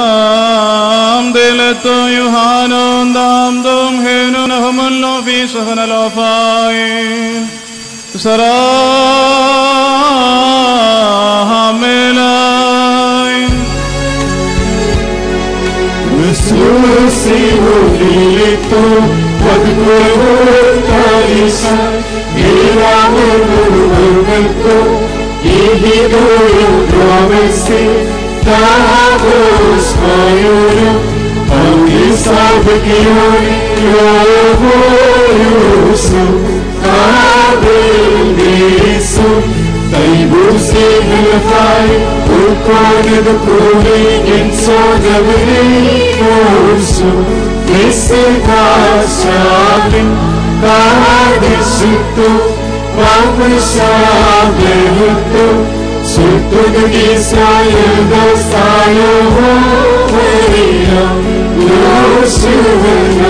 Oriyam dileto yuhanon dam dum hinun humun lo fi suhun lo fai sarah melai نستوسي وفيلتو واذكره ثالثا إلى عمر الملكو 이기도록 promise 다하고 스파요로 방기사드 기운이 여보유수 아들리수 다이부세는 파이 울권에도 꾸미긴 소자들이 올수 미스가 샤린 다하듯이 또 വാമശാഹേത്തു സുതുഗതി സായക സായഹോ Hariyam യോശുവനാഫോ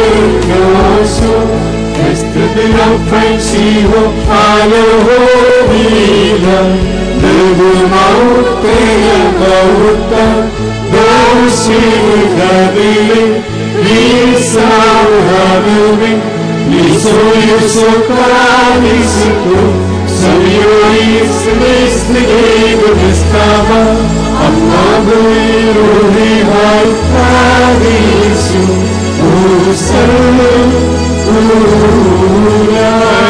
ആരവേനോശു എസ്തുതിനം ഫൈസിഹോ ആലഹോ വീലം ദുരുമൗ പേയ ബൗത്ത ദോശി ഗതിലെ വീസാഹരുവിൻ Рисую суками сыпу, Солью из мыслей губистава, Амнабыру рывай прависю, Усару, уляй.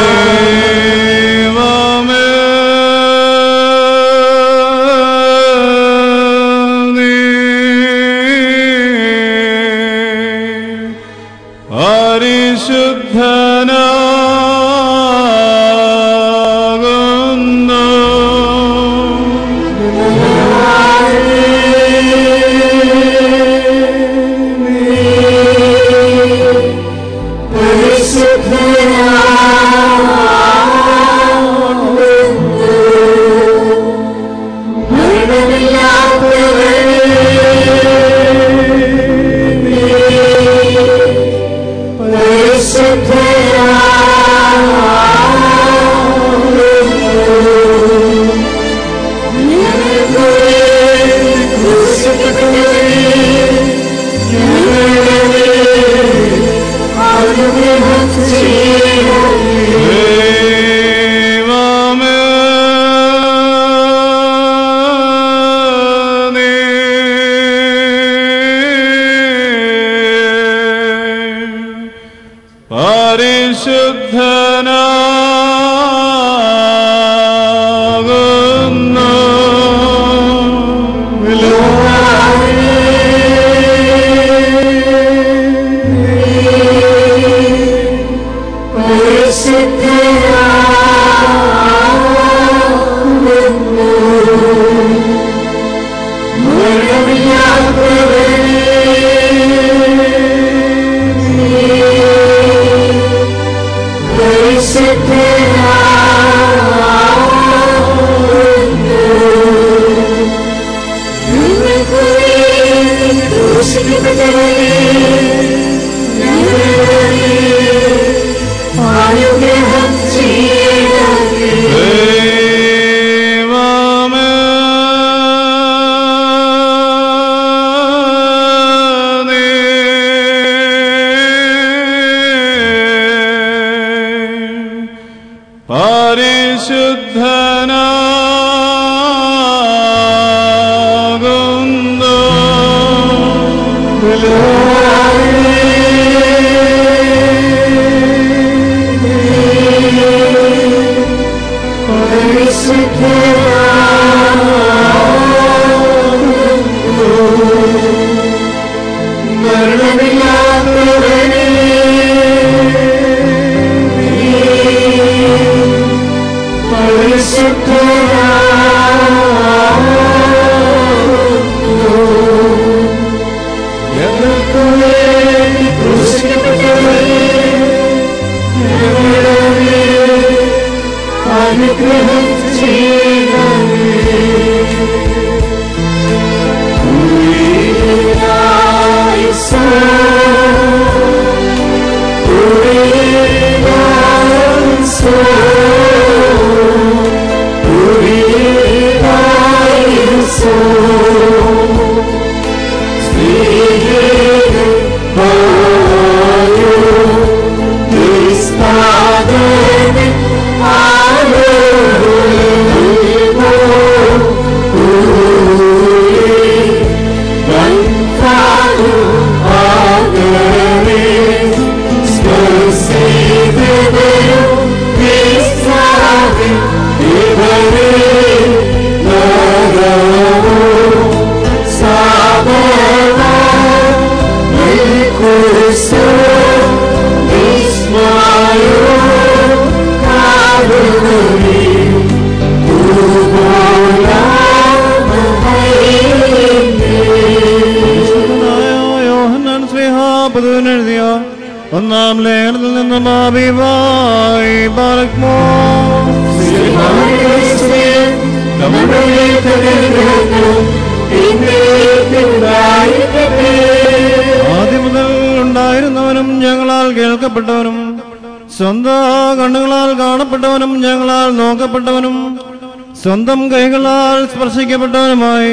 സ്വന്തം കൈകളാൽ സ്പർശിക്കപ്പെട്ടവനുമായി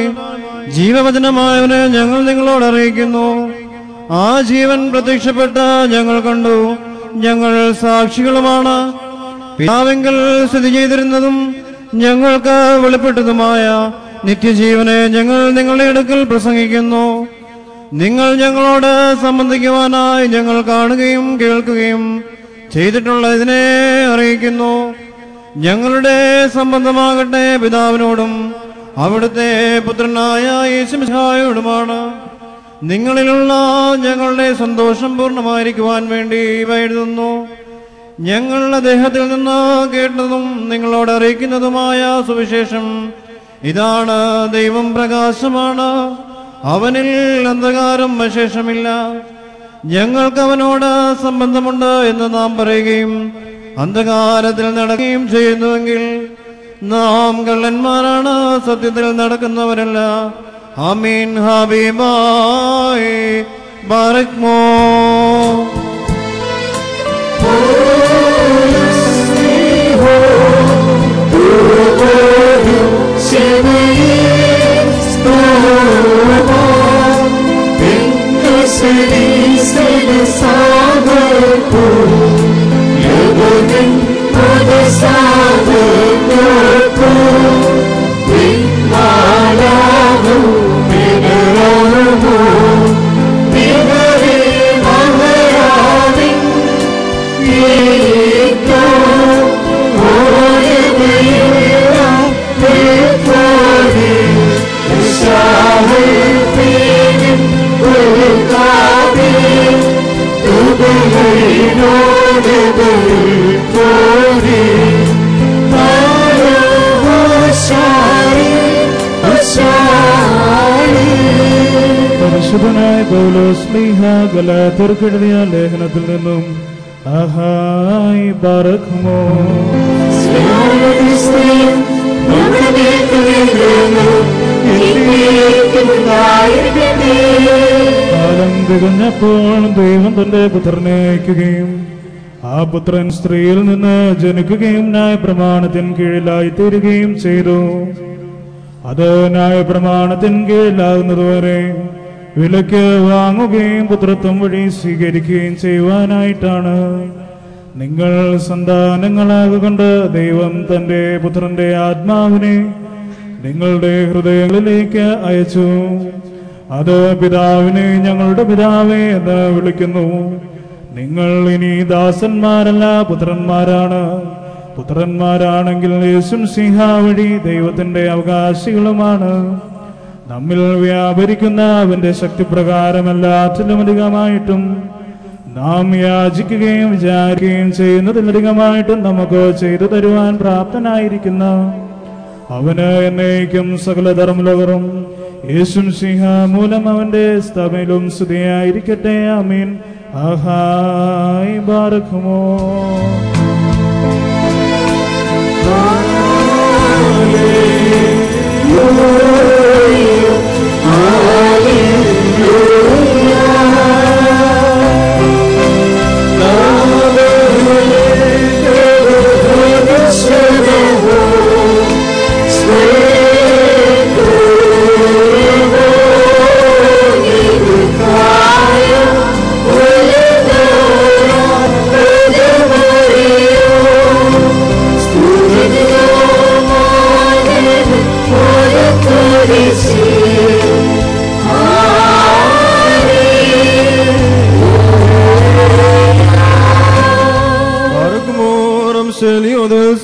ജീവവചനമായവനെ ഞങ്ങൾ നിങ്ങളോട് അറിയിക്കുന്നു. ആ ജീവൻ പ്രത്യക്ഷപ്പെട്ട ഞങ്ങൾ കണ്ടു. ഞങ്ങൾ സാക്ഷികളുമാണ്. പിതാവെങ്കിൽ സ്ഥിതി ചെയ്തിരുന്നതും ഞങ്ങൾക്ക് വെളിപ്പെട്ടതുമായ നിത്യജീവനെ ഞങ്ങൾ നിങ്ങളുടെ അടുക്കൽ പ്രസംഗിക്കുന്നു. നിങ്ങൾ ഞങ്ങളോട് സംബന്ധിക്കുവാനായി ഞങ്ങൾ കാണുകയും കേൾക്കുകയും ചെയ്തിട്ടുള്ള ഇതിനെ അറിയിക്കുന്നു. ഞങ്ങളുടെ സംബന്ധമാകട്ടെ പിതാവിനോടും അവിടുത്തെ പുത്രനായ യേശുമിശായോടുമാണ് നിങ്ങളിലുള്ള ഞങ്ങളുടെ സന്തോഷം പൂർണമായിരിക്കുവാൻ വേണ്ടി എഴുതുന്നു. ഞങ്ങൾ അദ്ദേഹത്തിൽ നിന്ന് കേട്ടതും നിങ്ങളോട് അറിയിക്കുന്നതുമായ സുവിശേഷം ഇതാണ്. ദൈവം പ്രകാശമാണ്. അവനിൽ അന്ധകാരം അശേഷമില്ല ഞങ്ങൾക്ക് അവനോട് സംബന്ധമുണ്ട് എന്ന് നാം പറയുകയും അന്ധകാരത്തിൽ നടക്കുകയും ചെയ്യുന്നുവെങ്കിൽ നാം കള്ളന്മാരാണ്. സത്യത്തിൽ നടക്കുന്നവരല്ല. അമീൻ ഹബീബായ്. ബാരക്മോ പരിശുദ്ധനായ പൗലോസ് ലീഹ ഗലാത്തർക്കെഴുതിയ ലേഖനത്തിൽ നിന്നും അഹായ് പറക്കുമോ? കാലം തികഞ്ഞപ്പോൾ ദൈവം തന്റെ പുത്രനെ അയക്കുകയും ആ പുത്രൻ സ്ത്രീയിൽ നിന്ന് ജനിക്കുകയും ന്യായപ്രമാണത്തിന് കീഴിലായി തീരുകയും ചെയ്തു. അത് ന്യായപ്രമാണത്തിന് കീഴിലാകുന്നതുവരെ വിലക്ക് വാങ്ങുകയും പുത്രത്വം വഴി സ്വീകരിക്കുകയും ചെയ്യുവാനായിട്ടാണ്. നിങ്ങൾ സന്താനങ്ങളാകൊണ്ട് ദൈവം തന്റെ പുത്രന്റെ ആത്മാവിനെ നിങ്ങളുടെ ഹൃദയങ്ങളിലേക്ക് അയച്ചു. അത് പിതാവിനെ ഞങ്ങളുടെ പിതാവേ എന്ന് വിളിക്കുന്നു. നിങ്ങൾ ഇനി ദാസന്മാരല്ല പുത്രന്മാരാണ്. പുത്രന്മാരാണെങ്കിൽ യേശും സിംഹ വഴി ദൈവത്തിന്റെ അവകാശികളുമാണ്. നമ്മിൽ വ്യാപരിക്കുന്ന അവന്റെ ശക്തിപ്രകാരമല്ലാറ്റിലും അധികമായിട്ടും നാം യാചിക്കുകയും വിചാരിക്കുകയും ചെയ്യുന്നതിലധികമായിട്ടും നമുക്ക് ചെയ്തു തരുവാൻ പ്രാപ്തനായിരിക്കുന്ന അവന് എന്നേക്കും സകല ധർമ്മലോകറും യേശും സിംഹ മൂലം അവന്റെ സ്ഥമയിലും സ്തുതിയായിരിക്കട്ടെ. അമീൻ ആഹായ് ബാറക്കുമോ you.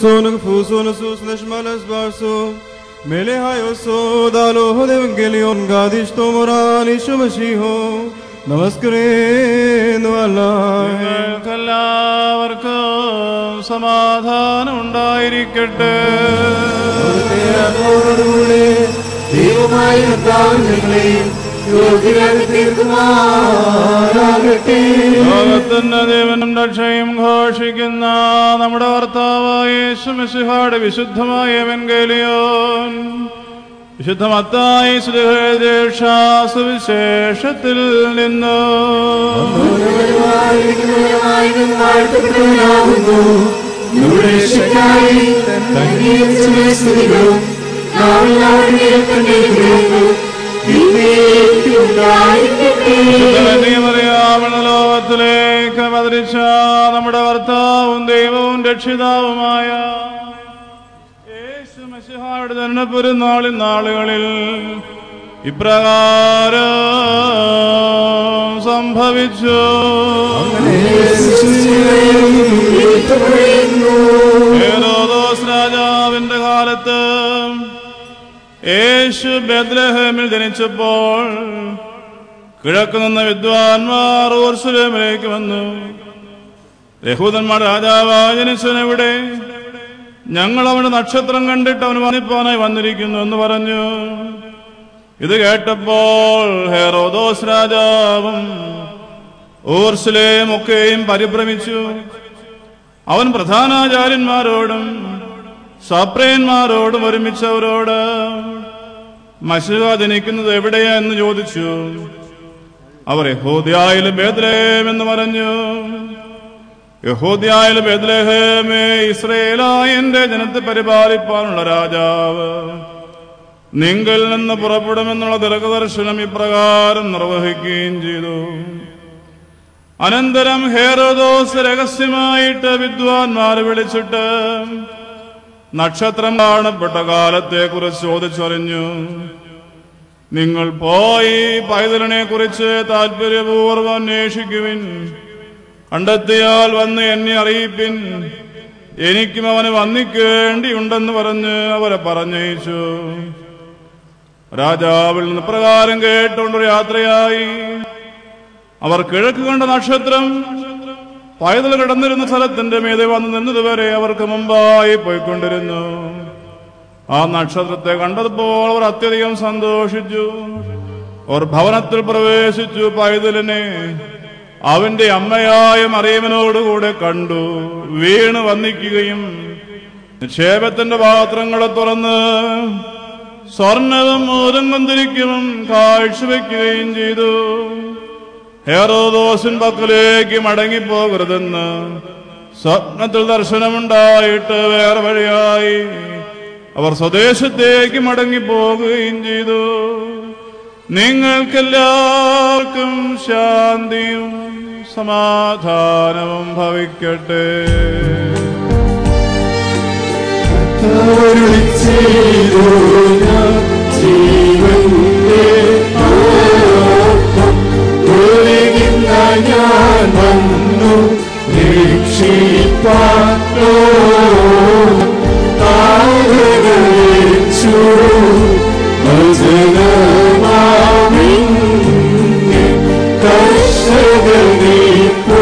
Busonosus Neshmanes Barso Melehayoso Dalo Devangelion Gadisto Morali Shumashiho നമസ്കരേന്നു അല്ല നിങ്ങൾക്കെല്ലാവർക്കും സമാധാനം ഉണ്ടായിരിക്കട്ടെ ദൈവമായ ഞങ്ങളെയും ലോകത്തിന്റെ ദേവനും രക്ഷയും ഘോഷിക്കുന്ന നമ്മുടെ ഭർത്താവായ വിശുദ്ധമായ വെങ്കേലിയോൻ വിശുദ്ധ മത്തായി സുവിശേഷത്തിൽ നിന്ന് ും. വാഴ്ത്തപ്പെട്ടവനാകുന്നു ലോകത്തിലേക്ക് അവതരിച്ച നമ്മുടെ ഭർത്താവും ദൈവവും രക്ഷിതാവുമായ യേശു മസിഹായുടെ തന്നെ പെരുന്നാളിൻ നാളുകളിൽ ഇപ്രകാരം സംഭവിച്ചു. ഹേരോദോസ് രാജാവിന്റെ കാലത്ത് യേശു ബദ്രഹമിൽ ജനിച്ചപ്പോൾ കിഴക്ക് നിന്ന് വിദ്വാൻമാർ ഓർസുലേമിലേക്ക് വന്നു. യഹൂദന്മാർ രാജാവായ ജനിച്ചവനെവിടെ ഞങ്ങൾ അവന്റെ നക്ഷത്രം കണ്ടിട്ട് അവന് വന്നിപ്പോനായി വന്നിരിക്കുന്നു എന്ന് പറഞ്ഞു. ഇത് കേട്ടപ്പോൾ ഹെറോദോസ് രാജാവും ഓർസുലേമൊക്കെയും പരിഭ്രമിച്ചു. അവൻ പ്രധാനാചാര്യന്മാരോടും സപ്രയന്മാരോടും ഒരുമിച്ചവരോട് മഷുക ജനിക്കുന്നത് എവിടെയാ എന്ന് ചോദിച്ചു. അവർ യഹോദ്യായാലും ബേദ്ലേം എന്ന് പറഞ്ഞു. യഹോദ്യായാലും ബേദ്ലേഹേമേ ഇസ്രയേലായ ജനത്തെ പരിപാലിപ്പാനുള്ള രാജാവ്. നിങ്ങൾ നിന്ന് പുറപ്പെടുമെന്നുള്ള ദീർഘദർശനം ഇപ്രകാരം നിർവഹിക്കുകയും ചെയ്തു. അനന്തരം ഹേറോദോസ് രഹസ്യമായിട്ട് വിദ്വാൻമാർ വിളിച്ചിട്ട് നക്ഷത്രം കാണപ്പെട്ട കാലത്തെക്കുറിച്ച് ചോദിച്ചറിഞ്ഞു. നിങ്ങൾ പോയി പൈതലിനെ കുറിച്ച് താല്പര്യപൂർവം അന്വേഷിക്കുവിൻ. കണ്ടെത്തിയാൽ വന്ന് എന്നെ അറിയിപ്പിൻ. എനിക്കും അവന് വന്നിക്കേണ്ടിയുണ്ടെന്ന് പറഞ്ഞ് അവരെ പറഞ്ഞയച്ചു. രാജാവിൽ നിന്ന് പ്രകാരം കേട്ടുകൊണ്ടൊരു യാത്രയായി. അവർ കിഴക്ക് കണ്ട നക്ഷത്രം പൈതൽ കിടന്നിരുന്ന സ്ഥലത്തിന്റെ മീതെ വന്നു നിന്നതുവരെ അവർക്ക് മുമ്പായി പോയിക്കൊണ്ടിരുന്നു. ആ നക്ഷത്രത്തെ കണ്ടപ്പോൾ അവർ അത്യധികം സന്തോഷിച്ചു. അവർ ഭവനത്തിൽ പ്രവേശിച്ചു. പൈതലിനെ അവന്റെ അമ്മയായ മറിയമ്മനോടുകൂടെ കണ്ടു. വീണ് വന്നിക്കുകയും നിക്ഷേപത്തിന്റെ പാത്രങ്ങളെ തുറന്ന് സ്വർണവും മൂരങ്കുന്തിരിക്കും കാഴ്ചവെക്കുകയും ചെയ്തു. ഹേറോദോസിൻ പക്കലേക്ക് മടങ്ങിപ്പോകരുതെന്ന് സ്വപ്നത്തിൽ ദർശനമുണ്ടായിട്ട് വേറെ വഴിയായി അവർ സ്വദേശത്തേക്ക് മടങ്ങിപ്പോകുകയും ചെയ്തു. നിങ്ങൾക്കെല്ലാവർക്കും ശാന്തിയും സമാധാനവും ഭവിക്കട്ടെ. ചെയ്തു ജീവന്റെ ഞാൻ വന്നു രക്ഷിപ്പാനോ ആദരവേച്ചു വചനമാവിന്നെ കർഷകനെ പോ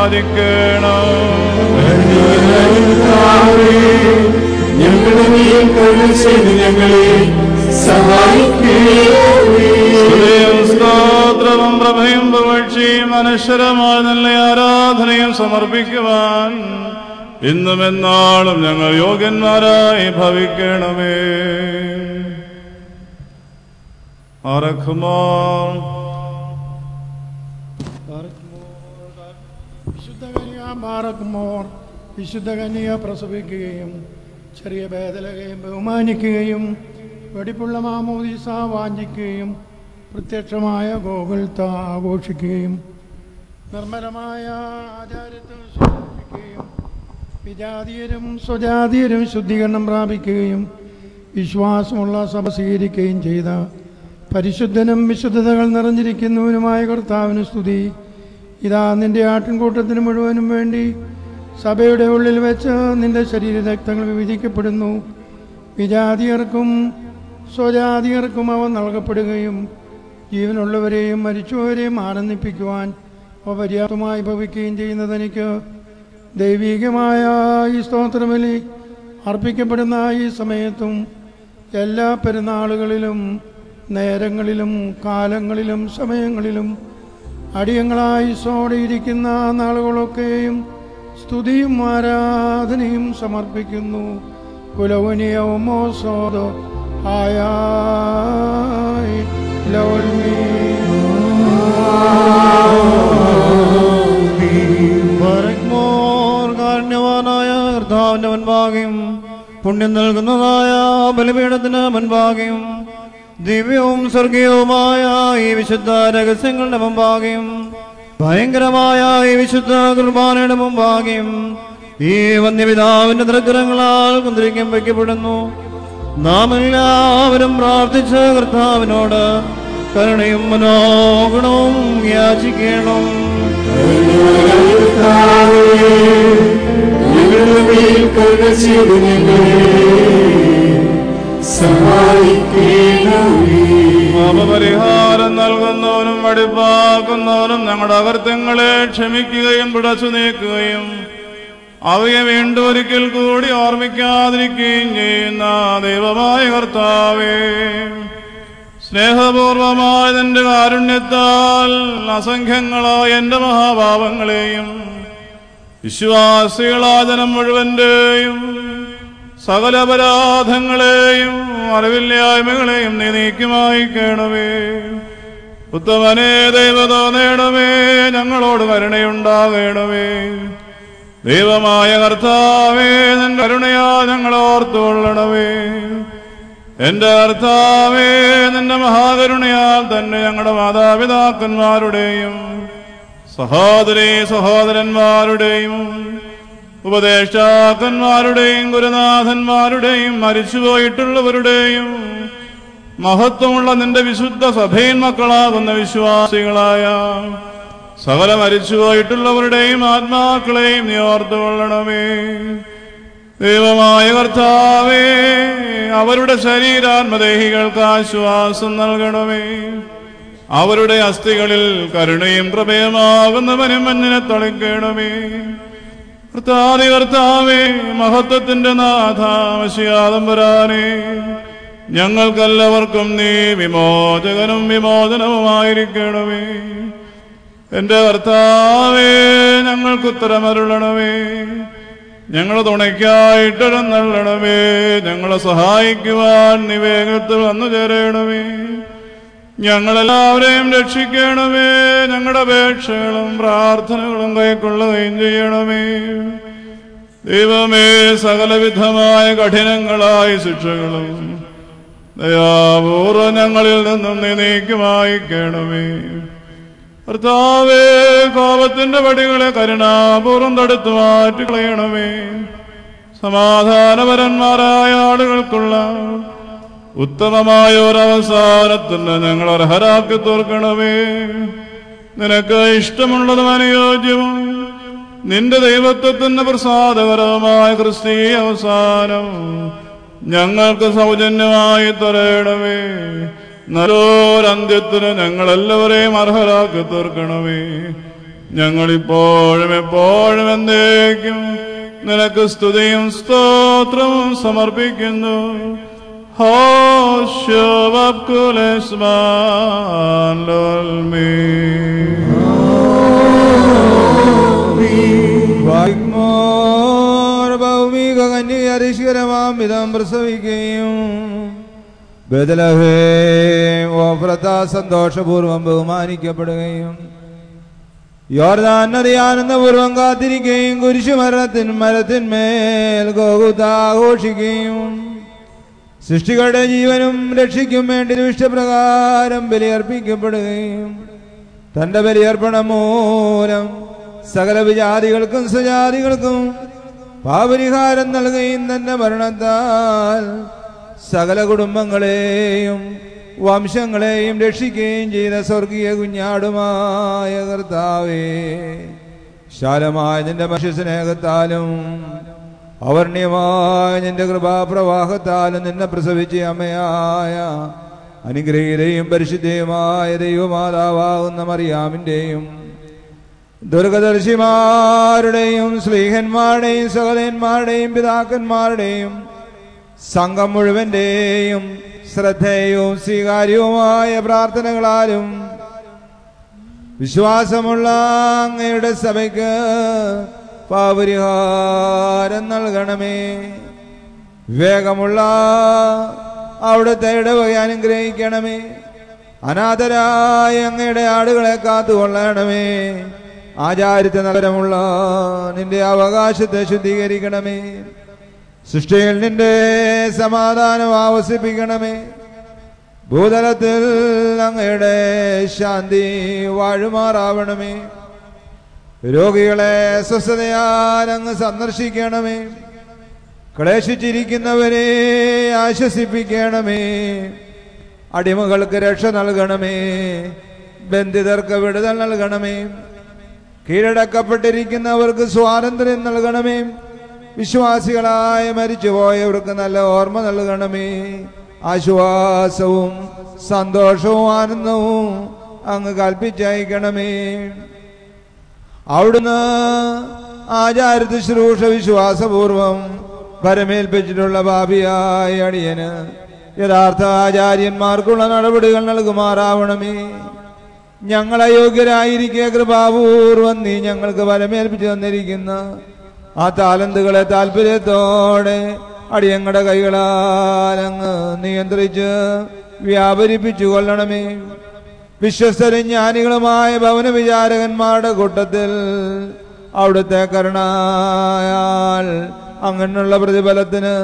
നാം കരുണ ചെയ്ത് ഞങ്ങളെ സഹായിക്കുകയും സ്തോത്രവും പ്രഭയും പുകഴ്ചയും അനശ്വരമായ നല്ല ആരാധനയും സമർപ്പിക്കുവാൻ ഇന്നും എന്നാളും ഞങ്ങൾ യോഗ്യന്മാരായി ഭവിക്കണമേ. അറഖുമാർ വിശുദ്ധ കന്യ പ്രസവിക്കുകയും ചെറിയ ഭേദലകയും ബഹുമാനിക്കുകയും വെടിപ്പുള്ള മാമോദീസ വാഞ്ചിക്കുകയും പ്രത്യക്ഷമായ ഗോകുൽത്ത ആഘോഷിക്കുകയും നിർമ്മലമായ ആചാരത്വം സ്വീകരിക്കുകയും വിജാതീയരും സ്വജാതീയരും ശുദ്ധീകരണം പ്രാപിക്കുകയും വിശ്വാസമുള്ള സഭ സ്വീകരിക്കുകയും ചെയ്ത പരിശുദ്ധനും വിശുദ്ധതകൾ നിറഞ്ഞിരിക്കുന്നവനുമായ കർത്താവിന് സ്തുതി. ഇതാ നിന്റെ ആട്ടിൻകൂട്ടത്തിന് മുഴുവനും വേണ്ടി സഭയുടെ ഉള്ളിൽ വെച്ച് നിന്റെ ശരീര രക്തങ്ങൾ വിഭജിക്കപ്പെടുന്നു. വിജാതിയർക്കും സ്വജാതിയർക്കും അവ നൽകപ്പെടുകയും ജീവനുള്ളവരെയും മരിച്ചവരെയും ആനന്ദിപ്പിക്കുവാൻ അവ പര്യാപ്തമായി ഭവിക്കുകയും ചെയ്യുന്നതെനിക്ക് ദൈവീകമായ ഈ സ്തോത്രബലി അർപ്പിക്കപ്പെടുന്ന ഈ സമയത്തും എല്ലാ പെരുന്നാളുകളിലും നേരങ്ങളിലും കാലങ്ങളിലും സമയങ്ങളിലും അടിയങ്ങളായി സോടെയിരിക്കുന്ന നാളുകളൊക്കെയും സ്തുതിയും ആരാധനയും സമർപ്പിക്കുന്നു. കുലവനിയോമോ സോതോ ലോൽമീ കർത്താവിന്റെ മുൻപാകെയും പുണ്യം നൽകുന്നതായ ബലിപീഠത്തിന് മുൻപാകെയും ദിവ്യവും സ്വർഗീയവുമായ ഈ വിശുദ്ധ രഹസ്യങ്ങളുടെ മുമ്പാകെയും ഭയങ്കരമായ ഈ വിശുദ്ധ കുർബാനയുടെ മുമ്പാകെയും ഈ വന്യപിതാവിന്റെ തൃക്കരങ്ങളാൽ കുന്തിരിക്കം വയ്ക്കപ്പെടുന്നു നാം എല്ലാവരും പ്രാർത്ഥിച്ച കർത്താവിനോട് കരുണയും മനോഗുണവും യാചിക്കണം പാപപരിഹാരം നൽകുന്നവനും വടിപ്പാക്കുന്നവനും ഞങ്ങളുടെ അകൃത്യങ്ങളെ ക്ഷമിക്കുകയും പിടച്ചു നീക്കുകയും അവയെ വീണ്ടും ഒരിക്കൽ കൂടി ഓർമ്മിക്കാതിരിക്കുകയും ചെയ്യുന്ന ദൈവമായ കർത്താവേ സ്നേഹപൂർവമായ നിന്റെ കാരുണ്യത്താൽ അസംഖ്യങ്ങളായ എന്റെ മഹാഭാവങ്ങളെയും വിശ്വാസികളായ ജനം മുഴുവന്റെയും സകല അറിവില്ലായ്മകളെയും നീ നീക്കുമായി കേണമേ ഉത്തമനെ ദൈവതോ നേടമേ ഞങ്ങളോട് കരുണയുണ്ടാകണമേ. ദൈവമായ കർത്താവേ നിന്റെ കരുണയാ ഞങ്ങളോർത്തുകൊള്ളണമേ എന്റെ കർത്താവേ നിന്റെ മഹാകരുണയാൽ തന്നെ ഞങ്ങളുടെ മാതാപിതാക്കന്മാരുടെയും സഹോദരി സഹോദരന്മാരുടെയും ഉപദേഷ്ടാക്കന്മാരുടെയും ഗുരുനാഥന്മാരുടെയും മരിച്ചുപോയിട്ടുള്ളവരുടെയും മഹത്വമുള്ള നിന്റെ വിശുദ്ധ സഭയിൽ മക്കളാകുന്ന വിശ്വാസികളായ സകല മരിച്ചുപോയിട്ടുള്ളവരുടെയും ആത്മാക്കളെയും നീ ഓർത്തുകൊള്ളണമേ. ദൈവമായ കർത്താവേ അവരുടെ ശരീരാത്മദേഹികൾക്ക് ആശ്വാസം നൽകണമേ. അവരുടെ അസ്ഥികളിൽ കരുണയും കൃപയുമാകുന്നവനും മഞ്ഞിനെ തളിക്കണമേ. കർത്താതി കർത്താവേ മഹത്വത്തിന്റെ നാഥാമശിയാദം വരാനേ. ഞങ്ങൾക്കെല്ലാവർക്കും നീ വിമോചകനും വിമോചനവുമായിരിക്കണമേ. എന്റെ കർത്താവേ ഞങ്ങൾക്ക് ഉത്തരമരുളണമേ ഞങ്ങളെ തുണയ്ക്കായിട്ടിടന്നള്ളണമേ. ഞങ്ങളെ സഹായിക്കുവാൻ നിവേഗത്തിൽ വന്നു ചേരണമേ. ഞങ്ങളെല്ലാവരെയും രക്ഷിക്കണമേ. ഞങ്ങളുടെ അപേക്ഷകളും പ്രാർത്ഥനകളും കൈക്കൊള്ളുകയും ചെയ്യണമേ. ദൈവമേ സകലവിധമായ കഠിനങ്ങളായ ശിക്ഷകളും ദയാപൂർവം ഞങ്ങളിൽ നിന്നും നീ നീക്കുമായിക്കണമേ കർത്താവേ കോപത്തിന്റെ പടികളെ കരുണാപൂർവം തടുത്തു മാറ്റി കളയണമേ. സമാധാനപരന്മാരായ ആളുകൾക്കുള്ള ഉത്തമമായ ഒരവസാനത്തിന് ഞങ്ങൾ അർഹരാക്കി തീർക്കണമേ. നിനക്ക് ഇഷ്ടമുള്ളതും അനുയോജ്യവും നിന്റെ ദൈവത്വത്തിന് പ്രസാദകരവുമായ ക്രിസ്തീയ അവസാനം ഞങ്ങൾക്ക് സൗജന്യമായി തരയണമേ നല്ലൊരന്ത്യത്തിന് ഞങ്ങളെല്ലാവരെയും അർഹരാക്കി തീർക്കണമേ. ഞങ്ങളിപ്പോഴും എപ്പോഴും എന്തേക്കും നിനക്ക് സ്തുതിയും സ്തോത്രവും സമർപ്പിക്കുന്നു. ഹോ വാഗ്മോർ കന്യക അരിഷ്കരമാം വിധം പ്രസവിക്കുകയും. ബദലഹേ സന്തോഷപൂർവം ബഹുമാനിക്കപ്പെടുകയും. യോർദാൻ നദി ആനന്ദപൂർവം കാത്തിരിക്കുകയും കുരിശു മരണത്തിൻ മരത്തിന്മേൽ ഗോകുതാഘോഷിക്കുകയും സൃഷ്ടികളുടെ ജീവനും രക്ഷിക്കും വേണ്ടി ഇഷ്ടപ്രകാരം ബലിയർപ്പിക്കപ്പെടുകയും. തന്റെ ബലിയർപ്പണം മൂലം സകല വിജാതികൾക്കും സുജാതികൾക്കും പാപരിഹാരം നൽകുകയും തന്നെ മരണത്താൽ സകല കുടുംബങ്ങളെയും വംശങ്ങളെയും രക്ഷിക്കുകയും ചെയ്ത സ്വർഗീയ കുഞ്ഞാടുമായ കർത്താവേ ശാലമായ നിന്റെ മനുഷ്യസ്നേഹത്താലും അവർണ്യമായ നിന്റെ കൃപാപ്രവാഹത്താലും നിന്നെ പ്രസവിച്ച അമ്മയായ അനുഗ്രഹീതയും പരിശുദ്ധയുമായ ദൈവമാതാവാകുന്ന മറിയാമിന്റെയും ദുർഗദർശിമാരുടെയും സ്ലീഹന്മാരുടെയും സഹോദരന്മാരുടെയും പിതാക്കന്മാരുടെയും സംഘം മുഴുവന്റെയും ശ്രദ്ധേയവും സ്വീകാര്യവുമായ പ്രാർത്ഥനകളാലും വിശ്വാസമുള്ള അങ്ങയുടെ സഭയ്ക്ക് പാപരിഹാരം നൽകണമേ. വേഗമുള്ള അവിടുത്തെ ഇടവക അനുഗ്രഹിക്കണമേ. അനാഥരായ അങ്ങയുടെ ആടുകളെ കാത്തുകൊള്ളണമേ. ആചാരിത്യ നഗരമുള്ള നിന്റെ അവകാശത്തെ ശുദ്ധീകരിക്കണമേ. സൃഷ്ടിയിൽ നിന്റെ സമാധാനം ആവസിപ്പിക്കണമേ. ഭൂതലത്തിൽ അങ്ങയുടെ ശാന്തി വാഴുമാറാവണമേ. രോഗികളെ സ്വസ്ഥതയാൽ അങ്ങ് സന്ദർശിക്കണമേ. ക്ലേശിച്ചിരിക്കുന്നവരെ ആശ്വസിപ്പിക്കണമേ. അടിമകൾക്ക് രക്ഷ നൽകണമേ. ബന്ധിതർക്ക് വിടുതൽ നൽകണമേ. കീഴടക്കപ്പെട്ടിരിക്കുന്നവർക്ക് സ്വാതന്ത്ര്യം നൽകണമേ. വിശ്വാസികളായ മരിച്ചുപോയവർക്ക് നല്ല ഓർമ്മ നൽകണമേ. ആശ്വാസവും സന്തോഷവും ആനന്ദവും അങ്ങ് കൽപ്പിച്ചയക്കണമേ. അവിടുന്ന് ആചാരത്തിൽ ശുശ്രൂഷ വിശ്വാസപൂർവം പരമേൽപ്പിച്ചിട്ടുള്ള ഭാവിയായ അടിയന് യഥാർത്ഥ ആചാര്യന്മാർക്കുള്ള നടപടികൾ നൽകുമാറാവണമേ. ഞങ്ങൾ അയോഗ്യരായിരിക്കെ കൃപാപൂർവം നീ ഞങ്ങൾക്ക് വരമേൽപ്പിച്ചു തന്നിരിക്കുന്ന ആ താലന്തുകളെ താല്പര്യത്തോടെ അടിയങ്ങളുടെ കൈകളാൽ അങ്ങ് നിയന്ത്രിച്ച് വ്യാപരിപ്പിച്ചു കൊള്ളണമേ. വിശ്വസ്തരും ജ്ഞാനികളുമായ ഭവന വിചാരകന്മാരുടെ കൂട്ടത്തിൽ അവിടുത്തെ കരുണായാൽ അങ്ങനെയുള്ള പ്രതിഫലത്തിന്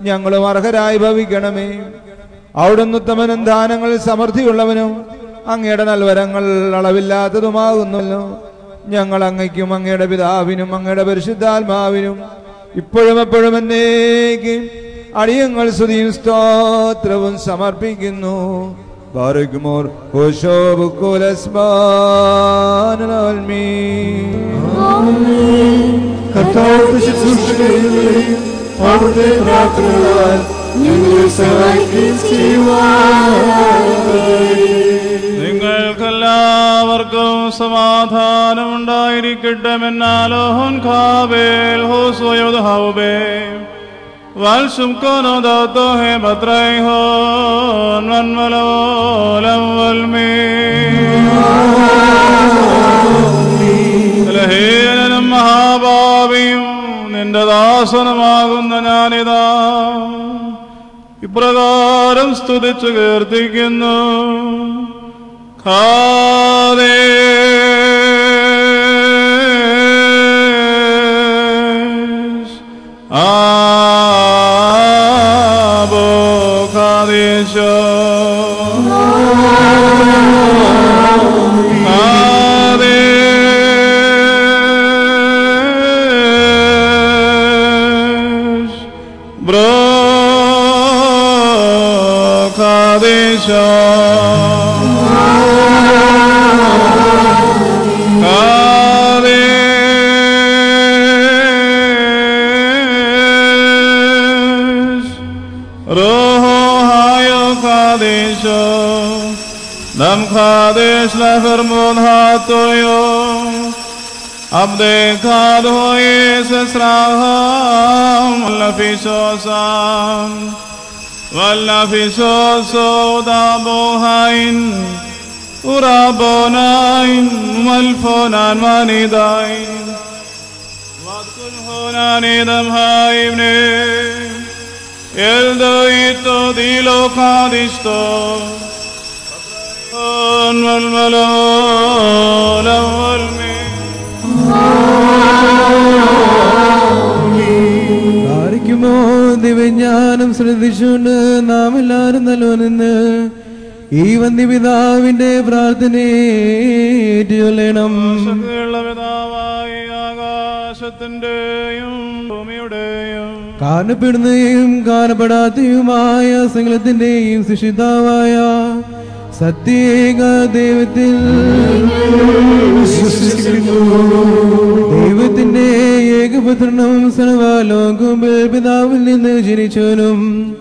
ഞങ്ങളും അർഹരായി ഭവിക്കണമേ. അവിടുന്ന് ഉത്തമനും ദാനങ്ങളിൽ സമൃദ്ധിയുള്ളവനും അങ്ങയുടെ നൽവരങ്ങൾ അളവില്ലാത്തതുമാകുന്നല്ലോ. ഞങ്ങൾ അങ്ങയ്ക്കും അങ്ങയുടെ പിതാവിനും അങ്ങയുടെ പരിശുദ്ധാത്മാവിനും ഇപ്പോഴും എപ്പോഴും എന്നേക്കും അടിയങ്ങൾ സ്തുതിയും സ്തോത്രവും സമർപ്പിക്കുന്നു. ഞങ്ങളെ സഹായിക്കുകയും ചെയ്യുവാൻ നിങ്ങൾക്കെല്ലാവർക്കും സമാധാനം ഉണ്ടായിരിക്കട്ടെ മഹാഭാവിയും നിന്റെ ദാസനമാകുന്ന ഞാനിതാ. ഇപ്രകാരം സ്തുതിച്ചു കീർത്തിക്കുന്നു. Ave هويس اسراهم ولا في سوسان ولا في سوسو دابوهاين ورابوناين ملفونان وانيداين واذكره Onanidam haimne, el doito dilo cadisto, on والملول ആയിരിക്കുമോ ദിവ്യജ്ഞാനം ശ്രദ്ധിച്ചുകൊണ്ട് നാം എല്ലാവരും നല്ലോ നിന്ന് ഈ പ്രാർത്ഥനയെ ചൊല്ലണം ശക്തിയുള്ള പിതാവായി ആകാശത്തിന്റെയും ഭൂമിയുടെയും കാണപ്പെടുന്നതും കാണപ്പെടാത്തതുമായ സകലത്തിന്റെയും സുഷിതാവായ സത്യേക ദൈവത്തിൽ ദൈവത്തിന്റെ ഏകപുത്രനും സർവാലോകം പിതാവിൽ നിന്ന് ജനിച്ചവനും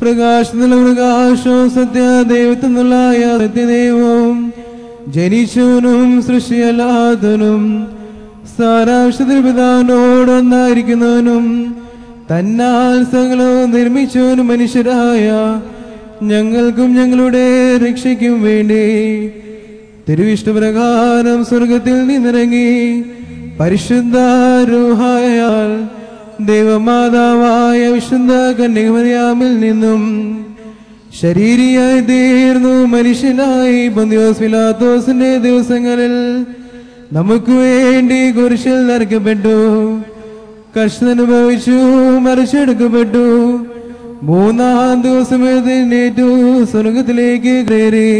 പ്രകാശത്തിലുള്ള പ്രകാശവും സത്യ ദൈവത്തിൽ നിന്നുള്ള സത്യദൈവവും ജനിച്ചവനും സൃഷ്ടിയല്ലാതനും സാരാംശത്തിൽ പിതാവിനോടൊന്നായിരിക്കുന്നവനും തന്നാൽ സകലവും നിർമ്മിച്ചവനും മനുഷ്യരായ ഞങ്ങൾക്കും ഞങ്ങളുടെ രക്ഷയ്ക്കും വേണ്ടി തിരുവിഷ്ടപ്രകാരം സ്വർഗത്തിൽ നിന്നിറങ്ങി പരിശുദ്ധ രൂഹായാൽ ദൈവമാതാവായ വിശുദ്ധ കന്യകമറിയാമിൽ നിന്നും ശരീരിയായി തീർന്നു മനുഷ്യനായി പിലാത്തോസിന്റെ ദിവസങ്ങളിൽ നമുക്ക് വേണ്ടി കുരിശിൽ നരക്കപ്പെട്ടു കഷ്ടനുഭവിച്ചു മറിച്ചെടുക്കപ്പെട്ടു മൂന്നാം ദിവസം എഴുന്നേറ്റു സ്വർഗത്തിലേക്ക് കയറി.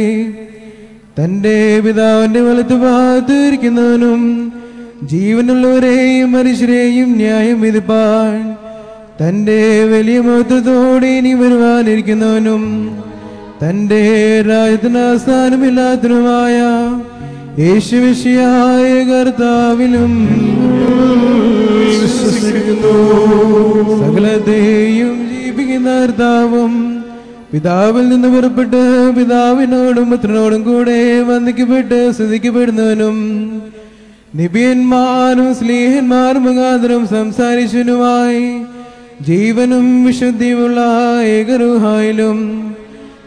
തന്റെ പിതാവിന്റെ വലത്ത് ഭാഗത്തിരിക്കുന്നവനും ജീവനുള്ളവരെയും മനുഷ്യരെയും ന്യായം വിധിപ്പാൻ തന്റെ വലിയ മഹത്വത്തോടെ ഇനി വരുവാനിരിക്കുന്നവനും തന്റെ രാജ്യത്തിന് അവസാനമില്ലാത്തതുമായ യേശുവിശിയായ കർത്താവിലും സകലത്തെയും ജീവിക്കുന്ന കർത്താവും പിതാവിൽ നിന്ന് പുറപ്പെട്ട് പിതാവിനോടും പുത്രനോടും കൂടെ വന്ദിക്കപ്പെട്ട് സ്തുതിക്കപ്പെടുന്നവനും നിബിയന്മാരും സ്നേഹന്മാരും മുഖാന്തരം സംസാരിച്ചവനുമായി ജീവനും വിശുദ്ധിയുമുള്ള ഏകരുഹായിലും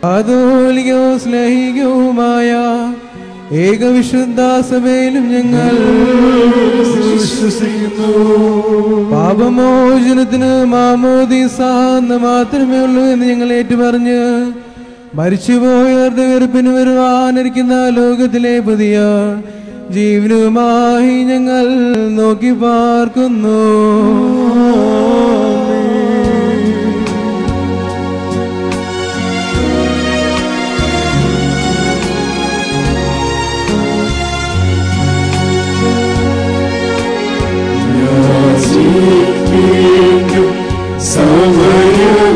കാതോലികവും സ്നേഹികവുമായ ഏകവിശുദ്ധ സഭയിലും ഞങ്ങൾ പാപമോചനത്തിന് മാമോദീസ എന്ന് മാത്രമേ ഉള്ളൂ എന്ന് ഞങ്ങൾ ഏറ്റുപറഞ്ഞ് മരിച്ചുപോയ വെറുപ്പിന് വരുവാനിരിക്കുന്ന ലോകത്തിലെ പുതിയ ജീവനുമായി ഞങ്ങൾ നോക്കി പാർക്കുന്നു.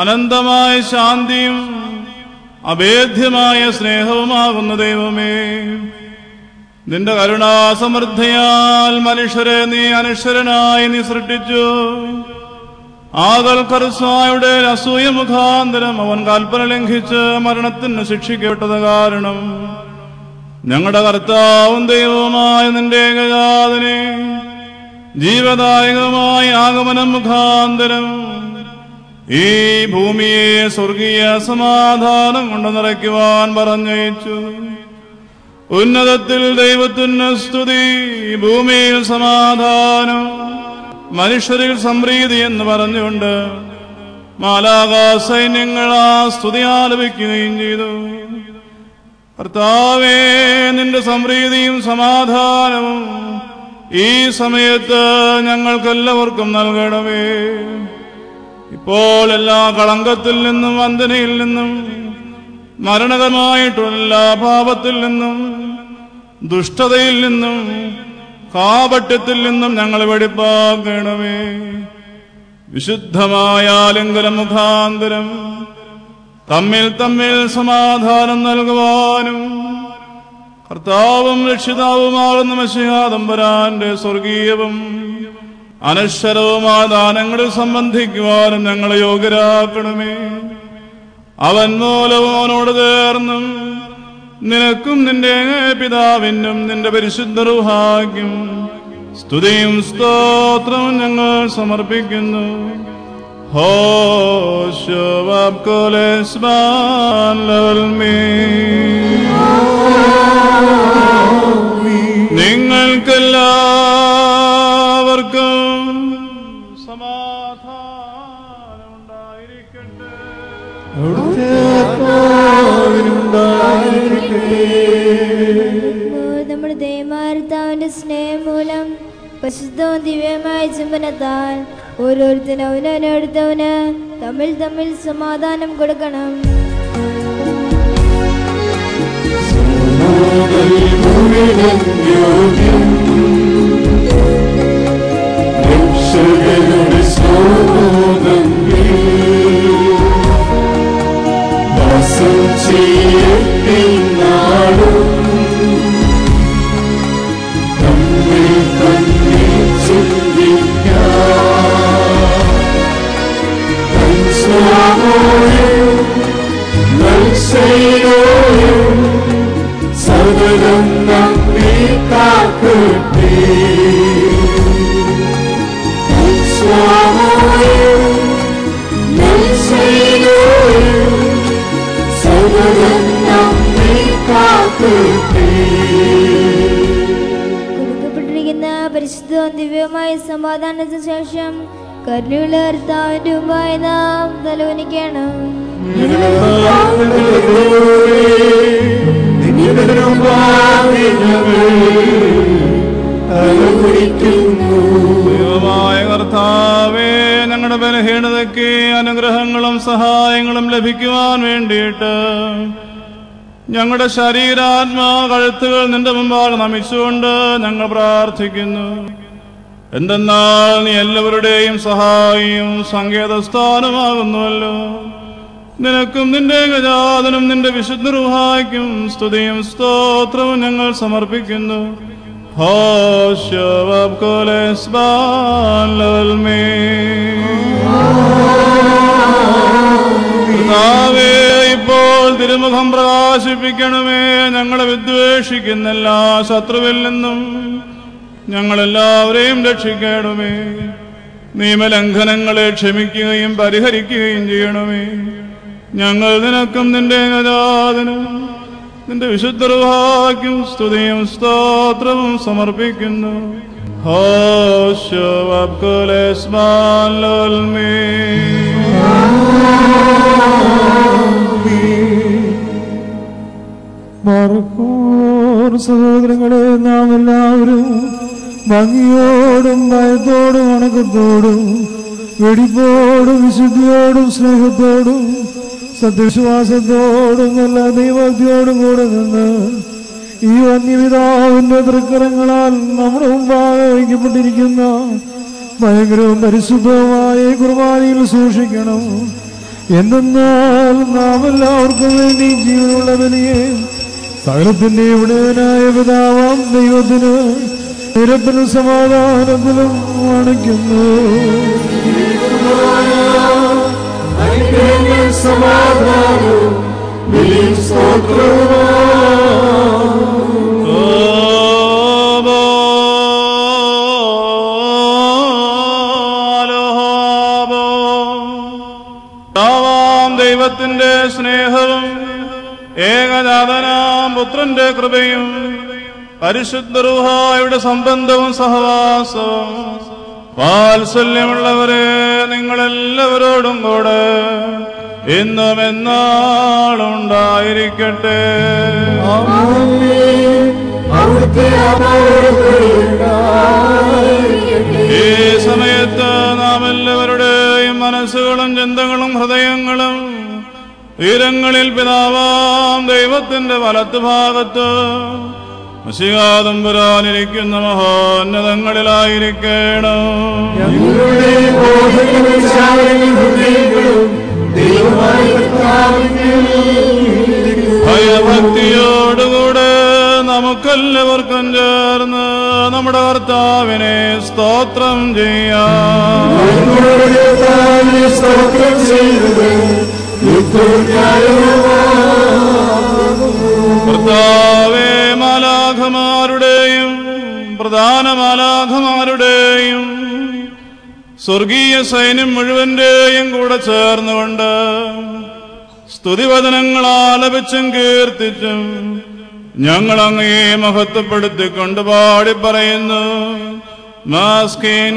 അനന്തമായ ശാന്തിയും അഭേദ്യമായ സ്നേഹവുമാകുന്ന ദൈവമേ. നിന്റെ കരുണാസമൃദ്ധയാൽ മനുഷ്യരെ നീ അനശ്വരനായി നീ സൃഷ്ടിച്ചു. ആകൽ കർസായുടെ അസൂയ മുഖാന്തരം അവൻ കൽപ്പന ലംഘിച്ച് മരണത്തിന് ശിക്ഷിക്കപ്പെട്ടത് കാരണം ഞങ്ങളുടെ കർത്താവും ദൈവവുമായ നിന്റെ ഏകജാതനെ ജീവദായകമായ ആഗമനം മുഖാന്തരം ഈ ഭൂമിയെ സ്വർഗീയ സമാധാനം കൊണ്ട് നിറയ്ക്കുവാൻ പറഞ്ഞയച്ചു. ഉന്നതത്തിൽ ദൈവത്തിന് സ്തുതി ഭൂമിയിൽ സമാധാനം മനുഷ്യരിൽ സംപ്രീതി എന്ന് പറഞ്ഞുകൊണ്ട് മാലാകാ സൈന്യങ്ങൾ ആ സ്തുതി ആലപിക്കുകയും ചെയ്തു. കർത്താവേ നിന്റെ സംപ്രീതിയും സമാധാനവും ഈ സമയത്ത് ഞങ്ങൾക്കെല്ലാവർക്കും നൽകണമേ. ഇപ്പോൾ എല്ലാ കളങ്കത്തിൽ നിന്നും വന്ദനയിൽ നിന്നും മരണകരമായിട്ടുള്ള പാപത്തിൽ നിന്നും ദുഷ്ടതയിൽ നിന്നും കാപട്യത്തിൽ നിന്നും ഞങ്ങൾ വെടിപ്പാക്കണമേ. വിശുദ്ധമായ ലിംഗല മുഖാന്തരം തമ്മിൽ തമ്മിൽ സമാധാനം നൽകുവാനും കർത്താവും രക്ഷിതാവുമാകുന്ന മശിഹാദംബരാന്റെ സ്വർഗീയവും അനശ്വരവുമായ ദാനങ്ങളിൽ സംബന്ധിക്കുവാനും ഞങ്ങൾ യോഗ്യരാക്കണമേ. അവൻ മൂലവും അവനോട് ചേർന്നും നിനക്കും നിന്റെ പിതാവിനും നിന്റെ പരിശുദ്ധ റുഹാക്കും സ്തുതിയും സ്തോത്രവും ഞങ്ങൾ സമർപ്പിക്കുന്നു. നിങ്ങൾക്കെല്ലാവർക്കും നമ്മുടെ ദൈവമാർത്താവിന്റെ സ്നേഹം മൂലം പരിശുദ്ധവും ദിവ്യമായ ചുംബനത്താൽ ഓരോരുത്തരും അവനവനടുത്തവന് തമ്മിൽ തമ്മിൽ സമാധാനം കൊടുക്കണം. രക്ഷകരുടെ സ്നേഹത്തിൽ വാസം ചെയ്യത്തിനാളും നമ്മെ തന്നെ ചിന്തിക്കാം സ്വാമോയും നൽസയോയും സകലം നമ്മെ കാക്കട്ടെ കൊടുക്കപ്പെട്ടിരിക്കുന്ന പരിശുദ്ധവും ദിവ്യമായ സമാധാനത്തിന് ശേഷം കരുണയുള്ള നാം തലോനിക്കണം. കർത്താവേ ഞങ്ങളുടെ ബലഹീനതയ്ക്ക് അനുഗ്രഹങ്ങളും സഹായങ്ങളും ലഭിക്കുവാൻ വേണ്ടിയിട്ട് ഞങ്ങളുടെ ശരീരാത്മാ കഴുത്തുകൾ നിന്റെ മുമ്പാകെ നമിച്ചുകൊണ്ട് ഞങ്ങൾ പ്രാർത്ഥിക്കുന്നു. എന്തെന്നാൽ നീ എല്ലാവരുടെയും സഹായിയും സങ്കേതസ്ഥാനമാകുന്നുവല്ലോ. നിനക്കും നിന്റെ ഗജാതനും നിന്റെ വിശുദ്ധ റുഹായ്ക്കും സ്തുതിയും സ്തോത്രവും ഞങ്ങൾ സമർപ്പിക്കുന്നു. കർത്താവേ, ഇപ്പോൾ തിരുമുഖം പ്രകാശിപ്പിക്കണമേ. ഞങ്ങളെ വിദ്വേഷിക്കുന്ന എല്ലാ ശത്രുവിൽ നിന്നും ഞങ്ങളെല്ലാവരെയും രക്ഷിക്കണമേ. നിയമലംഘനങ്ങളെ ക്ഷമിക്കുകയും പരിഹരിക്കുകയും ചെയ്യണമേ. ഞങ്ങൾ നിനക്കും നിന്റെ ഗജാതനും നിന്റെ വിശുദ്ധ റുഹാക്കും സ്തുതിയും സ്തോത്രവും സമർപ്പിക്കുന്നു. മറക്കൂർ സഹോദരങ്ങളെ നാം എല്ലാവരും ഭംഗിയോടും ഭയത്തോടും അണക്കത്തോടും വെടിപ്പോടും വിശുദ്ധിയോടും സ്നേഹത്തോടും സത്യവിശ്വാസത്തോടും നല്ല ദൈവത്തോടും കൂടെ നിന്ന് ഈ വന്യപിതാവിന്റെ തൃക്കരങ്ങളാൽ നമ്മുടെ മുമ്പാകെ വഹിക്കപ്പെട്ടിരിക്കുന്ന ഭയങ്കരവും പരിശുദ്ധവുമായ കുർബാനയിൽ സൂക്ഷിക്കണം. എന്തെന്നാൽ നാം എല്ലാവർക്കും വേണ്ടി ജീവനുള്ള ബലിയെ സകലത്തിന്റെ ഉടയനായ പിതാവാം ദൈവത്തിന് നിരപ്പിലും സമാധാനത്തിലും കാണിക്കുന്നു സമാധാനവും പുത്രന്റെ കൃപയും പരിശുദ്ധ സംബന്ധവും സഹവാസവും വാത്സല്യമുള്ളവരെ നിങ്ങളെല്ലാവരോടും കൂടെ ഇന്നും എന്നാളുണ്ടായിരിക്കട്ടെ ഈ സമയത്ത് നാം എല്ലാവരുടെയും മനസ്സുകളും ചിന്തകളും ഹൃദയങ്ങളും തീരങ്ങളിൽ പിതാവാം ദൈവത്തിന്റെ വലത്തുഭാഗത്ത് മഷികാതമ്പുരാനിരിക്കുന്ന മഹോന്നതങ്ങളിലായിരിക്കണം. ഭയഭക്തിയോടുകൂടെ നമുക്കെല്ലാവർക്കും ചേർന്ന് നമ്മുടെ കർത്താവിനെ സ്തോത്രം ചെയ്യാം. സ്തോത്രം ചെയ്തത് കർത്താവേ മാലാഖമാരുടെയും പ്രധാന മാലാഖമാരുടെയും സ്വർഗീയ സൈന്യം മുഴുവന്റെയും കൂടെ ചേർന്നുകൊണ്ട് സ്തുതിവചനങ്ങൾ ആലപിച്ചും കീർത്തിച്ചും ഞങ്ങൾ അങ്ങയെ മഹത്വപ്പെടുത്തിക്കൊണ്ട് പാടി പറയുന്നു മാസ്കീൻ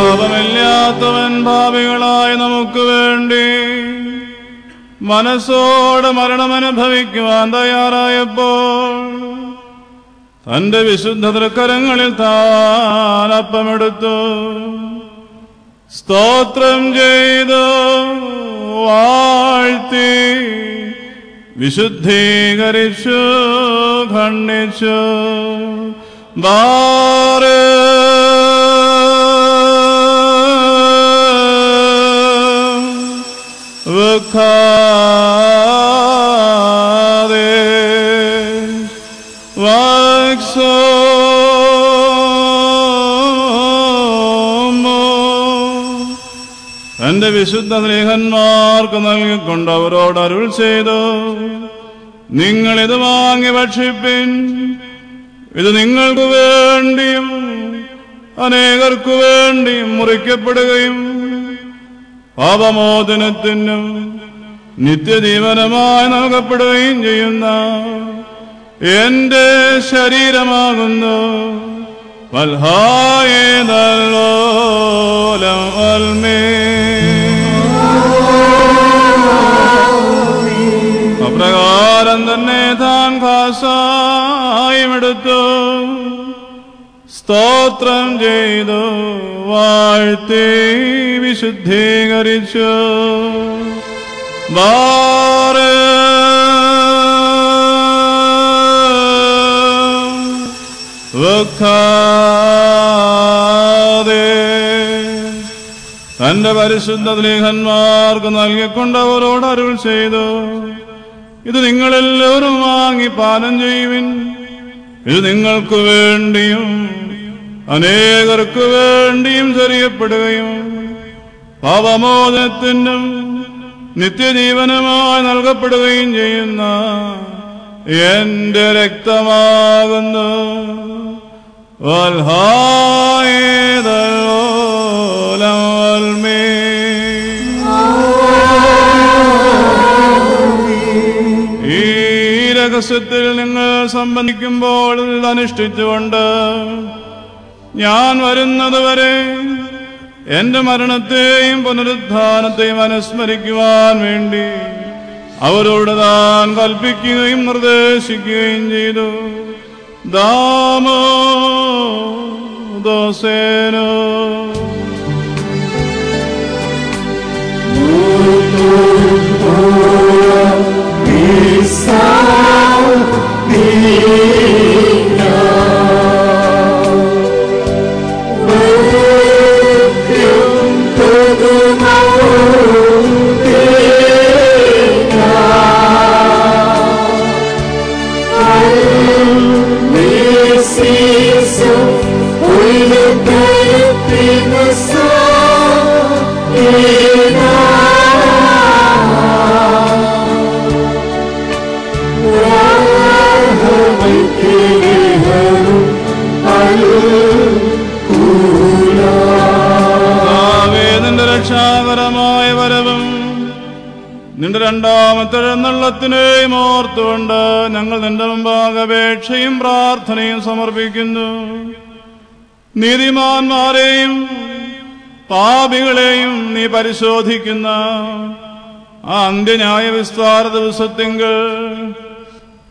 പാപമില്ലാത്തവൻ ഭാവികളായ നമുക്ക് വേണ്ടി മനസ്സോടെ മരണമനുഭവിക്കുവാൻ തയ്യാറായപ്പോൾ തന്റെ വിശുദ്ധ തൃക്കരങ്ങളിൽ താൻ അപ്പമെടുത്തു. സ്തോത്രം ചെയ്തു വാഴ്ത്തി. വിശുദ്ധീകരിച്ചു ഖണ്ഡിച്ചു ബാറ് വെക്കാതെ വിശുദ്ധ സ്നേഹന്മാർക്ക് നൽകിക്കൊണ്ട് അവരോട് അരുൾ ചെയ്തു. നിങ്ങൾ ഇത് വാങ്ങി ഭക്ഷിപ്പിൻ. ഇത് നിങ്ങൾക്ക് വേണ്ടിയും അനേകർക്കു വേണ്ടിയും മുറിക്കപ്പെടുകയും പാപമോചനത്തിനും നിത്യജീവനമായി നൽകപ്പെടുകയും ചെയ്യുന്ന എന്റെ ശരീരമാകുന്നു. വൽഹായേതല്ലോലം അൽമേ. അപ്രകാരം തന്നെ താൻ എടുത്തു സ്തോത്രം ചെയ്തു വാഴ്ത്തി വിശുദ്ധീകരിച്ചു. വെക്കാതെ തന്റെ പരിശുദ്ധ ലേഖന്മാർക്ക് നൽകിക്കൊണ്ട് അവരോട് അരുൾ ചെയ്തു. ഇത് നിങ്ങളെല്ലാവരും വാങ്ങി പാനം ചെയ്യുവിൻ. ഇത് നിങ്ങൾക്ക് വേണ്ടിയും അനേകർക്ക് വേണ്ടിയും ചെറിയപ്പെടുകയും പാപമോചനത്തിനും നിത്യജീവനമായി നൽകപ്പെടുകയും ചെയ്യുന്ന എന്റെ രക്തമാകുന്നു. വൽഹായതലോലം വൽമേ രഹസ്യത്തിൽ നിങ്ങൾ സംബന്ധിക്കുമ്പോൾ അനുഷ്ഠിച്ചുകൊണ്ട് ഞാൻ വരുന്നതുവരെ എന്റെ മരണത്തെയും പുനരുദ്ധാനത്തെയും അനുസ്മരിക്കുവാൻ വേണ്ടി അവരോട് താൻ കൽപ്പിക്കുകയും നിർദ്ദേശിക്കുകയും ചെയ്തു. ദാമോ ദോസേനോ. നിന്റെ രണ്ടാമത്തെ ഓർത്തുകൊണ്ട് ഞങ്ങൾ നിന്റെ മുമ്പാകെ അപേക്ഷയും പ്രാർത്ഥനയും സമർപ്പിക്കുന്നു. നീതിമാന്മാരെയും പാപികളെയും നീ പരിശോധിക്കുന്ന ആ അന്ത്യന്യായ വിസ്താര ദിവസത്തിങ്കൾ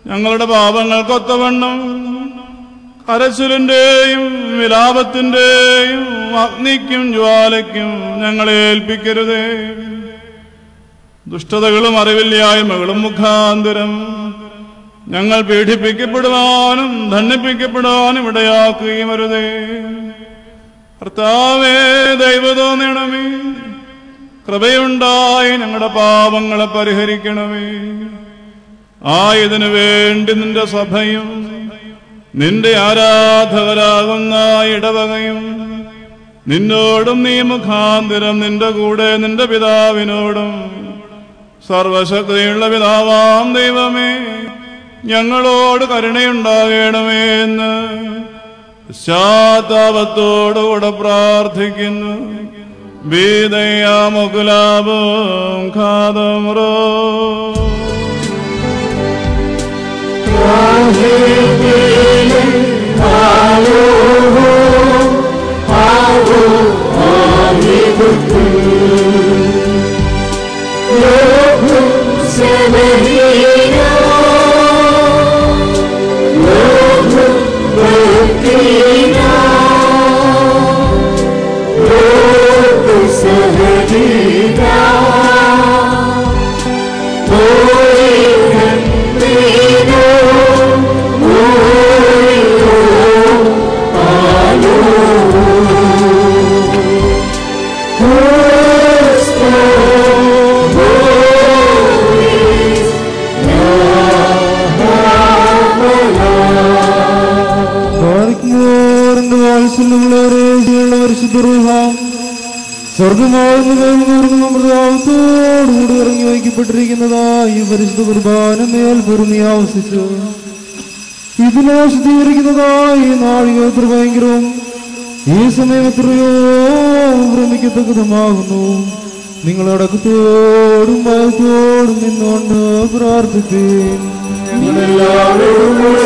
ഞങ്ങളുടെ പാപങ്ങൾക്കൊത്തവണ്ണം കരച്ചിലിന്റെയും വിലാപത്തിന്റെയും അഗ്നിക്കും ജ്വാലയ്ക്കും ഞങ്ങളെ ഏൽപ്പിക്കരുതേ. ദുഷ്ടതകളും അറിവില്ലായ്മകളും മുഖാന്തരം. ഞങ്ങൾ പീഡിപ്പിക്കപ്പെടുവാനും ധന്യപ്പിക്കപ്പെടുവാനും ഇടയാക്കുകയും വരുതേ കർത്താവേ ദൈവതോന്നിണമേ കൃപയുണ്ടായി ഞങ്ങളുടെ പാപങ്ങളെ പരിഹരിക്കണമേ. ആയതിനു വേണ്ടി നിന്റെ സഭയും നിന്റെ ആരാധകരാകുന്ന ഇടവകയും നിന്നോടും നീ മുഖാന്തരം നിന്റെ കൂടെ നിന്റെ പിതാവിനോടും സർവശക്തിയുള്ള പിതാവാം ദൈവമേ ഞങ്ങളോട് കരുണയുണ്ടാകണമേ എന്ന് പശ്ചാത്താപത്തോടുകൂടെ പ്രാർത്ഥിക്കുന്നു. ബീതയാമുകുലാപം ഖാദമറോ പാലിക്കുന്നോറിന്റെ ചെയ്യുന്ന പരിശുദ്ധ റൂഹ സ്വർഗമാകുന്ന അമൃതാവത്തോടുകൂടി ഇറങ്ങി വയ്ക്കപ്പെട്ടിരിക്കുന്നതായി പരിശുദ്ധ കുർബാന മേൽ പൊറുമി ആവസിച്ചു. ഇതിനെ ശുദ്ധീകരിക്കുന്നതായി നാഴിക എത്ര ഭയങ്കരവും ഈ സമയം എത്രയോ ഭ്രമിക്കത്തക്കതുമാകുന്നു. നിങ്ങളടക്കത്തോടും ഭയത്തോടും നിന്നുകൊണ്ട് പ്രാർത്ഥിപ്പേൻ. ഞങ്ങളെല്ലാവരോടും കൂടെ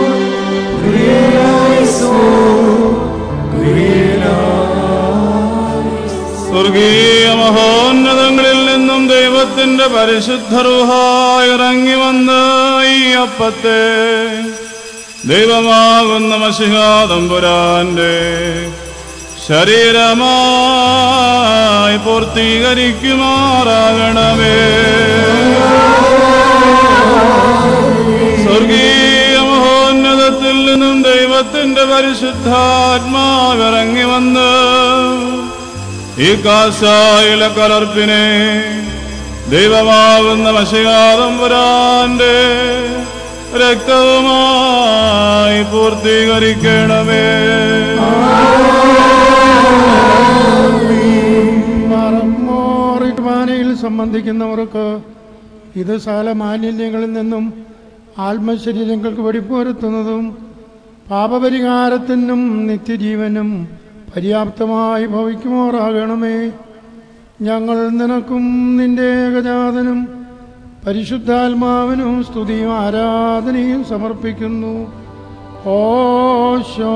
സ്വർഗീയ മഹോന്നതങ്ങളിൽ നിന്നും ദൈവത്തിന്റെ പരിശുദ്ധ ഇറങ്ങി വന്ന ഈ അപ്പത്തെ ദൈവമാകുന്ന മഷിഹാദമ്പുരാന്റെ ശരീരമായി പൂർത്തീകരിക്കുമാറാകണമേ. സ്വർഗീയ ദൈവത്തിന്റെ പരിശുദ്ധാത്മാവിറങ്ങി വന്ന് ഈ കാശായില കലർപ്പിനെ ദൈവമാവുന്ന മഷികാതം പുരാന്റെ രക്തവുമായി പൂർത്തീകരിക്കണമേ. കുർബാനയിൽ സംബന്ധിക്കുന്നവർക്ക് ഇത് സകല മാലിന്യങ്ങളിൽ നിന്നും ആത്മശരീരങ്ങൾക്ക് വെടിപ്പുവരുത്തുന്നതും പാപപരിഹാരത്തിനും നിത്യജീവനും പര്യാപ്തമായി ഭവിക്കുമാറാകണമേ. ഞങ്ങൾ നിനക്കും നിന്റെ ഏകജാതനും പരിശുദ്ധാത്മാവിനും സ്തുതിയും ആരാധനയും സമർപ്പിക്കുന്നു. ഓശോ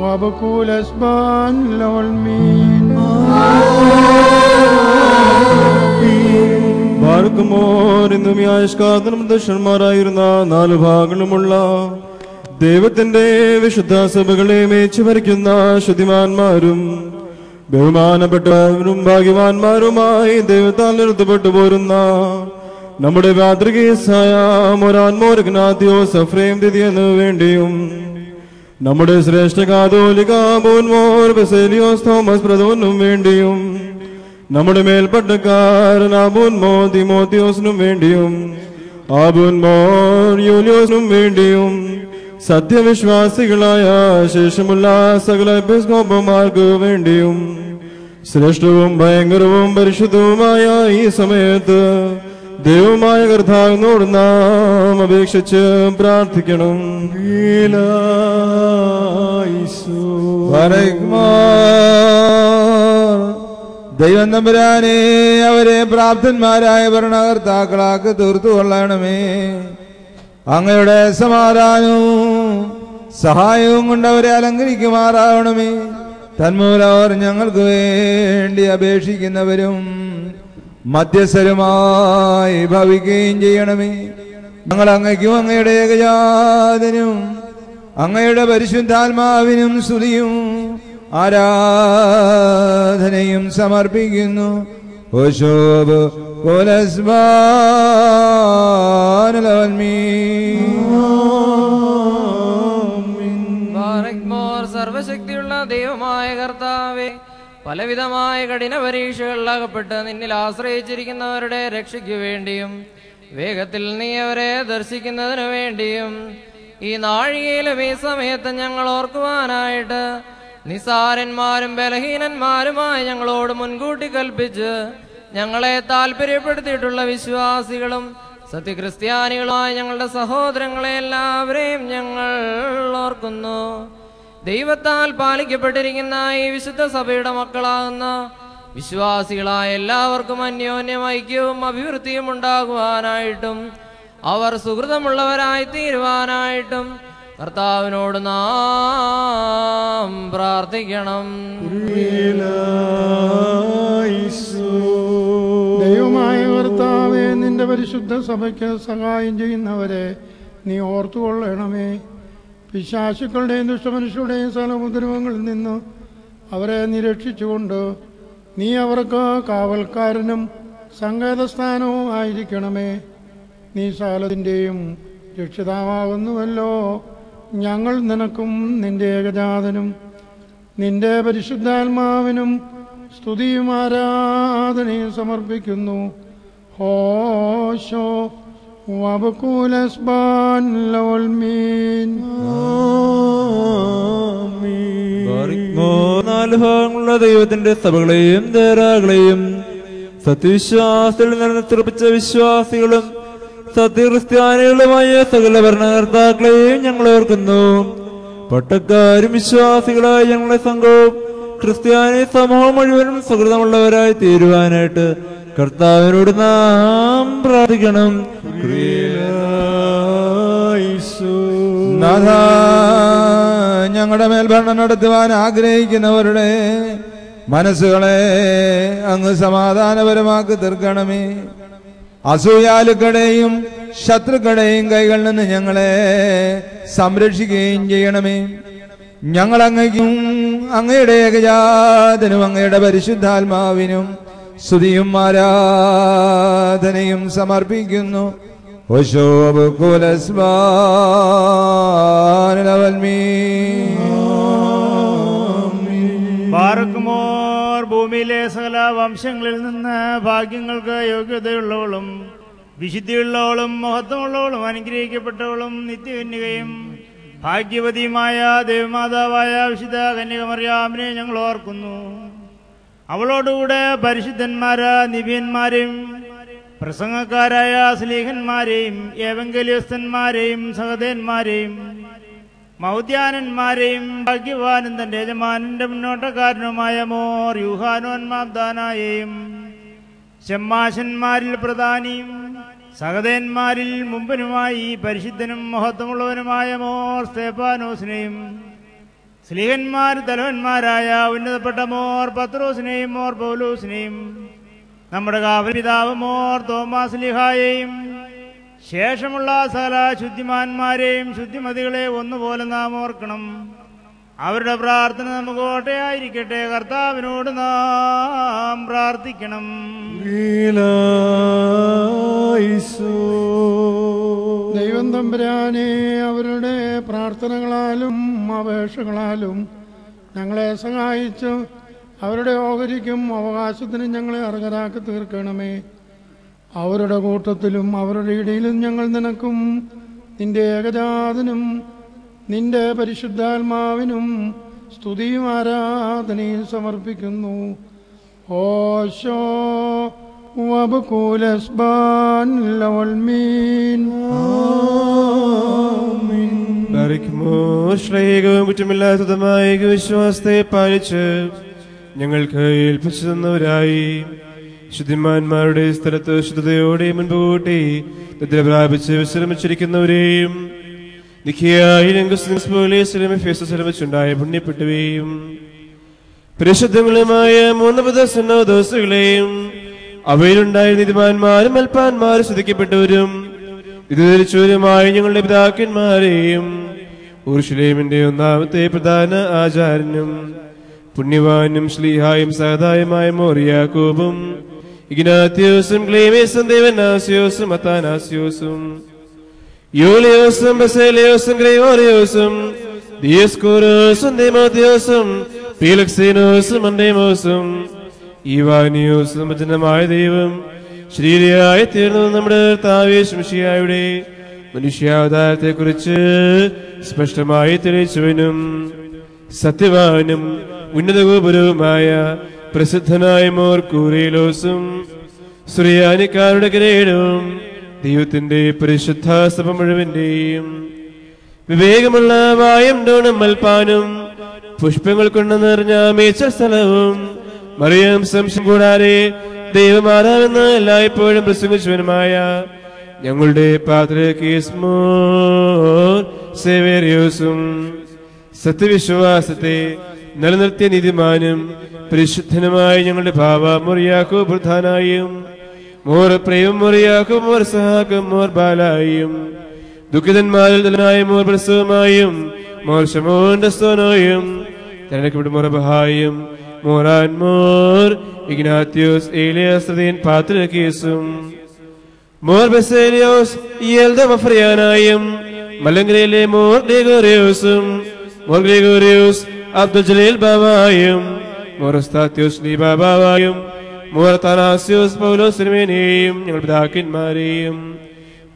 വബക്കൂലസ്ബാൻ ലോൽമീൻ ഇന്നും ആയുഷ്കാതനും ദർശന്മാരായിരുന്ന നാല് ഭാഗങ്ങളുമുള്ള ദൈവത്തിന്റെ വിശുദ്ധ സഭകളെ മേച്ചു ഭരിക്കുന്ന ശുദ്ധിമാന്മാരും ബഹുമാനപ്പെട്ടവരും ഭാഗ്യവാന്മാരുമായി ദൈവത്താൽ നിർത്തപ്പെട്ടു പോരുന്ന നമ്മുടെ പാത്രികേസായ മൊരാൻമോരഗ്നാഥിയോ സഫ്രേം എന്ന് വേണ്ടിയും നമ്മുടെ ശ്രേഷ്ഠ കാതോലിക തോമസ് പ്രദോനും വേണ്ടിയും നമ്മുടെ മേൽപ്പട്ടക്കാരൻ ആബൂൻമോ തിമോത്തിയോസിനും വേണ്ടിയും ആബൂൻമോർ യൂലിയോസിനും വേണ്ടിയും സത്യവിശ്വാസികളായ ശേഷമുള്ള സകല എപ്പിസ്കോപ്പന്മാർക്ക് വേണ്ടിയും ശ്രേഷ്ഠവും ഭയങ്കരവും പരിശുദ്ധവുമായ ഈ സമയത്ത് ദൈവമായ കർത്താവിനോട് നാം അപേക്ഷിച്ച് പ്രാർത്ഥിക്കണം. ദൈവം തമ്പുരാനെ അവരെ പ്രാപ്തന്മാരായ ഭരണകർത്താക്കളാക്കി തീർത്തു കൊള്ളണമേ അങ്ങയുടെ സമാധാനവും സഹായവും കൊണ്ട് അവരെ അലങ്കരിക്കുമാറാവണമേ. തന്മൂലം അവർ ഞങ്ങൾക്ക് വേണ്ടി അപേക്ഷിക്കുന്നവരും മധ്യസ്ഥരുമായി ഭവിക്കുകയും ചെയ്യണമേ. ഞങ്ങൾ അങ്ങയ്ക്കും അങ്ങയുടെ ഏകജാതനും അങ്ങയുടെ പരിശുദ്ധാത്മാവിനും സ്തുതിയും ആരാധനയും സമർപ്പിക്കുന്നു. ഓശോബ് ബാറക്മോർ സർവശക്തിയുള്ള ദൈവമായ കർത്താവേ പലവിധമായ കഠിന പരീക്ഷകളിൽ അകപ്പെട്ട് നിന്നിൽ ആശ്രയിച്ചിരിക്കുന്നവരുടെ രക്ഷയ്ക്കു വേണ്ടിയും വേഗത്തിൽ നീ അവരെ ദർശിക്കുന്നതിനു വേണ്ടിയും ഈ നാഴികയിലും ഈ സമയത്ത് ഞങ്ങൾ ഓർക്കുവാനായിട്ട് നിസാരന്മാരും ബലഹീനന്മാരുമായി ഞങ്ങളോട് മുൻകൂട്ടി കൽപ്പിച്ച് ഞങ്ങളെ താല്പര്യപ്പെടുത്തിയിട്ടുള്ള വിശ്വാസികളും സത്യക്രിസ്ത്യാനികളുമായ ഞങ്ങളുടെ സഹോദരങ്ങളെ എല്ലാവരെയും ഞങ്ങൾ ഓർക്കുന്നു. ദൈവത്താൽ പാലിക്കപ്പെട്ടിരിക്കുന്ന ഈ വിശുദ്ധ സഭയുടെ മക്കളാകുന്ന വിശ്വാസികളായ എല്ലാവർക്കും അന്യോന്യം ഐക്യവും അഭിവൃദ്ധിയും ഉണ്ടാകുവാനായിട്ടും അവർ സുഹൃതമുള്ളവരായി തീരുവാനായിട്ടും കർത്താവിനോട് നാം പ്രാർത്ഥിക്കണം. ദൈവമായ കർത്താവേ നിന്റെ പരിശുദ്ധ സഭയ്ക്ക് സഹായം ചെയ്യുന്നവരെ നീ ഓർത്തുകൊള്ളണമേ. പിശാശുക്കളുടെയും ദുഷ്ടമനുഷ്യരുടെയും സകലമുദ്രവങ്ങളിൽ നിന്ന് അവരെ നിരക്ഷിച്ചുകൊണ്ട് നീ അവർക്ക് കാവൽക്കാരനും സങ്കേതസ്ഥാനവും ആയിരിക്കണമേ. നീ സകലത്തിന്റെയും രക്ഷിതാവാകുന്നുവല്ലോ. ഞങ്ങൾ നിനക്കും നിന്റെ ഏകജാതനും നിന്റെ പരിശുദ്ധാത്മാവിനും സ്തുതിയും ആരാധനയും സമർപ്പിക്കുന്നു. ഹോശോ വബക്കൂലസ്ബാൻ ലോൽമീൻ നാല് ഭാഗങ്ങളുള്ള ദൈവത്തിന്റെ സഭകളെയും ദേറാകളെയും സത്യവിശ്വാസത്തിൽ നിലനിർത്തിപ്പിച്ച വിശ്വാസികളും സത്യക്രിസ്ത്യാനികളുമായ സകല ഭരണകർത്താക്കളെയും ഞങ്ങൾ ഓർക്കുന്നു. പട്ടക്കാരും വിശ്വാസികളായ ഞങ്ങളുടെ സംഘവും ക്രിസ്ത്യാനി സമൂഹം മുഴുവനും സുഹൃതമുള്ളവരായി തീരുവാനായിട്ട് കർത്താവിനോട് നാം പ്രാർത്ഥിക്കണം. നാഥ ഞങ്ങളുടെ മേൽഭരണം നടത്തുവാൻ ആഗ്രഹിക്കുന്നവരുടെ മനസ്സുകളെ അങ്ങ് സമാധാനപരമാക്കി തീർക്കണമേ. അസൂയാലുക്കളുടെയും ശത്രുക്കളുടെയും കൈകളിൽ നിന്ന് ഞങ്ങളെ സംരക്ഷിക്കുകയും ചെയ്യണമേ. ഞങ്ങൾ അങ്ങയ്ക്കും അങ്ങയുടെ ഏകജാതനും അങ്ങയുടെ പരിശുദ്ധാത്മാവിനും സ്തുതിയും ആരാധനയും സമർപ്പിക്കുന്നു. ഒശോബ് കുലസ്വാനവൽമീ പാർക്കുമോർ ഭൂമിയിലെ സകല വംശങ്ങളിൽ നിന്ന് ഭാഗ്യങ്ങൾക്ക് യോഗ്യതയുള്ളവളും വിശുദ്ധിയുള്ളവളും മഹത്വമുള്ളവളും അനുഗ്രഹിക്കപ്പെട്ടവളും നിത്യകന്യകയും ഭാഗ്യവതിയുമായ ദേവമാതാവായ വിശുദ്ധ കന്യകമറിയാമിനെ ഞങ്ങൾ ഓർക്കുന്നു. അവളോടുകൂടെ പരിശുദ്ധന്മാര് നിവ്യന്മാരെയും പ്രസംഗക്കാരായ സ്ലീഹന്മാരെയും ഏവങ്കലിയസ്ഥന്മാരെയും സഹദേന്മാരെയും മൗദ്യാനന്മാരെയും ഭാഗ്യവാനും തന്റെ യജമാനന്റെ മുന്നോട്ടക്കാരനുമായ മോർ യുഹാനോൻ ചെമ്മാശന്മാരിൽ പ്രധാനിയും സഹദേന്മാരിൽ മുമ്പനുമായി പരിശുദ്ധനും മഹത്വമുള്ളവനുമായ മോർ സ്തേഫാനോസിനെയും സ്ലീഹന്മാർ തലവന്മാരായ ഉന്നതപ്പെട്ട മോർ പത്രോസിനെയും മോർ പൗലോസിനെയും നമ്മുടെ കാവൽ മോർ തോമാസ് ലിഹായെയും ശേഷമുള്ള സകല ശുദ്ധിമാന്മാരെയും ശുദ്ധിമതികളെ ഒന്നുപോലെ നാം ഓർക്കണം. അവരുടെ പ്രാർത്ഥന നമുക്ക് കോട്ടയായിരിക്കട്ടെ കർത്താവിനോട് നാം പ്രാർത്ഥിക്കണം. ദൈവം തമ്പുരാനെ അവരുടെ പ്രാർത്ഥനകളാലും അപേക്ഷകളാലും ഞങ്ങളെ സഹായിച്ചു അവരുടെ ഓഹരിക്കും അവകാശത്തിനും ഞങ്ങളെ അർഹരാക്കി തീർക്കണമേ. അവരുടെ കൂട്ടത്തിലും അവരുടെ ഇടയിലും ഞങ്ങൾ നിനക്കും നിന്റെ ഏകജാതനും നിന്റെ പരിശുദ്ധാത്മാവിനും സ്തുതിയും ആരാധനയും സമർപ്പിക്കുന്നു. ഓശോ വിശ്വാസത്തെ പാലിച്ച് ഞങ്ങൾക്ക് ഏൽപ്പിച്ചു തന്നവരായി. ശുദ്ധിമാന്മാരുടെ സ്ഥലത്ത് ശുദ്ധതയോടെ മുൻപ് കൂട്ടി നിദ്ര പ്രാപിച്ച് വിശ്രമിച്ചിരിക്കുന്നവരെയും പോലെ ശ്രമിച്ചുണ്ടായ പുണ്യപ്പെട്ടുകയും പരിശുദ്ധങ്ങളുമായ മൂന്ന് പദസന്നോ ദിവസങ്ങളെയും അവയിലുണ്ടായ നീതിമാന്മാരും അൽപ്പാന്മാരും ശ്രദ്ധിക്കപ്പെട്ടവരും ഇത് ധരിച്ചവരുമായ ഞങ്ങളുടെ പിതാക്കന്മാരെയും ഊർഷലേമിന്റെ ഒന്നാമത്തെ പ്രധാന ആചാര്യനും പുണ്യവാനും ശ്ലീഹായും സഹതായുമായ മോറിയാക്കോബും ഇഗ്നാത്യോസും ക്ലേമേസും ദേവനാസ്യോസും അത്താനാസ്യോസും യോലിയോസും ബസേലിയോസും ഗ്രേഗോറിയോസും ദിയസ്കോറോസും ദേമോത്തിയോസും പീലക്സീനോസും അണ്ടേമോസും ഈവാനിയോസും വചനമായ ദൈവം ശരീരയായി തീർന്നു നമ്മുടെ താവേശംഷിയായുടെ മനുഷ്യാവതാരത്തെ കുറിച്ച് സ്പഷ്ടമായി തെളിയിച്ചവനും സത്യവാനും ഉന്നത ഗോപുരവുമായ പ്രസിദ്ധനായ മോർ കൂറിയലോസും സുറിയാനിക്കാരുടെ കിരീടവും ദൈവത്തിന്റെ പരിശുദ്ധ സഭ മുഴുവന്റെയും വിവേകമുള്ള വായം ഡോണും പുഷ്പങ്ങൾ കൊണ്ട് നിറഞ്ഞ മേച്ച സ്ഥലവും മറിയം സംശയം കൂടാതെ ദൈവമാതാവെന്ന് എല്ലായ്പ്പോഴും പ്രസംഗിച്ചവനുമായ ഞങ്ങളുടെ പാത്ര സേവേറിയോസും സത്യവിശ്വാസത്തെ നിലനിർത്തിയ നീതിമാനും പരിശുദ്ധനുമായ ഞങ്ങളുടെ ഭാവ മുറിയാക്കോ പ്രധാനായും മോർ പ്രേമം മുറിയാക്കും മോർ സഹാക്കും മോർ ബാലായും. ദുഃഖിതന്മാരിൽ തലനായ മോർ പ്രസവമായും മോർ ശമോന്റെ സ്തോനോയും തിരഞ്ഞെടുക്കപ്പെട്ട മൊറബഹായും മോറാൻ മോർ ഇഗ്നാത്യോസ് ഏലിയാസ്രദീൻ പാത്രക്കേസും മോർ ബസേലിയോസ് ഇയൽദ മഫ്രിയാനായും മലങ്കരയിലെ മോർ ഗ്രിഗോറിയോസും മോർ ഗ്രിഗോറിയോസ് അബ്ദുൽ ജലീൽ ബാബായും മോർ ഉസ്താത്യോസ് ലീ ബാബാവായും മോർ പൗലോസ് പൗലോസിനുമേനെയും ഞങ്ങൾ പിതാക്കന്മാരെയും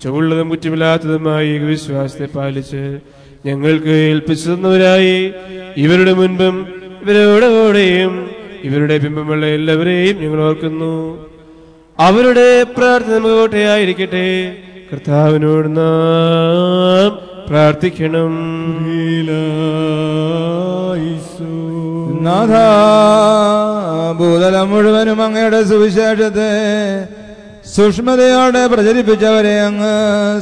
ചുവള്ളതും കുറ്റമില്ലാത്തതുമായ വിശ്വാസത്തെ പാലിച്ച് ഞങ്ങൾക്ക് ഏൽപ്പിച്ചതെന്നവരായി ഇവരുടെ മുൻപും ഇവരുടെ കൂടെയും ഇവരുടെ ബിംബമുള്ള എല്ലാവരെയും ഞങ്ങൾ ഓർക്കുന്നു. അവരുടെ പ്രാർത്ഥന കോട്ടയായിരിക്കട്ടെ. കർത്താവിനോട് നാം പ്രാർത്ഥിക്കണം. നാഥ ഭൂതലം മുഴുവനും അങ്ങയുടെ സുവിശേഷത്തെ സൂക്ഷ്മതയോടെ പ്രചരിപ്പിച്ചവരെ അങ്ങ്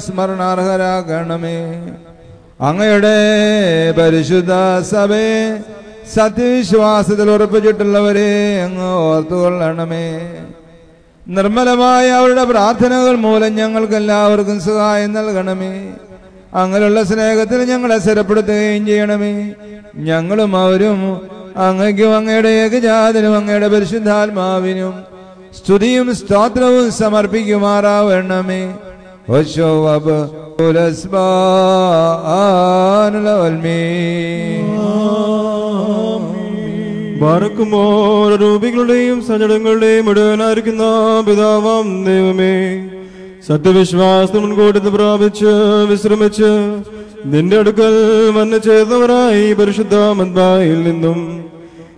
സ്മരണാർഹരാക്കണമേ. അങ്ങയുടെ പരിശുദ്ധ സഭയെ സത്യവിശ്വാസത്തിൽ ഉറപ്പിച്ചിട്ടുള്ളവരെ അങ്ങ് ഓർത്തുകൊള്ളണമേ. നിർമ്മലമായ അവരുടെ പ്രാർത്ഥനകൾ മൂലം ഞങ്ങൾക്കെല്ലാവർക്കും സഹായം നൽകണമേ. അങ്ങനെയുള്ള സ്നേഹത്തിൽ ഞങ്ങളെ സ്ഥിരപ്പെടുത്തുകയും ചെയ്യണമേ. ഞങ്ങളും അവരും അങ്ങയ്ക്കും അങ്ങയുടെ ഏകജാതനും അങ്ങയുടെ പരിശുദ്ധാത്മാവിനും സ്തുതിയും സ്തോത്രവും സമർപ്പിക്കുമാറാവണമേ. ൂപികളുടെയും സഞ്ചടങ്ങളുടെയും രൂപികളുടെയും മുഴുവനായിരിക്കുന്ന പിതാവാം ദൈവമേ. സത്യവിശ്വാസം മുൻകൂട്ടി പ്രാപിച്ച് വിശ്രമിച്ച് നിന്റെ അടുക്കൽ വന്നു ചേർന്നവരായി പരിശുദ്ധ മദ്ബായിൽ നിന്നും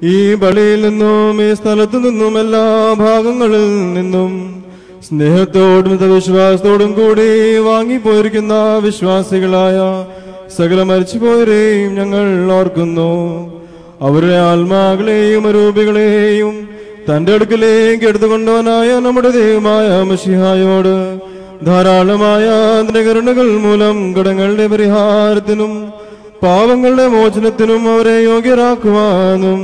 ഈ പള്ളിയിൽ നിന്നും ഈ സ്ഥലത്തു നിന്നും എല്ലാ ഭാഗങ്ങളിൽ നിന്നും സ്നേഹത്തോടും വിശ്വാസത്തോടും കൂടി വാങ്ങിപ്പോയിരിക്കുന്ന വിശ്വാസികളായ സകല മരിച്ചുപോയരെയും ഞങ്ങൾ ഓർക്കുന്നു. അവരുടെ ആത്മാക്കളെയും അരൂപികളെയും തന്റെ അടുക്കിലേക്ക് എടുത്തുകൊണ്ടവനായ നമ്മുടെ ദൈവമായ മഷിഹായോട് ധാരാളമായ അതിന്റെ കരുണകൾ മൂലം കടങ്ങളുടെ പരിഹാരത്തിനും പാവങ്ങളുടെ മോചനത്തിനും അവരെ യോഗ്യരാക്കുവാനും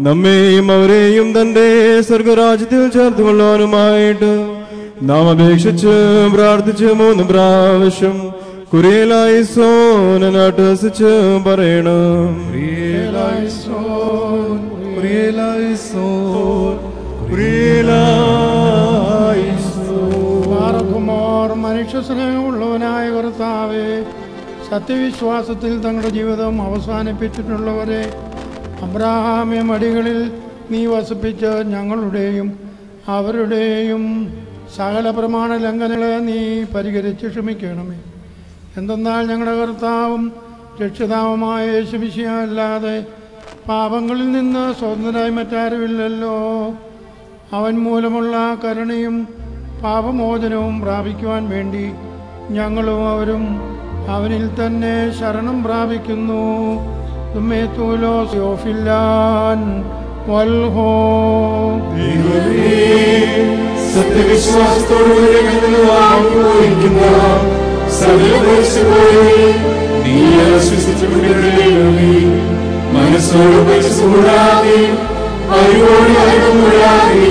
നമ്മെയും അവരെയും തന്റെ സ്വർഗരാജ്യത്തിൽ ചേർത്തുകൊള്ളാനുമായിട്ട് നാം അപേക്ഷിച്ച് പ്രാർത്ഥിച്ച് മൂന്ന് പ്രാവശ്യം കുറിയലായി സോനാട്ട് വസിച്ച് പറയണം. പാറക്കുമാർ മനുഷ്യ സ്നേഹമുള്ളവനായ കർത്താവെ സത്യവിശ്വാസത്തിൽ തങ്ങളുടെ ജീവിതം അവസാനിപ്പിച്ചിട്ടുള്ളവരെ അബ്രാഹാമ്യ മടികളിൽ നീ വസിപ്പിച്ച ഞങ്ങളുടെയും അവരുടെയും സകല പ്രമാണ ലംഘനങ്ങളെ നീ പരിഹരിച്ച് ക്ഷമിക്കണമേ. എന്തെന്നാൽ ഞങ്ങളുടെ കർത്താവും രക്ഷിതാവുമായ യേശുമിശിയ അല്ലാതെ പാപങ്ങളിൽ നിന്ന് സ്വതന്ത്രരായി മറ്റാരുമില്ലല്ലോ. അവൻ മൂലമുള്ള കരുണയും പാപമോചനവും പ്രാപിക്കുവാൻ വേണ്ടി ഞങ്ങളും അവരും അവനിൽ തന്നെ ശരണം പ്രാപിക്കുന്നു. സത്യവിശ്വാസത്തോടുകൂടി ഞങ്ങൾ വാങ്ങിപ്പോയിരിക്കുന്ന മനസ്സോട് അറിവുകൂടാതെ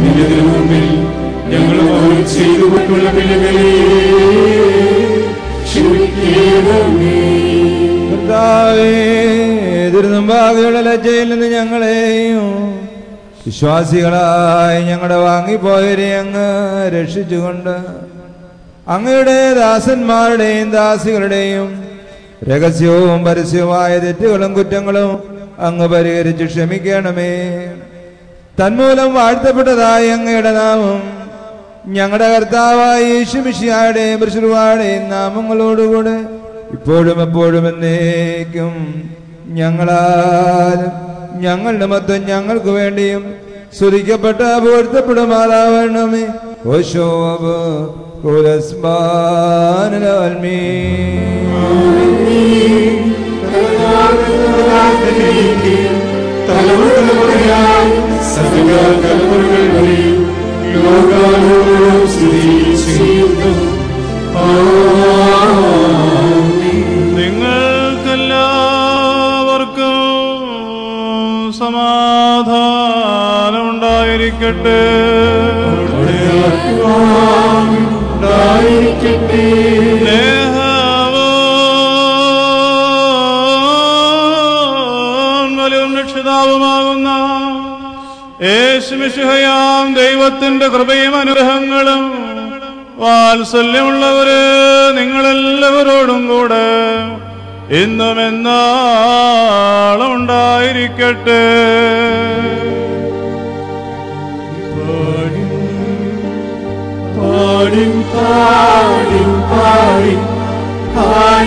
നിന്റെ മുമ്പിൽ ഞങ്ങൾ അവർ കർത്താവേ തിരുനമ്പാകെയുള്ള ലജ്ജയിൽ നിന്ന് ഞങ്ങളെയും വിശ്വാസികളായി ഞങ്ങളുടെ വാങ്ങിപ്പോയരെ അങ്ങ് രക്ഷിച്ചുകൊണ്ട് അങ്ങയുടെ ദാസന്മാരുടെയും ദാസികളുടെയും രഹസ്യവും പരസ്യവുമായ തെറ്റുകളും കുറ്റങ്ങളും അങ്ങ് പരിഹരിച്ച് ക്ഷമിക്കണമേ. തന്മൂലം വാഴ്ത്തപ്പെട്ടതായി അങ്ങയുടെ നാമം ഞങ്ങളുടെ കർത്താവായ യേശുമിഷിയായുടെയും പുരുഷരുവാടെയും നാമങ്ങളോടുകൂടെ ഇപ്പോഴും എപ്പോഴും എന്നേക്കും ഞങ്ങളാലും ഞങ്ങളുടെ മൊത്തം ഞങ്ങൾക്ക് വേണ്ടിയും സ്തുതിക്കപ്പെട്ട പൊരുത്തപ്പെടുമാറാവണമേ തലമുറയായി സകല തലമുറകൾ ലോകാലോകം സ്തുതി ചെയ്യുന്നു നിങ്ങൾക്കെല്ലാവർക്കും സമാധാനം ഉണ്ടായിരിക്കട്ടെ സ്നേഹവും വലിയും രക്ഷിതാവുമാകുന്ന യേശുമിശിഹയാം ദൈവത്തിന്റെ കൃപയും അനുഗ്രഹങ്ങളും വാത്സല്യമുള്ളവര് നിങ്ങളെല്ലാവരോടും കൂടെ ഇന്നും എന്നാളും ഉണ്ടായിരിക്കട്ടെ പാടി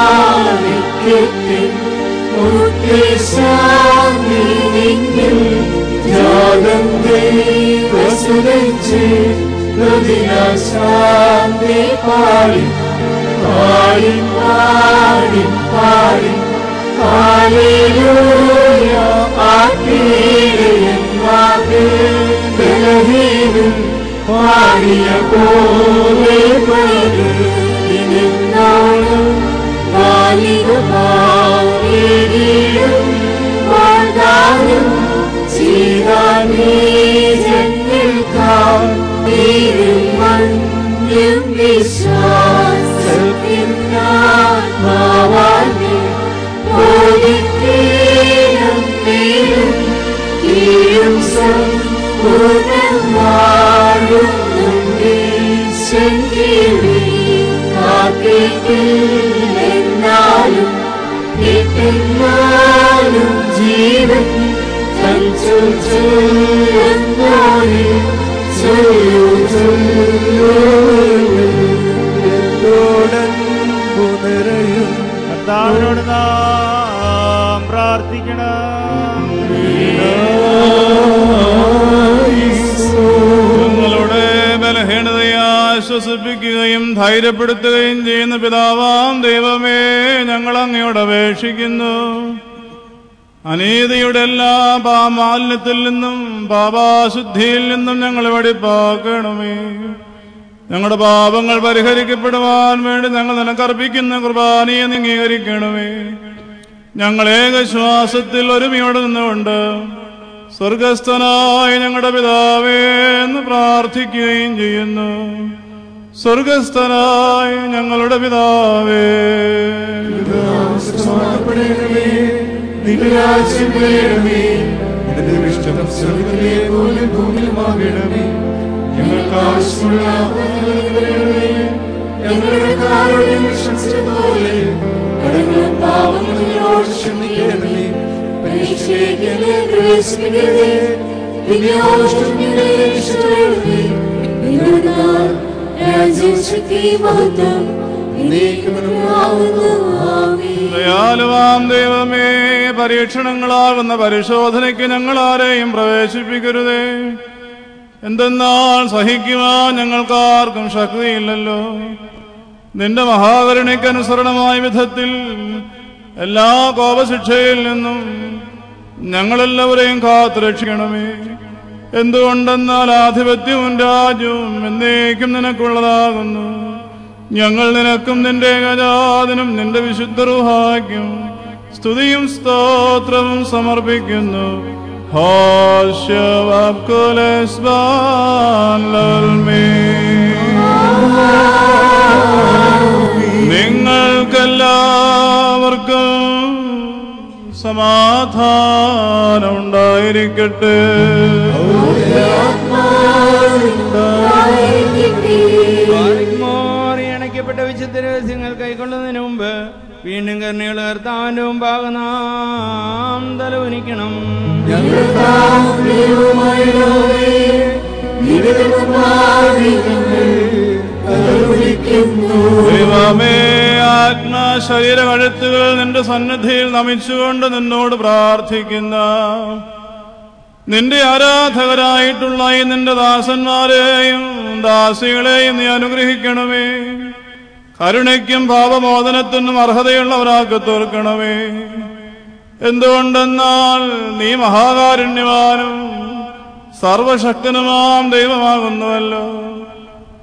ആദിത്യത്തിൻ മുക്തിശാന്തി നിന്നിൽ ജാതം ദൈവസുരച്ച് ഹൃദയശാന്തി പാടി. പാടി പാടി പാടി. ഹാലേലൂയ ആത്മീയൻ ബലഹീനും പാടിയ പോലെ 你的宝贵的人，我答应记得你今日高，你人们因为啥生病那么晚呢？我的敌人敌人敌人生，我们哪能能的先敌人？കിട്ടുന്നാലും ജീവൻ കർത്താവിനോട് നാം പ്രാർത്ഥിക്കണം. നിങ്ങളുടെ ബലഹീനതയെ ആശ്വസിപ്പിക്കുകയും ധൈര്യപ്പെടുത്തുകയും ചെയ്യുന്ന പിതാവാം ദൈവമേ ഞങ്ങൾ അങ്ങയോട് അപേക്ഷിക്കുന്നു. അനീതിയുടെ എല്ലാ പാമാലിന്യത്തിൽ നിന്നും പാപാശുദ്ധിയിൽ നിന്നും ഞങ്ങൾ വെടിപ്പാക്കണമേ ഞങ്ങളുടെ പാപങ്ങൾ പരിഹരിക്കപ്പെടുവാൻ വേണ്ടി ഞങ്ങൾ നിനക്കർപ്പിക്കുന്ന കുർബാനയെ അംഗീകരിക്കണമേ. ഞങ്ങൾ ഏകശ്വാസത്തിൽ ഒരുമയോടെ നിന്നുകൊണ്ട് സ്വർഗസ്ഥനായ ഞങ്ങളുടെ പിതാവേ എന്ന് പ്രാർത്ഥിക്കുകയും ചെയ്യുന്നു. സ്വർഗസ്ഥനായ ഞങ്ങളുടെ പിതാവേ. പ്രവേശിപ്പിക്കരുതേ ദയാലുവാം ദൈവമേ പരീക്ഷണങ്ങളാകുന്ന പരിശോധനയ്ക്ക് ഞങ്ങൾ ആരെയും പ്രവേശിപ്പിക്കരുതേ. എന്തെന്നാൽ സഹിക്കുവാൻ ഞങ്ങൾക്കാർക്കും ശക്തിയില്ലല്ലോ. നിന്റെ മഹാകരുണയ്ക്കനുസരണമായ വിധത്തിൽ എല്ലാ കോപശിക്ഷയിൽ നിന്നും ഞങ്ങളെല്ലാവരെയും കാത്തു രക്ഷിക്കണമേ എന്തുകൊണ്ടെന്നാൽ ആധിപത്യവും രാജ്യവും എന്നേക്കും നിനക്കുള്ളതാകുന്നു. ഞങ്ങൾ നിനക്കും നിന്റെ ഗജാതിനും നിന്റെ വിശുദ്ധ റുഹായ്ക്കും സ്തുതിയും സ്തോത്രവും സമർപ്പിക്കുന്നു. നിങ്ങൾക്കെല്ലാവർക്കും സമാധാനം ഉണ്ടായിരിക്കട്ടെ മാറി അണയ്ക്കപ്പെട്ട വിശുദ്ധ രഹസ്യങ്ങൾ കൈക്കൊള്ളുന്നതിന് മുമ്പ് വീണ്ടും കരുണയുള്ള കർത്താവിന്റെ മുമ്പാകെ നാം തലവനിക്കണം ദൈവമേ ശരീര കഴുത്തുകൾ നിന്റെ സന്നിധിയിൽ നമിച്ചുകൊണ്ട് നിന്നോട് പ്രാർത്ഥിക്കുന്ന നിന്റെ ആരാധകരായിട്ടുള്ള ഈ നിന്റെ ദാസന്മാരെയും ദാസികളെയും നീ അനുഗ്രഹിക്കണമേ. കരുണയ്ക്കും പാപമോചനത്തിനും അർഹതയുള്ളവരാക്കി തീർക്കണമേ. എന്തുകൊണ്ടെന്നാൽ നീ മഹാകാരുണ്യവാനും സർവശക്തനുമാം ദൈവമാകുന്നുവല്ലോ.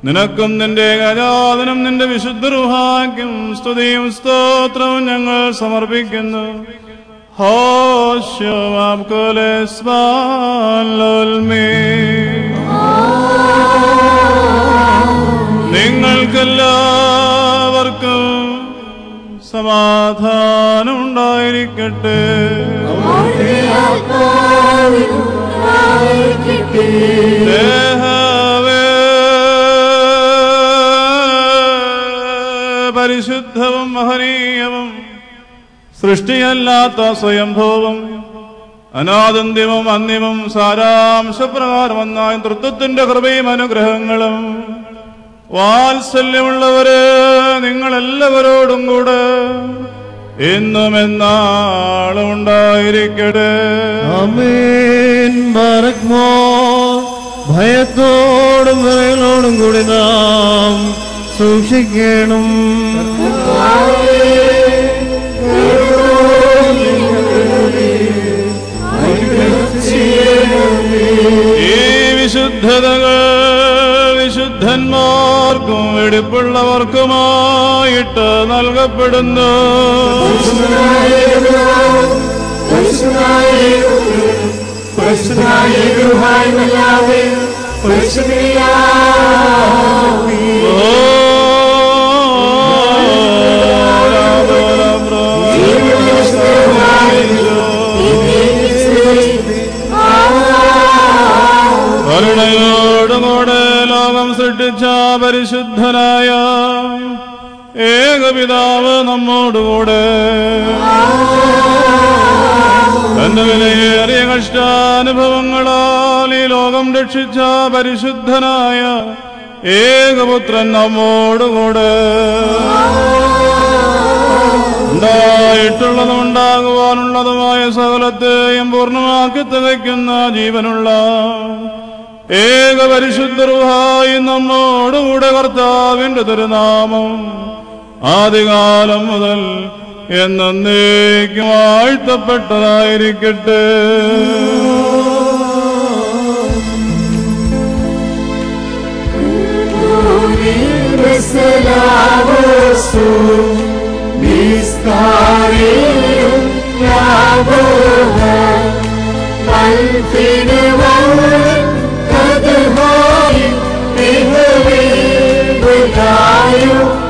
നിനക്കും നിന്റെ ഗജാതനും നിന്റെ വിശുദ്ധ റുഹാക്കും സ്തുതിയും സ്തോത്രവും ഞങ്ങൾ സമർപ്പിക്കുന്നു. നിങ്ങൾക്കെല്ലാവർക്കും സമാധാനം ഉണ്ടായിരിക്കട്ടെ ദേഹവേ പരിശുദ്ധവും മഹനീയവും സൃഷ്ടിയല്ലാത്ത സ്വയംഭവം അനാദന്തിമം അന്തിമം സാരാംശപ്രകാരം ഒന്നായ തൃത്വത്തിന്റെ കൃപയും അനുഗ്രഹങ്ങളും. വാത്സല്യമുള്ളവര് നിങ്ങളെല്ലാവരോടും കൂടെ എന്നും എന്നാളും ഭയത്തോടും വിറയലോടും കൂടി നാം സൂക്ഷിക്കണം. വിശുദ്ധതകൾ വിശുദ്ധന്മാർക്കും വെടിപ്പുള്ളവർക്കുമായിട്ട് നൽകപ്പെടുന്നു. കരുണയോടുകൂടെ ലോകം സൃഷ്ടിച്ച പരിശുദ്ധനായ ഏകപിതാവ് നമ്മോടുകൂടെ. തന്റെ വിലയേറിയ കഷ്ടാനുഭവങ്ങളാൽ ഈ ലോകം രക്ഷിച്ച പരിശുദ്ധനായ ഏകപുത്രൻ നമ്മോടുകൂടെ. ഉണ്ടായിട്ടുള്ളതും ഉണ്ടാകുവാനുള്ളതുമായ സകലത്തെയും പൂർണമാക്കി തികയ്ക്കുന്ന ജീവനുള്ള ഏക പരിശുദ്ധരുഹായി നമ്മോടുകൂടെ കർത്താവിന്റെ തിരുനാമം ആദ്യകാലം മുതൽ എന്നേക്കും വാഴ്ത്തപ്പെട്ടതായിരിക്കട്ടെ എന്നാൽ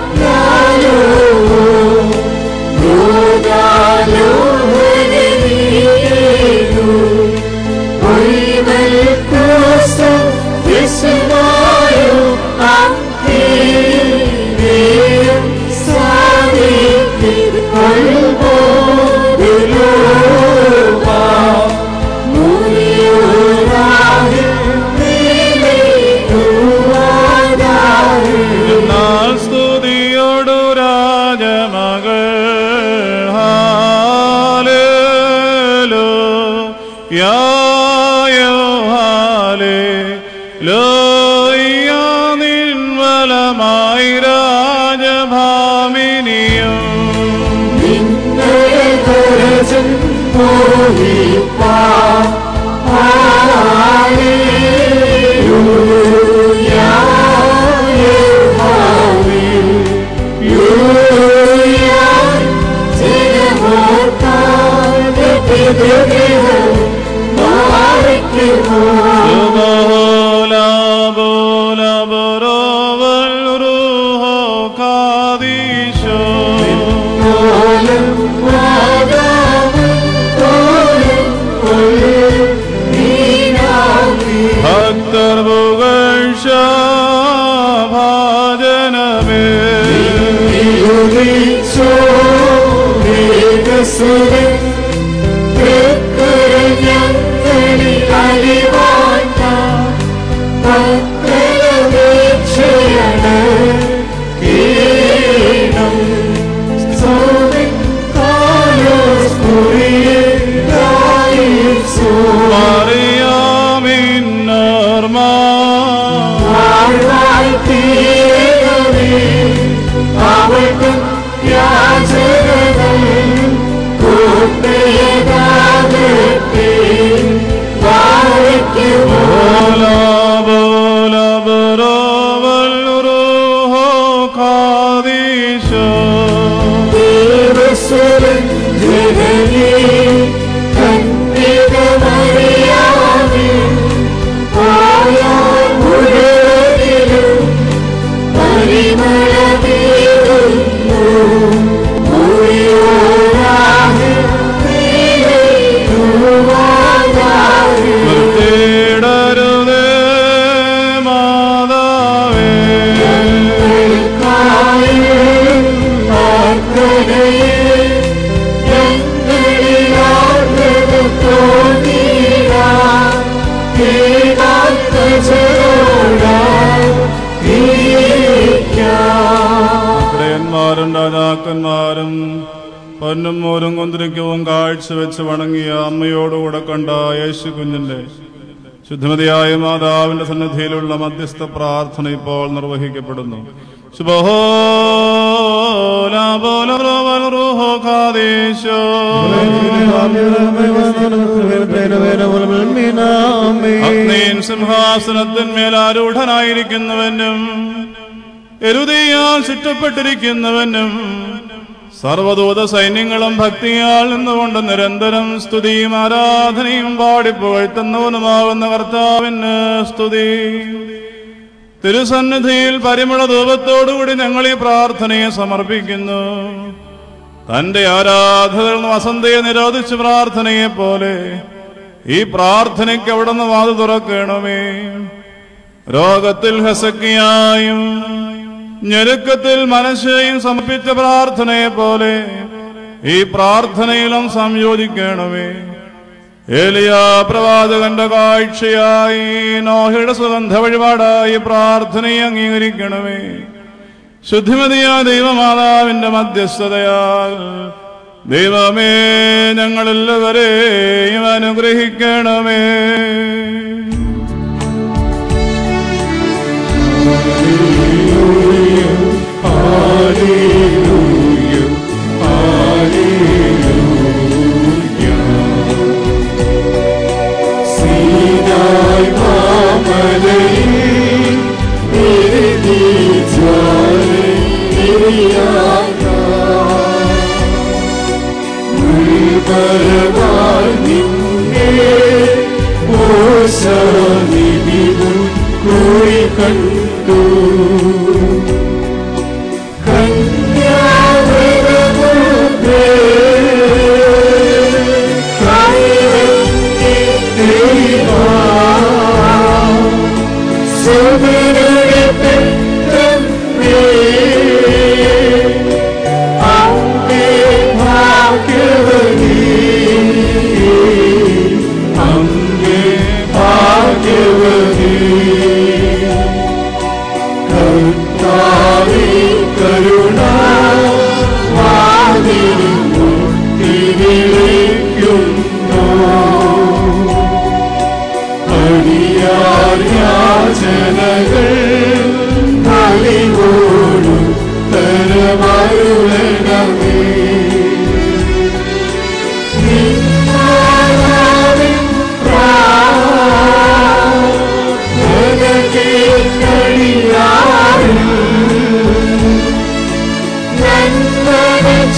Lord. കാഴ്ചവെച്ച് വണങ്ങിയ അമ്മയോടുകൂടെ കണ്ട യേശു കുഞ്ഞിന്റെ ശുദ്ധമതിയായ മാതാവിന്റെ സന്നിധിയിലുള്ള മധ്യസ്ഥ പ്രാർത്ഥന ഇപ്പോൾ നിർവഹിക്കപ്പെടുന്നു. അഗ്നീൻ സിംഹാസനത്തിന്മേൽ എരുതിയാൽ ചുറ്റപ്പെട്ടിരിക്കുന്നവനും സർവദൂത സൈന്യങ്ങളും ഭക്തിയാൽ നിന്നുകൊണ്ട് നിരന്തരം സ്തുതിയും ആരാധനയും പാടിപ്പുകഴ്ത്തുന്നവനുമാവുന്ന കർത്താവിന് സ്തുതി. തിരുസന്നിധിയിൽ പരിമള ധൂപത്തോടുകൂടി ഞങ്ങൾ ഈ പ്രാർത്ഥനയെ സമർപ്പിക്കുന്നു. തന്റെ ആരാധകർ വസന്തയെ നിരോധിച്ച് പ്രാർത്ഥനയെ പോലെ ഈ പ്രാർത്ഥനയ്ക്ക് അവിടുന്ന് വാതു തുറക്കണമേ. രോഗത്തിൽ ഹസക്കിയായും ഞെരുക്കത്തിൽ മനസ്സിനെയും സമർപ്പിച്ച പ്രാർത്ഥനയെ പോലെ ഈ പ്രാർത്ഥനയിലും സംയോജിക്കണമേ. ഏലിയ പ്രവാചകന്റെ കാഴ്ചയായി നോഹയുടെ സുഗന്ധ വഴിപാടായി പ്രാർത്ഥനയെ അംഗീകരിക്കണമേ. ശുദ്ധിമതിയ ദൈവമാതാവിന്റെ മധ്യസ്ഥതയാൽ ദൈവമേ ഞങ്ങളെല്ലാവരെയും അനുഗ്രഹിക്കണമേ. സീനായ്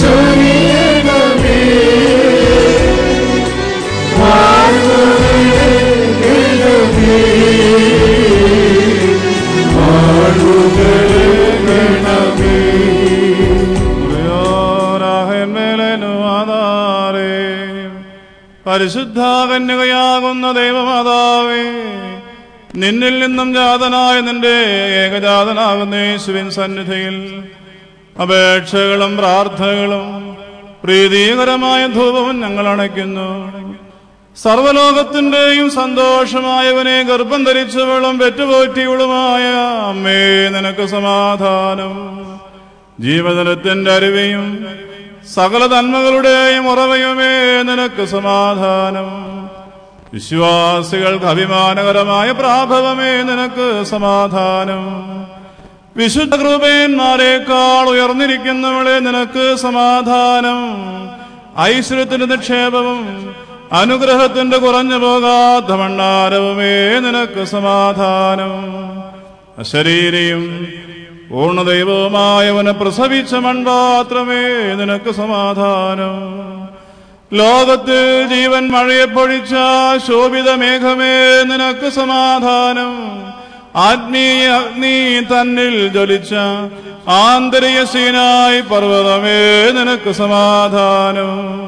നന്മന ചൊരിയണമേ വാഴുകളേ വാഴുകളേ പരിശുദ്ധ കന്യകയാകുന്ന ദൈവമാതാവേ നിന്നിൽ നിന്നും ജാതനായ നിന്റെ ഏകജാതനാകുന്ന യേശുവിൻ സന്നിധിയിൽ അപേക്ഷകളും പ്രാർത്ഥനകളും പ്രീതികരമായ ധൂപവും ഞങ്ങൾ അണയ്ക്കുന്നു സർവലോകത്തിന്റെയും സന്തോഷമായവനെ ഗർഭം ധരിച്ചവളും പെറ്റുപോറ്റിയവളുമായ അമ്മേ നിനക്ക് സമാധാനം. ജീവജലത്തിന്റെ അരുവിയും സകല നന്മകളുടെയും ഉറവയുമേ നിനക്ക് സമാധാനം. വിശ്വാസികൾക്ക് അഭിമാനകരമായ പ്രാഭവമേ നിനക്ക് സമാധാനം. വിശുദ്ധ കൃപയന്മാരെക്കാൾ ഉയർന്നിരിക്കുന്നവളെ നിനക്ക് സമാധാനം. ഐശ്വര്യത്തിന്റെ നിക്ഷേപവും അനുഗ്രഹത്തിന്റെ കുറഞ്ഞു പോകാത്ത ഭണ്ഡാരവുമേ നിനക്ക് സമാധാനം. അശരീരിയും പൂർണദൈവവുമായവനെ പ്രസവിച്ച മൺപാത്രമേ നിനക്ക് സമാധാനം. ലോകത്തിൽ ജീവൻ മഴയെ പൊഴിച്ച ശോഭിത മേഘമേ നിനക്ക് സമാധാനം. ആത്മീയ അഗ്നി തന്നിൽ ജ്വലിച്ച ആന്തരിക സീനായി പർവതമേ നിനക്ക് സമാധാനം.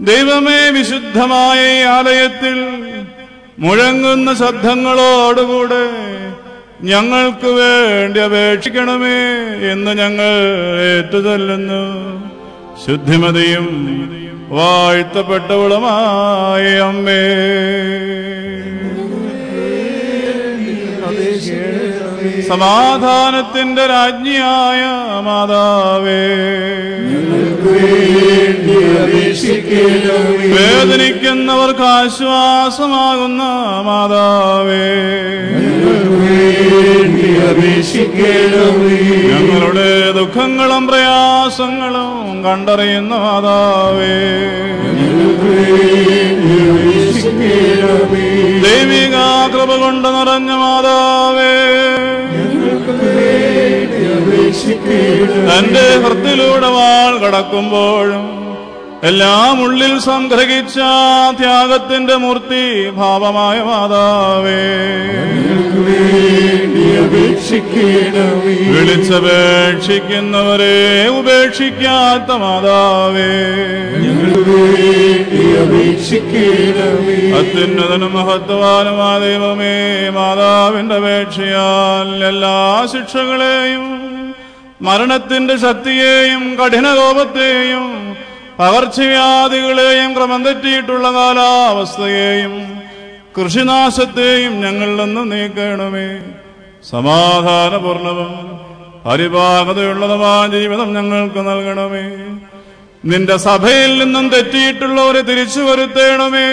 ദൈവമേ വിശുദ്ധമായ ഈ ആലയത്തിൽ മുഴങ്ങുന്ന ശബ്ദങ്ങളോടുകൂടെ ഞങ്ങൾക്ക് വേണ്ടി അപേക്ഷിക്കണമേ എന്ന് ഞങ്ങൾ ഏറ്റുചൊല്ലുന്നു. ശുദ്ധിമതിയും വാഴ്ത്തപ്പെട്ടവളുമായ അമ്മേ. സമാധാനത്തിന്റെ രാജ്ഞിയായ മാതാവേ. വേദനിക്കുന്നവർക്ക് ആശ്വാസമാകുന്ന മാതാവേ. ഞങ്ങളുടെ ദുഃഖങ്ങളും പ്രയാസങ്ങളും കണ്ടറിയുന്ന മാതാവേ. ദൈവികാകൃപ കൊണ്ട് നിറഞ്ഞ മാതാവേ. തന്റെ ഹൃത്തിലൂടെ വാൾ കടക്കുമ്പോഴും എല്ലാം ഉള്ളിൽ സംഗ്രഹിച്ച ത്യാഗത്തിന്റെ മൂർത്തി ഭാവമായ മാതാവേ. വിളിച്ചപേക്ഷിക്കുന്നവരെ ഉപേക്ഷിക്കാത്ത മാതാവേ. അത്യുന്നതനും മഹത്വാനുമായ ദൈവമേ മാതാവിന്റെ അപേക്ഷയാൽ എല്ലാ ശിക്ഷകളെയും മരണത്തിന്റെ ശക്തിയെയും കഠിനകോപത്തെയും പകർച്ചവ്യാധികളെയും ക്രമം തെറ്റിയിട്ടുള്ള കാലാവസ്ഥയെയും കൃഷിനാശത്തെയും ഞങ്ങളിൽ നിന്ന് നീക്കണമേ. സമാധാനപൂർണവും പരിപാകതയുള്ളതുമായ ജീവിതം ഞങ്ങൾക്ക് നൽകണമേ. നിന്റെ സഭയിൽ നിന്നും തെറ്റിയിട്ടുള്ളവരെ തിരിച്ചു വരുത്തേണമേ.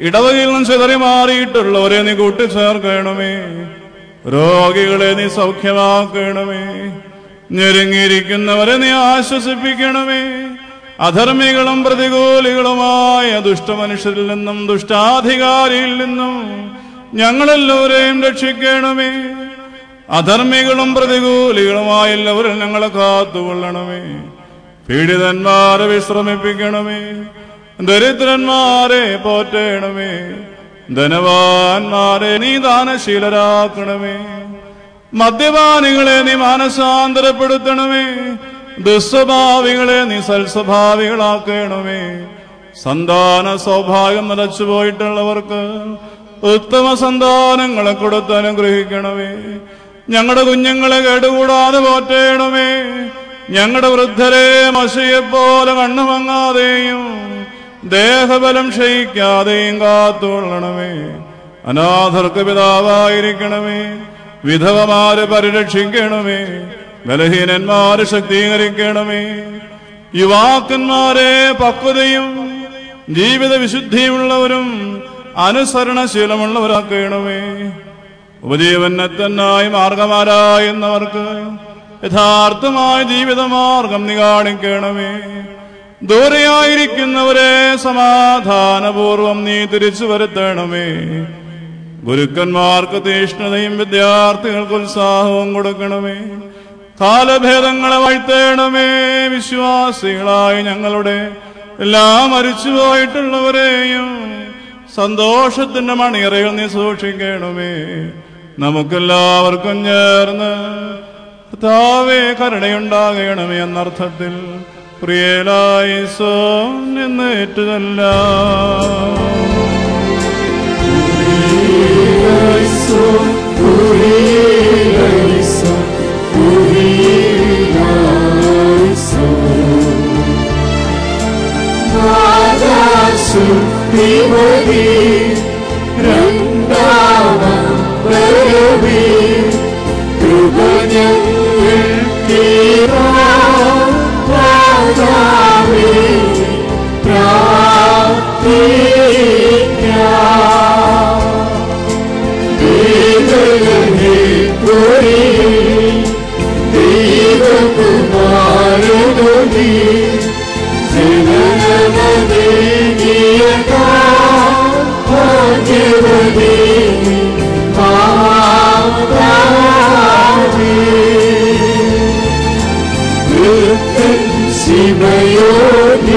ഇടവകയിൽ നിന്നും ചിതറി മാറിയിട്ടുള്ളവരെ നീ കൂട്ടിച്ചേർക്കണമേ. രോഗികളെ നീ സൗഖ്യമാക്കണമേ. ഞെരുങ്ങിയിരിക്കുന്നവരെ നീ ആശ്വസിപ്പിക്കണമേ. അധർമ്മികളും പ്രതികൂലികളുമായ ദുഷ്ടമനുഷ്യരിൽ നിന്നും ദുഷ്ടാധികാരിയിൽ നിന്നും ഞങ്ങളെല്ലാവരെയും രക്ഷിക്കണമേ. അധർമ്മികളും പ്രതികൂലികളുമായ എല്ലാവരും ഞങ്ങളെ കാത്തുകൊള്ളണമേ. പീഡിതന്മാരെ വിശ്രമിപ്പിക്കണമേ. ദരിദ്രന്മാരെ പോറ്റേണമേ. ധനവാന്മാരെ നീ ദാനശീലരാക്കണമേ മദ്യപാനികളെ നീ മാനസാന്തരപ്പെടുത്തണമേ. ദുസ്വഭാവികളെ നീ സൽസ്വഭാവികളാക്കണമേ. സന്താന സൗഭാഗ്യം നിലച്ചു പോയിട്ടുള്ളവർക്ക് ഉത്തമ സന്താനങ്ങളെ കൊടുത്ത് അനുഗ്രഹിക്കണമേ. ഞങ്ങളുടെ കുഞ്ഞുങ്ങളെ കേടുകൂടാതെ പോറ്റേണമേ. ഞങ്ങളുടെ വൃദ്ധരെ മഷിയെപ്പോലെ കണ്ണുമങ്ങാതെയും ദേഹബലം ക്ഷയിക്കാതെയും കാത്തുകൊള്ളണമേ. അനാഥർക്ക് പിതാവായിരിക്കണമേ. വിധവമാര് പരിരക്ഷിക്കണമേ. ബലഹീനന്മാര് ശക്തീകരിക്കണമേ. യുവാക്കന്മാരെ പക്വതയും ജീവിത വിശുദ്ധിയുള്ളവരും അനുസരണശീലമുള്ളവരാക്കണമേ. ഉപജീവനത്തന്നായി മാർഗമാരായുന്നവർക്ക് യഥാർത്ഥമായ ജീവിതമാർഗം നീ കാണിക്കണമേ. ദൂരെയായിരിക്കുന്നവരെ സമാധാനപൂർവം നീ തിരിച്ചു വരുത്തണമേ. ഗുരുക്കന്മാർക്ക് തീഷ്ണതയും വിദ്യാർത്ഥികൾക്ക് ഉത്സാഹവും കൊടുക്കണമേ. കാലഭേദങ്ങളെ വാഴ്ത്തേണമേ വിശ്വാസികളായി ഞങ്ങളുടെ. എല്ലാ മരിച്ചുപോയിട്ടുള്ളവരെയും സന്തോഷത്തിന്റെ മണിയറയിൽ നീ സൂക്ഷിക്കണമേ. നമുക്കെല്ലാവർക്കും ചേർന്ന് കർത്താവേ കരുണയുണ്ടാകണമേ എന്നർത്ഥത്തിൽ പ്രിയലായി സോം നിന്നേറ്റതല്ല. Be Simeone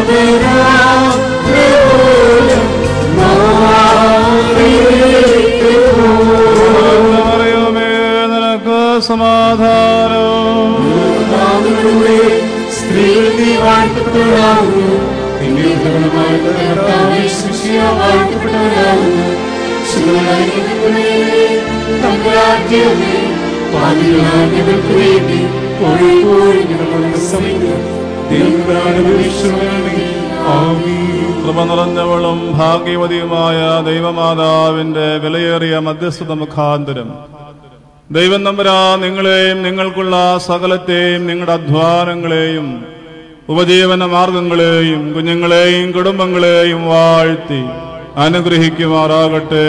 പാപികളായ ഞങ്ങൾക്ക് വേണ്ടി കോഴിക്കോട് ഞങ്ങളുടെ സമയം കൃപ നിറഞ്ഞവളും ഭാഗ്യവതിയുമായ ദൈവമാതാവിന്റെ വിലയേറിയ മധ്യസ്ഥത മുഖാന്തരം. ദൈവം നമ്പരാ നിങ്ങളെയും നിങ്ങൾക്കുള്ള സകലത്തെയും നിങ്ങളുടെ അധ്വാനങ്ങളെയും ഉപജീവന മാർഗങ്ങളെയും കുഞ്ഞുങ്ങളെയും കുടുംബങ്ങളെയും വാഴ്ത്തി അനുഗ്രഹിക്കുമാറാകട്ടെ.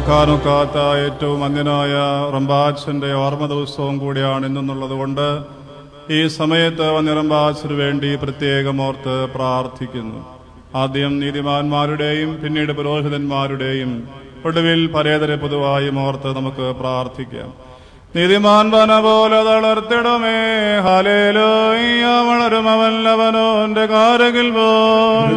മറക്കാനൊക്കാത്ത ഏറ്റവും അന്യനായ റംബാച്ചന്റെ ഓർമ്മ ദിവസവും കൂടിയാണ് ഇന്നെന്നുള്ളത് കൊണ്ട് ഈ സമയത്ത് വന്യറംബാച്ചിന് വേണ്ടി പ്രത്യേകം ഓർത്ത് പ്രാർത്ഥിക്കുന്നു. ആദ്യം നീതിമാന്മാരുടെയും പിന്നീട് പുരോഹിതന്മാരുടെയും ഒടുവിൽ പരേതരെ പൊതുവായും ഓർത്ത് നമുക്ക് പ്രാർത്ഥിക്കാം. നീതിമാൻ വന പോലെ തളർത്തിടമേ ഹലേലോ വളരും അവല്ലവനോന്റെ കാരകിൽ പോൽ.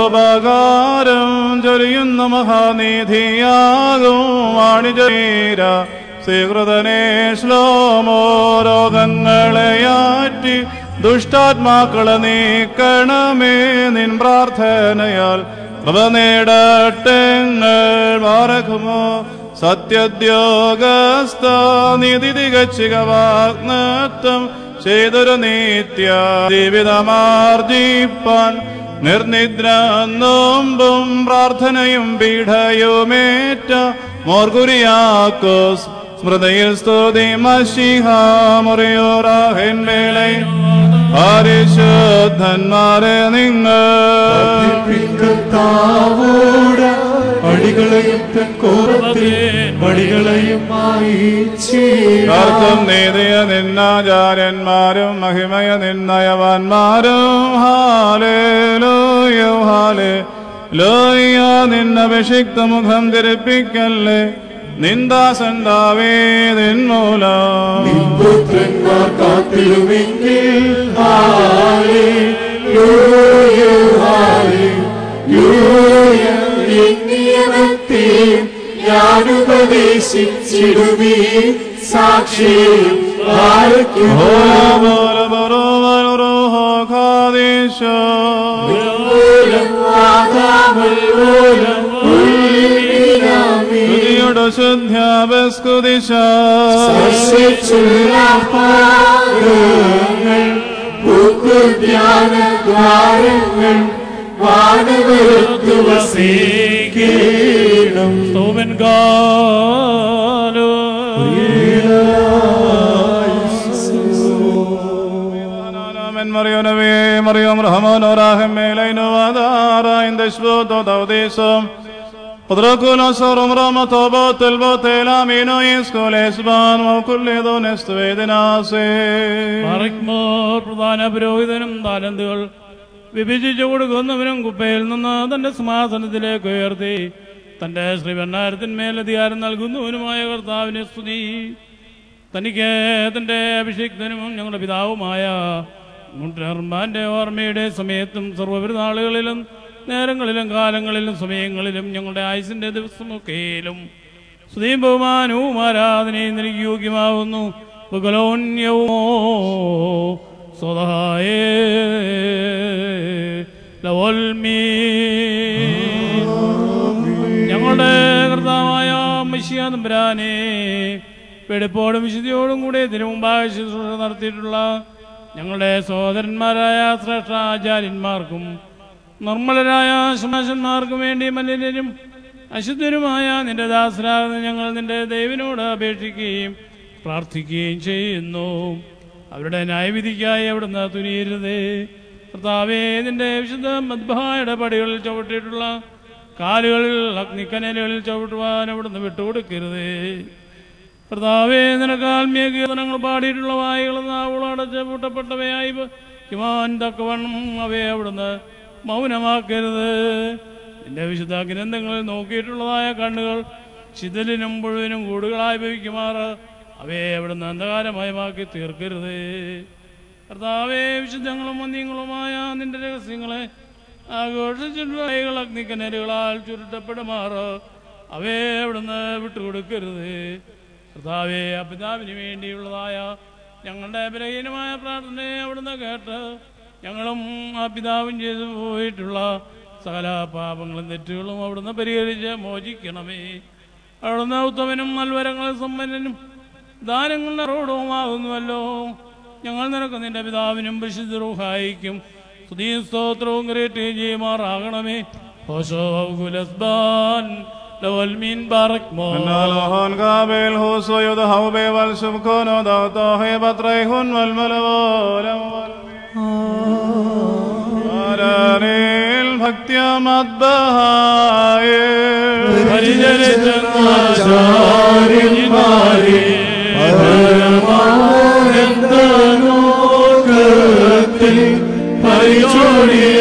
ലോകർക്കുപകാരം ചൊരിയുന്ന മഹാനിധിയാകും വാണിജീര ശ്രീകൃതനെ ശ്ലോമോ രോഗങ്ങളെയാറ്റി ദുഷ്ടാത്മാക്കളെ നീക്കണമേ നിൻ പ്രാർത്ഥനയാൽ. കൃപ നേടട്ടെങ്ങൾ മാറകുമോ സത്യദ്യോഗസ്ഥ നിധി തികച്ചുക വാഗ്നത്വം ചെയ്തൊരു നിത്യ ജീവിതമാർജിപ്പാൻ നിർനിദ്ര നോമ്പും പ്രാർത്ഥനയും പീഠയുമേറ്റ മോർഗുരിയാക്കോസ് സ്മൃതിയിൽ സ്തുതി മഷിഹാമുറിയോറാഹിൻ വേളை പരിശുദ്ധന്മാരെ നിങ്ങൾ പിൻകർത്താവോട അടികളെയും തൻ കോപത്തിൽ വടികളെയും കർത്തും നീതിയ നിന്നാചാര്യന്മാരും മഹിമയ നിന്നയവാന്മാരും. ഹാലേ ലോയോ ഹാലേ ലോയ നിന്നഭിഷിക്ത മുഖം തിരിപ്പിക്കല്ലേ നിന്ദാസന്താവേ നിന്മൂലം പുത്രന്മാർ കാത്തിരുമെങ്കിൽ നിയമത്തെ ഞാനുപദേശിച്ചിടുമേ സാക്ഷിയും ആരൊക്കെ ധ്യാനദ്വാരങ്ങൾ വാനവരത്തു വസീകേണം സ്തോമൻ കാലോ Marionave, Mariam Rahmano Rahem Melaino Adara in الأسر. Podrakula Sorum Rama Tobot Elbot Elamino Isko Lesban Mokulli Donest Vedinase. മറിക്മോർ പ്രധാന പുരോഹിതനും താലന്തുകൾ വിഭജിച്ചു കൊടുക്കുന്നവനും കുപ്പയിൽ നിന്ന് തന്റെ സിംഹാസനത്തിലേക്ക് ഉയർത്തി തന്റെ ശ്രീവണ്ണാരത്തിന്മേൽ അധികാരം നൽകുന്നവനുമായ കർത്താവിനെ സ്തുതി തനിക്ക് തന്റെ അഭിഷിക്തനും ഞങ്ങളുടെ പിതാവുമായ മുട്ടർമാന്റെ ഓർമ്മയുടെ സമയത്തും സർവപെരുന്നാളുകളിലും നേരങ്ങളിലും കാലങ്ങളിലും സമയങ്ങളിലും ഞങ്ങളുടെ ആയുസിന്റെ ദിവസമൊക്കെയിലും സ്തുതിയും ബഹുമാനവും ആരാധനയും നിനക്ക് യോഗ്യമാവുന്നു. ബുഗലോന്യവും സ്വതഹായേ. ലവോൽമീ. ഞങ്ങളുടെ കർത്താവായ മഷിയാതമ്പരാനെ വെടുപ്പോടും വിശുദ്ധിയോടും കൂടെ ഇതിനു മുമ്പായ ശുശ്രൂഷ നടത്തിയിട്ടുള്ള ഞങ്ങളുടെ സഹോദരന്മാരായ ശ്രേഷ്ഠ ആചാര്യന്മാർക്കും നിർമ്മലരായ ശമാശന്മാർക്കും വേണ്ടി മലിനരും അശുദ്ധരുമായ നിന്റെ ദാസരാകുന്ന ഞങ്ങൾ നിന്റെ ദൈവനോട് അപേക്ഷിക്കുകയും പ്രാർത്ഥിക്കുകയും ചെയ്യുന്നു അവരുടെ ന്യായവിധിക്കായി അവിടുന്ന് തുനിയരുതേ കർത്താവേ നിന്റെ വിശുദ്ധ മദ്ഭായുടെ പടികളിൽ ചവിട്ടിയിട്ടുള്ള കാലുകളിൽ അഗ്നിക്കനലുകളിൽ ചവിട്ടുവാൻ അവിടുന്ന് വിട്ടുകൊടുക്കരുതേ കർത്താവേ നിനക്ക് ആത്മീയ കീർത്തനങ്ങൾ പാടിയിട്ടുള്ള വായികൾ നാവുകളടച്ച് പൂട്ടപ്പെട്ടവയായി ഇവാൻ തക്കവണ്ണം അവയെ അവിടുന്ന് മൗനമാക്കരുത്. നിന്റെ വിശുദ്ധ ഗ്രന്ഥങ്ങളിൽ നോക്കിയിട്ടുള്ളതായ കണ്ണുകൾ ചിതലിനും മുഴുവനും കൂടുകളായി ഭവിക്കുമാറ്. അവയെ അവിടുന്ന് അന്ധകാരമയമാക്കി തീർക്കരുത്. കർത്താവേ വിശുദ്ധങ്ങളും മന്യങ്ങളുമായ നിന്റെ രഹസ്യങ്ങളെ ആഘോഷിച്ചിട്ടുള്ള അഗ്നിക്കനലുകളാൽ ചുരുട്ടപ്പെടുമാറ്. അവയെ അവിടുന്ന് വിട്ടുകൊടുക്കരുത്. കർത്താവേ അപിതാവിന് വേണ്ടിയുള്ളതായ ഞങ്ങളുടെ ബലഹീനമായ പ്രാർത്ഥനയെ അവിടുന്ന് കേട്ട് ഞങ്ങളും ആ പിതാവും ചെയ്തു പോയിട്ടുള്ള സകല പാപങ്ങളും തെറ്റുകളും അവിടുന്ന് പരിഹരിച്ച് മോചിക്കണമേ അവിടുന്ന് ഉത്തമനും നൽവരങ്ങളും സമ്പന്നനും ദാനങ്ങളുടെ റോഡവുമാകുന്നുവല്ലോ ഞങ്ങൾ നിനക്ക് നിന്റെ പിതാവിനും പരിശുദ്ധ സ്തുതിയും സ്തോത്രവും കരേറ്റുകയും ചെയ്യുമാറാകണമേ ഹോശോ ഗുലസ്ബാൻ ലവൽമീൻ ബാറക്മോ النالوهون قابل هو سيد هوبي والسبكون ودوتوه بطريهن والملول ാരിൽ ഭക്തിയമദ്ബഹായ ആചാര്യന്മാരെ ലോകത്തിൽ പരിചോടിയ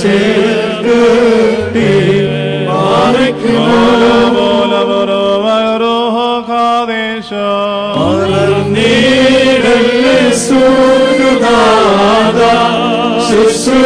ചേർത്തി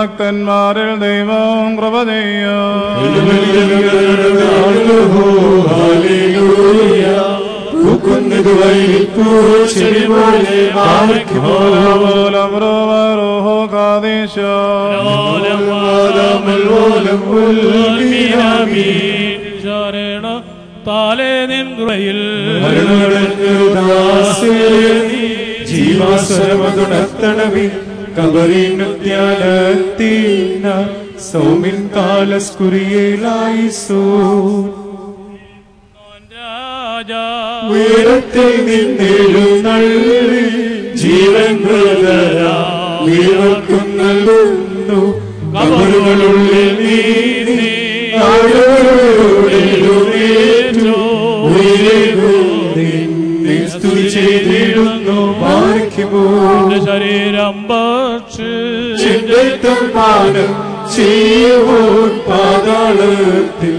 ഭക്തന്മാരിൽ ദൈവം കൃപ ശരണ താലേ നിൻ കൃപയിൽ ജീവാസ്വരമതുണർത്തണമേ കബറിനുത്യാലത്തീന സൗമിൻ കാലസ്കുറിയേലായി സോ ഉയരത്തിൽ നിന്നെഴുന്നള്ളി ജീവൻ മൃതരാ നൽകുന്നു. കബറുകളുള്ളിൽ നീതി ആരോടെഴുന്നേറ്റു ഉയരുന്നേ സ്തുതി ചെയ്തിടുന്നു. പാർക്കുമോ ശരീരം ഭക്ഷി ചിന്തത്തും പാനം ചെയ്യുവോൻ പാതാളത്തിൽ.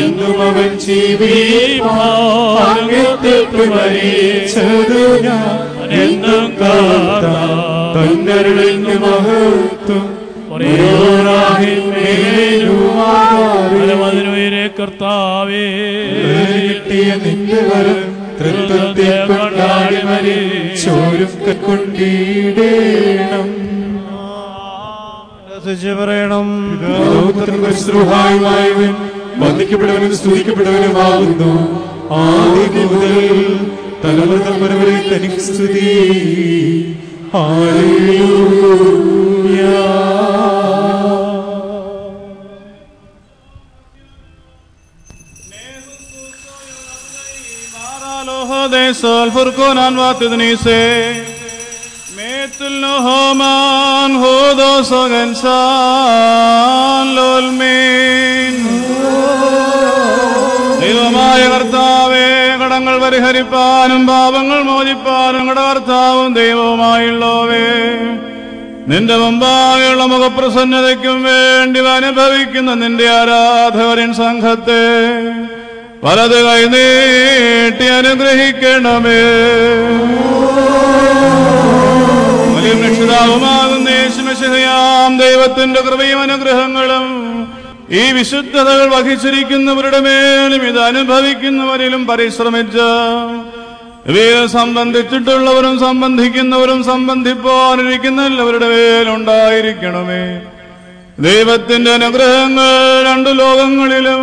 എന്നും അവൻ ജീവിപ്പാങ്ങത്തെ മരിച്ചതു ഞാൻ എന്നും കാത്ത തന്നരുളിന് മഹത്വം. മതിനുയരെ കർത്താവേ. കിട്ടിയ നിന്റെ വരം തൃത്വത്തെ കൊണ്ടാടി മരിച്ചോരും കൊണ്ടിടേണം. പറയണം. ശ്രുഹായുമായവൻ വന്ദിക്കപ്പെട്ടവനും സ്തുതിക്കപ്പെട്ടവനുമാകുന്നു. ആദ്യം മുതൽ തലമുറ തലമുറ വരെ തനിക്ക് സ്തുതി. de sol furkonan vatidnise metul nohoman hodo sogen san lolmin ദൈവമായ കർത്താവേ കടങ്ങൾ പരിഹരിപ്പാനും പാപങ്ങൾ മോചിപ്പാനും കടകർത്താവും ദൈവവുമായുള്ളവേ. നിന്റെ മുമ്പാകെയുള്ള മുഖപ്രസന്നതയ്ക്കും വേണ്ടി അനുഭവിക്കുന്ന നിന്റെ ആരാധകരൻ സംഘത്തെ വലത് കൈ നീട്ടി അനുഗ്രഹിക്കണമേ. വലിയ രക്ഷിതാവുമാകുന്ന യേശുമശിഹയാം ദൈവത്തിന്റെ കൃപയും അനുഗ്രഹങ്ങളും ഈ വിശുദ്ധതകൾ വഹിച്ചിരിക്കുന്നവരുടെ മേലും ഇത് അനുഭവിക്കുന്നവരിലും പരിശ്രമിച്ച് ഇവയെ സംബന്ധിച്ചിട്ടുള്ളവരും സംബന്ധിക്കുന്നവരും സംബന്ധിപ്പാനിരിക്കുന്ന എല്ലാവരുടെ മേലുണ്ടായിരിക്കണമേ ദൈവത്തിന്റെ അനുഗ്രഹങ്ങൾ രണ്ടു ലോകങ്ങളിലും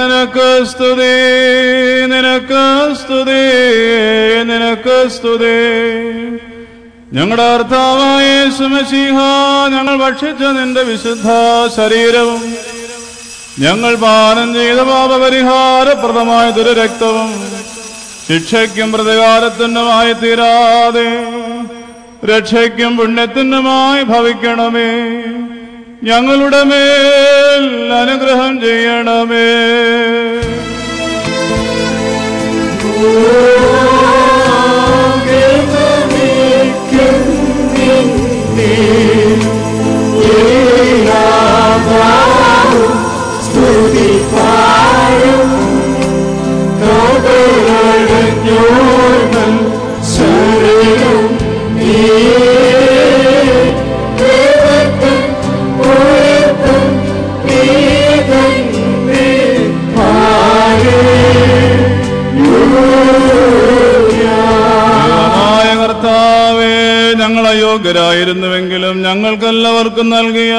നിനക്ക് സ്തുതി നിനക്ക് സ്തുതി ഞങ്ങളുടെ അർത്ഥാവായ സുമസിഹ ഞങ്ങൾ ഭക്ഷിച്ച നിന്റെ വിശുദ്ധ ശരീരവും ഞങ്ങൾ പാനം ചെയ്ത പാപപരിഹാരപ്രദമായ ദുരരക്തവും ശിക്ഷയ്ക്കും പ്രതികാരത്തിനുമായി തീരാതെ രക്ഷയ്ക്കും പുണ്യത്തിനുമായി ഭവിക്കണമേ. ഞങ്ങളുടെ മേൽ അനുഗ്രഹം ചെയ്യണമേ. ഞങ്ങൾ അയോഗ്യരായിരുന്നുവെങ്കിലും ഞങ്ങൾക്കെല്ലാവർക്കും നൽകിയ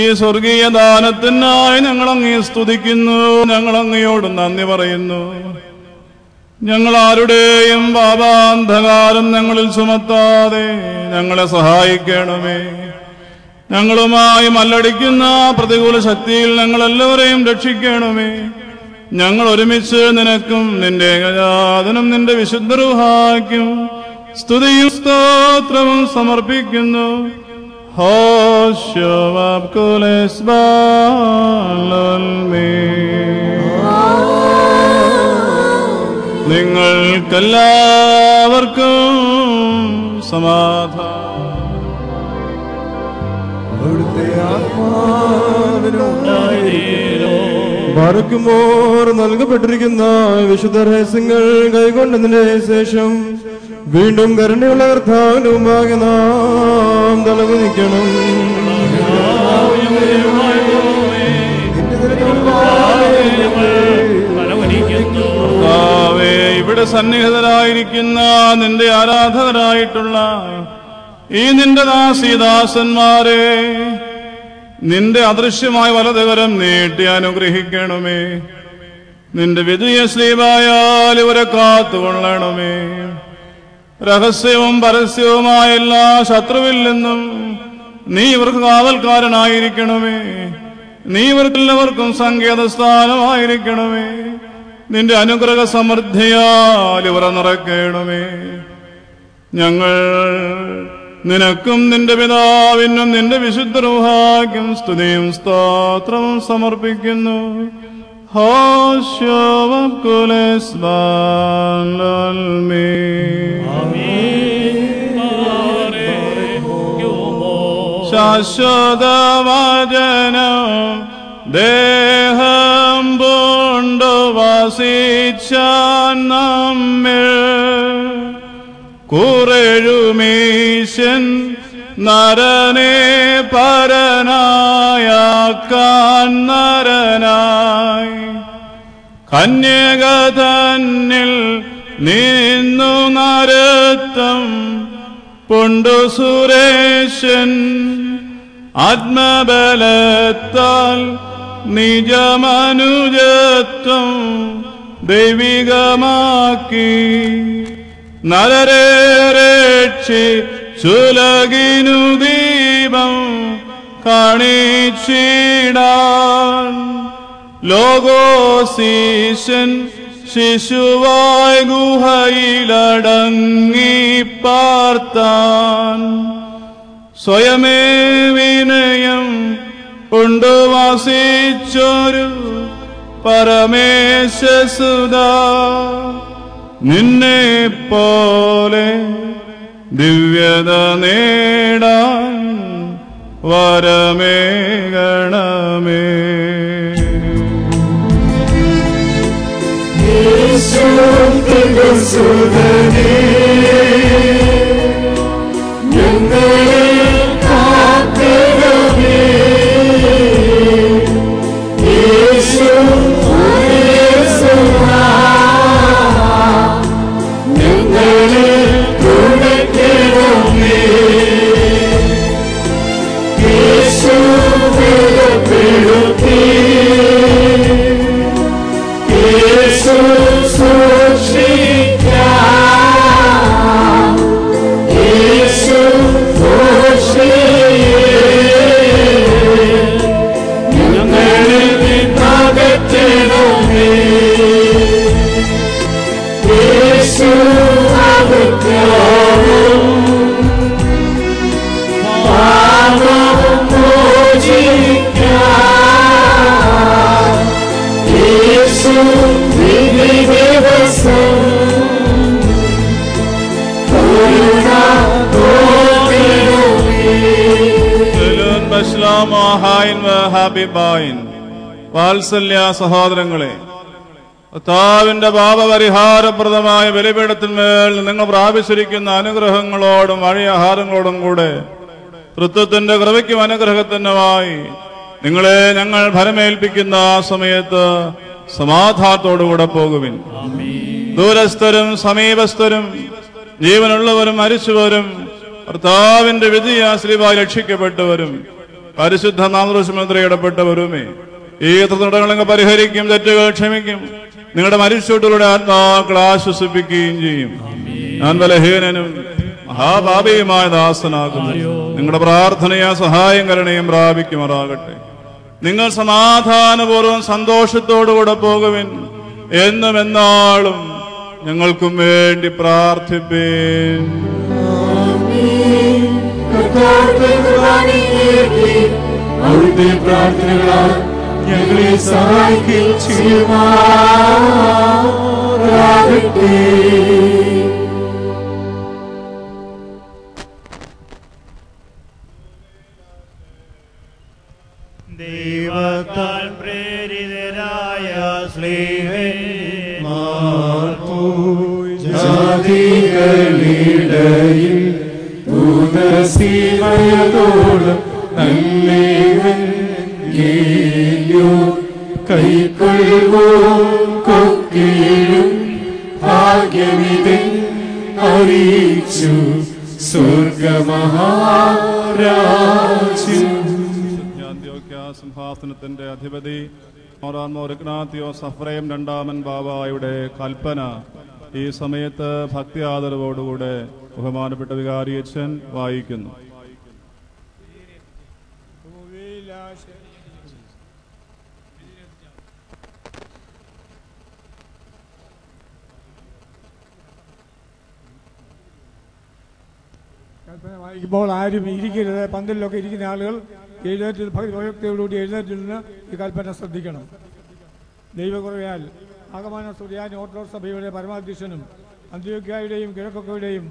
ഈ സ്വർഗീയ ദാനത്തിനായി ഞങ്ങൾ അങ്ങേ സ്തുതിക്കുന്നു. ഞങ്ങൾ അങ്ങയോട് നന്ദി പറയുന്നു. ഞങ്ങൾ ആരുടെയും പാപാന്ധകാരം ഞങ്ങളിൽ ചുമത്താതെ ഞങ്ങളെ സഹായിക്കണമേ. ഞങ്ങളുമായി മല്ലടിക്കുന്ന പ്രതികൂല ശക്തിയിൽ ഞങ്ങളെല്ലാവരെയും രക്ഷിക്കണമേ. ഞങ്ങൾ ഒരുമിച്ച് നിനക്കും നിന്റെ ഏകജാതനും നിന്റെ വിശുദ്ധരുഹാക്കും സ്തുതിയും സ്തോത്രവും സമർപ്പിക്കുന്നു നിങ്ങൾക്കെല്ലാവർക്കും സമാധാനം. മറക്കുമോർ നൽകപ്പെട്ടിരിക്കുന്ന വിശുദ്ധ രഹസ്യങ്ങൾ കൈകൊണ്ടതിന് ശേഷം വീണ്ടും കരുണയുള്ള കർത്താവിനുമാകെ നാം തലകുനിക്കണം നിൽക്കണം ഇവിടെ സന്നിഹിതരായിരിക്കുന്ന നിന്റെ ആരാധകരായിട്ടുള്ള ഈ നിന്റെ ദാസീദാസന്മാരെ നിന്റെ അദൃശ്യമായ വലതുകരം നീട്ടി അനുഗ്രഹിക്കണമേ. നിന്റെ വിജയ ശ്രീമായാൽ ഇവരെ കാത്തുകൊള്ളണമേ. രഹസ്യവും പരസ്യവുമായ എല്ലാ ശത്രുവിൽ നിന്നും നീ ഇവർക്ക് കാവൽക്കാരനായിരിക്കണമേ. നീ ഇവർക്കെല്ലാവർക്കും സങ്കേത സ്ഥാനമായിരിക്കണമേ നിന്റെ അനുഗ്രഹ സമൃദ്ധിയാൽ ഇവർ നിറക്കണമേ ഞങ്ങൾ നിനക്കും നിന്റെ പിതാവിനും നിന്റെ വിശുദ്ധ റുഹാക്കും സ്തുതിയും സ്തോത്രവും സമർപ്പിക്കുന്നു. ശാശ്വത വചനം ദേഹം പൂണ്ടു വസിച്ചാൻ നമ്മിൽ കുറെഴുമീശൻ നരനെ പരനായാക്കാൻ നരനായി. കന്യക തന്നിൽ നിന്നു നരത്തം പുണ്ടു സുരേശൻ. ആത്മബലത്താൽ നിജമനുജത്വം ദൈവികമാക്കി. നരരെ രക്ഷി ചുലകിനു ദീപം കാണിച്ചിടാൻ ലോകോസീശൻ ശിശുവായി ഗുഹയിലടങ്ങി പാർത്താൻ സ്വയമേ വിനയം കൊണ്ടുവാസിച്ചൊരു പരമേശസുത നിന്നെ പോലെ ദിവ്യത നേടാൻ വരമേ ഗണമേ ഞങ്ങളെ ഹായിൻ വ ഹാബിബായിൻ വാത്സല്യ സഹോദരങ്ങളെ കർത്താവിന്റെ പാപപരിഹാരപ്രദമായ ബലിപീഠത്തിന്മേൽ നിങ്ങൾ പ്രാപിച്ചിരിക്കുന്ന അനുഗ്രഹങ്ങളോടും വഴിയാഹാരങ്ങളോടും കൂടെ തൃത്വത്തിന്റെ കൃപയ്ക്കും അനുഗ്രഹത്തിനുമായി നിങ്ങളെ ഞങ്ങൾ ഫലമേൽപ്പിക്കുന്ന ആ സമയത്ത് സമാധാനത്തോടുകൂടെ പോകുവിൻ. ദൂരസ്ഥരും സമീപസ്ഥരും ജീവനുള്ളവരും മരിച്ചവരും കർത്താവിന്റെ വിധിയാശ്രീവായി രക്ഷിക്കപ്പെട്ടവരും പരിശുദ്ധ നാമൃഷ്മന്ത്രി ഇടപെട്ടവരുമേ ഈ തൃടങ്ങളെ പരിഹരിക്കും തെറ്റുകൾ ക്ഷമിക്കും. നിങ്ങളുടെ മരിച്ചൂട്ടുകളുടെ ആത്മാക്കളെ ആശ്വസിപ്പിക്കുകയും ചെയ്യും. ഞാൻ ബലഹീനനും മഹാഭാവിയുമായ ദാസനാകുന്നു. നിങ്ങളുടെ പ്രാർത്ഥനയാ സഹായം കരണയും പ്രാപിക്കുമാറാകട്ടെ. നിങ്ങൾ സമാധാനപൂർവം സന്തോഷത്തോടുകൂടെ പോകുവിൻ. എന്നും എന്നാളും ഞങ്ങൾക്കും വേണ്ടി പ്രാർത്ഥിപ്പേൻ. അവിടുത്തെ പ്രാർത്ഥനകളാൽ ഞങ്ങളെ സഹായിക്കുകയും ചെയ്യുമാറാകട്ടെ ദൈവത്താൽ പ്രേരിതരായ ജാതികളിടയിൽ ഭൂതസീമയതോളം നല്ലേവൻ കേയോ കൈക്കൊള്ളുവോ കൊക്കീഴും ഭാഗ്യമിതൻ അറിയിച്ചു. സ്വർഗമഹാരാജു സിംഹാസനത്തിന്റെ അധിപതി മോറാൻമോരഗ്നാത്തിയോ സഫ്രയം രണ്ടാമൻ ബാബായുടെ കൽപ്പന. ഈ സമയത്ത് ഭക്തി ആദരവോടുകൂടെ ബഹുമാനപ്പെട്ട വികാരി അച്ഛൻ വായിക്കുന്നു. വായിക്കുമ്പോൾ ആരും ഇരിക്കരുത് പന്തലിലൊക്കെ ഇരിക്കുന്ന ആളുകൾ എഴുന്നേറ്റ് ഭക്തി ഭയത്തോടുകൂടി എഴുന്നേറ്റ് നിന്ന് ഈ കൽപ്പന ശ്രദ്ധിക്കണം. ദൈവകുറവയാൽ ആഗമാന സുറിയാനി ഓർത്തഡോക്സ് സഭയുടെ പരമാധ്യക്ഷനും അന്ത്യോഗ്യയുടെയും കിഴക്കൊക്കെയുടെയും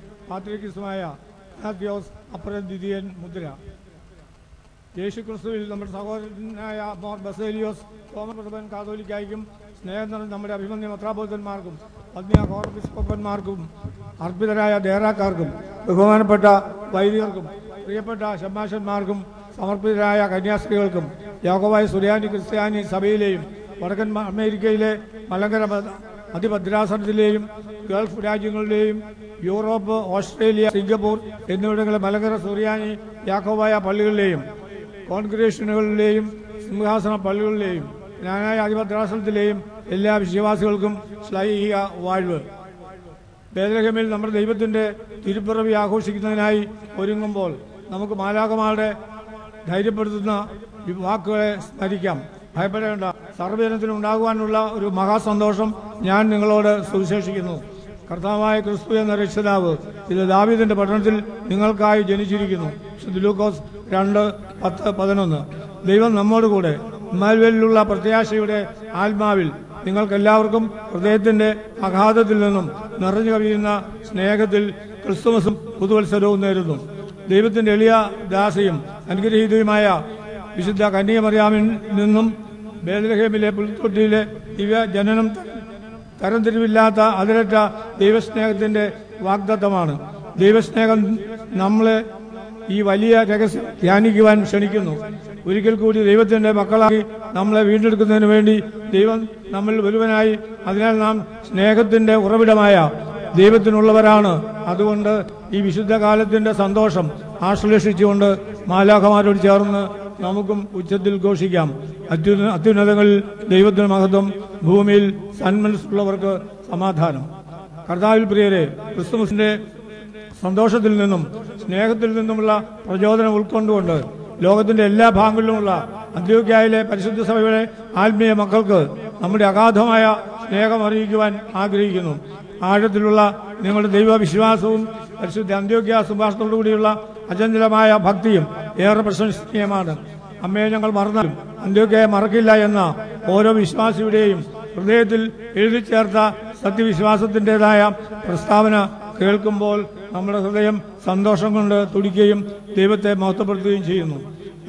അപ്പുറം അപ്രദ്വിതീയൻ മുദ്ര. യേശു ക്രിസ്തുവിൽ നമ്മുടെ സഹോദരനായ മോർ ബസേലിയോസ് തോമപ്രഭൻ കാതോലിക്കായിക്കും സ്നേഹം നിറഞ്ഞ നമ്മുടെ അഭിമന്യ മത്രാബോധന്മാർക്കും പത്നിയ കോർബിസ്കോപ്പന്മാർക്കും അർപ്പിതരായ ദേറാക്കാർക്കും ബഹുമാനപ്പെട്ട വൈദികർക്കും പ്രിയപ്പെട്ട ഷമാഷന്മാർക്കും സമർപ്പിതരായ കന്യാസ്ത്രീകൾക്കും യോഗവായ സുറിയാനി ക്രിസ്ത്യാനി സഭയിലെയും വടക്കൻ അമേരിക്കയിലെ മലങ്കര അതിഭദ്രാസനത്തിലെയും ഗൾഫ് രാജ്യങ്ങളിലെയും യൂറോപ്പ് ഓസ്ട്രേലിയ സിംഗപ്പൂർ എന്നിവിടങ്ങളിലെ മലങ്കര സുറിയാനി യാക്കോബായ പള്ളികളിലെയും കോൺഗ്രേഷനുകളിലെയും സിംഹാസന പള്ളികളിലെയും ഞാനായ അതിഭദ്രാസനത്തിലെയും എല്ലാ വിശ്വാസികൾക്കും ശ്ലൈഹിക വാഴ്വ്. ബേദലഹമിൽ നമ്മുടെ ദൈവത്തിന്റെ തിരുപ്പിറവി ആഘോഷിക്കുന്നതിനായി ഒരുങ്ങുമ്പോൾ നമുക്ക് മാലാകമാരുടെ ധൈര്യപ്പെടുത്തുന്ന വാക്കുകളെ സ്മരിക്കാം. ഭയപ്പെടേണ്ട. സർവജനത്തിനും ഉണ്ടാകുവാനുള്ള ഒരു മഹാസന്തോഷം ഞാൻ നിങ്ങളോട് സുവിശേഷിക്കുന്നു. കർത്താവായ ക്രിസ്തു എന്ന രക്ഷിതാവ് ഇത് ദാവീദിന്റെ പഠനത്തിൽ നിങ്ങൾക്കായി ജനിച്ചിരിക്കുന്നു. ലൂക്കോസ് രണ്ട് പത്ത് പതിനൊന്ന്. ദൈവം നമ്മോടുകൂടെ ഇമ്മാനുവേലിലുള്ള പ്രത്യാശയുടെ ആത്മാവിൽ നിങ്ങൾക്കെല്ലാവർക്കും ഹൃദയത്തിന്റെ അഗാധത്തിൽ നിന്നും നിറഞ്ഞു കവിയുന്ന സ്നേഹത്തിൽ ക്രിസ്തുമസും പുതുവത്സരവും നേരുന്നു. ദൈവത്തിന്റെ എളിയ ദാസയും അനുഗ്രഹീതയുമായ വിശുദ്ധ കന്യകമറിയാമിൽ നിന്നും ബേദലഹേമിലെ പുൽത്തൊട്ടിയിലെ ദിവ്യ ജനനം തരംതിരിവില്ലാത്ത അതിരറ്റ ദൈവസ്നേഹത്തിന്റെ വാഗ്ദത്തമാണ്. ദൈവസ്നേഹം നമ്മളെ ഈ വലിയ രഹസ്യം ധ്യാനിക്കുവാൻ ക്ഷണിക്കുന്നു. ഒരിക്കൽ കൂടി ദൈവത്തിന്റെ മക്കളായി നമ്മളെ വീണ്ടെടുക്കുന്നതിന് വേണ്ടി ദൈവം നമ്മൾ ഒരുവനായി. അതിനാൽ നാം സ്നേഹത്തിന്റെ ഉറവിടമായ ദൈവത്തിനുള്ളവരാണ്. അതുകൊണ്ട് ഈ വിശുദ്ധ കാലത്തിന്റെ സന്തോഷം ആശ്ലേഷിച്ചുകൊണ്ട് മാലാഖമാരോട് ചേർന്ന് നമുക്കും ഉച്ചത്തിൽ ഘോഷിക്കാം. അത്യുന്ന അത്യുന്നതങ്ങളിൽ ദൈവത്തിന് മഹത്വം ഭൂമിയിൽ സന്മനസ്സുള്ളവർക്ക് സമാധാനം. കർത്താവിൽ പ്രിയരെ ക്രിസ്തുമസിന്റെ സന്തോഷത്തിൽ നിന്നും സ്നേഹത്തിൽ നിന്നുമുള്ള പ്രചോദനം ഉൾക്കൊണ്ടുകൊണ്ട് ലോകത്തിന്റെ എല്ലാ ഭാഗങ്ങളിലുമുള്ള അന്ത്യോഗ്യായിലെ പരിശുദ്ധ സഭയുടെ ആത്മീയ മക്കൾക്ക് നമ്മുടെ അഗാധമായ സ്നേഹം അറിയിക്കുവാൻ ആഗ്രഹിക്കുന്നു. ആഴത്തിലുള്ള നിങ്ങളുടെ ദൈവവിശ്വാസവും പരിശുദ്ധ അന്ത്യോഗ്യ സുഭാഷത്തോടുകൂടിയുള്ള അചഞ്ചലമായ ഭക്തിയും ഏറെ പ്രശംസനീയമാണ്. അമ്മയെ ഞങ്ങൾ മറന്നാലും അന്ത്യോഗ്യയെ മറക്കില്ല എന്ന ഓരോ വിശ്വാസിയുടെയും ഹൃദയത്തിൽ എഴുതി ചേർത്ത സത്യവിശ്വാസത്തിന്റെതായ പ്രസ്താവന കേൾക്കുമ്പോൾ നമ്മുടെ ഹൃദയം സന്തോഷം കൊണ്ട് തുടിക്കുകയും ദൈവത്തെ മഹത്വപ്പെടുത്തുകയും ചെയ്യുന്നു.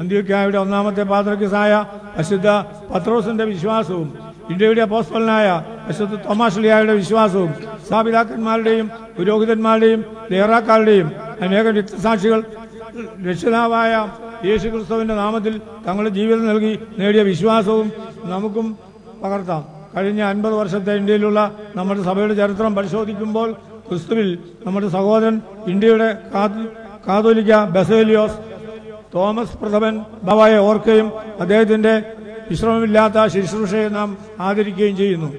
അന്ത്യോക്യായുടെ ഒന്നാമത്തെ പാത്രക്കിസായ അശുദ്ധ പത്രോസിന്റെ വിശ്വാസവും ഇന്ത്യയുടെ അപ്പോസ്തലനായ അശുദ്ധ തോമാശ്ലിയായുടെ വിശ്വാസവും സ്ഥാപിതാക്കന്മാരുടെയും പുരോഹിതന്മാരുടെയും ലേറാക്കാരുടെയും അനേകം രക്തസാക്ഷികൾ രക്ഷിതാവായ യേശു ക്രിസ്തുവിന്റെ നാമത്തിൽ തങ്ങളുടെ ജീവിതം നൽകി നേടിയ വിശ്വാസവും നമുക്കും പകർത്താം. കഴിഞ്ഞ അൻപത് വർഷത്തെ ഇന്ത്യയിലുള്ള നമ്മുടെ സഭയുടെ ചരിത്രം പരിശോധിക്കുമ്പോൾ ക്രിസ്തുവിൽ നമ്മുടെ സഹോദരൻ ഇന്ത്യയുടെ കാത- കാതോലിക്ക ബസേലിയോസ് തോമസ് പ്രഥമൻ ബാബായെ ഓർക്കുകയും അദ്ദേഹത്തിന്റെ വിശ്രമമില്ലാത്ത ശുശ്രൂഷയെ നാം ആദരിക്കുകയും ചെയ്യുന്നു.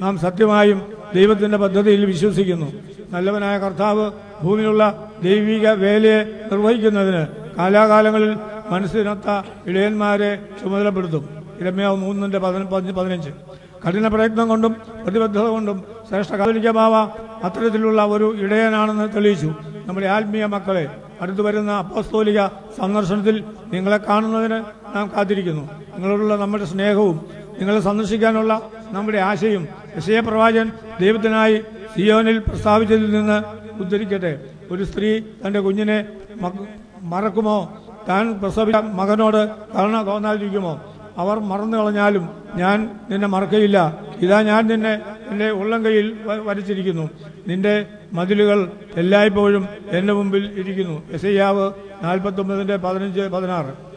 നാം സത്യമായും ദൈവത്തിന്റെ പദ്ധതിയിൽ വിശ്വസിക്കുന്നു. നല്ലവനായ കർത്താവ് ഭൂമിയിലുള്ള ദൈവിക വേലയെ നിർവഹിക്കുന്നതിന് കാലാകാലങ്ങളിൽ മനസ്സിനൊത്ത ഇളയന്മാരെ ചുമതലപ്പെടുത്തും. ഇരമ്യാവ് പതിന- പതിനഞ്ച് കഠിന പ്രയത്നം കൊണ്ടും പ്രതിബദ്ധത കൊണ്ടും ശ്രേഷ്ഠ കാതലിക്ക ബാവ അത്തരത്തിലുള്ള ഒരു ഇടയനാണെന്ന് തെളിയിച്ചു. നമ്മുടെ ആത്മീയ മക്കളെ അടുത്തു വരുന്ന അപ്പോസ്തോലിക സന്ദർശനത്തിൽ നിങ്ങളെ കാണുന്നതിന് നാം കാത്തിരിക്കുന്നു. നിങ്ങളോടുള്ള നമ്മുടെ സ്നേഹവും നിങ്ങളെ സന്ദർശിക്കാനുള്ള നമ്മുടെ ആശയും വിഷയപ്രവാചൻ ദൈവത്തിനായി സിയോനിൽ പ്രസ്താവിച്ചതിൽ നിന്ന് ഉദ്ധരിക്കട്ടെ. ഒരു സ്ത്രീ തന്റെ കുഞ്ഞിനെ മറക്കുമോ? താൻ പ്രസവിച്ച മകനോട് കരുണ തോന്നാതിരിക്കുമോ? അവർ മറന്നു കളഞ്ഞാലും ഞാൻ നിന്നെ മറക്കയില്ല. ഇതാ ഞാൻ നിന്നെ എന്റെ ഉള്ളം കയ്യിൽ വരച്ചിരിക്കുന്നു. നിന്റെ മതിലുകൾ എല്ലായ്പ്പോഴും എന്റെ മുമ്പിൽ ഇരിക്കുന്നു. എസ് ഐ നാൽപ്പത്തി ഒമ്പതിന്റെ പതിനഞ്ച് പതിനാറ്.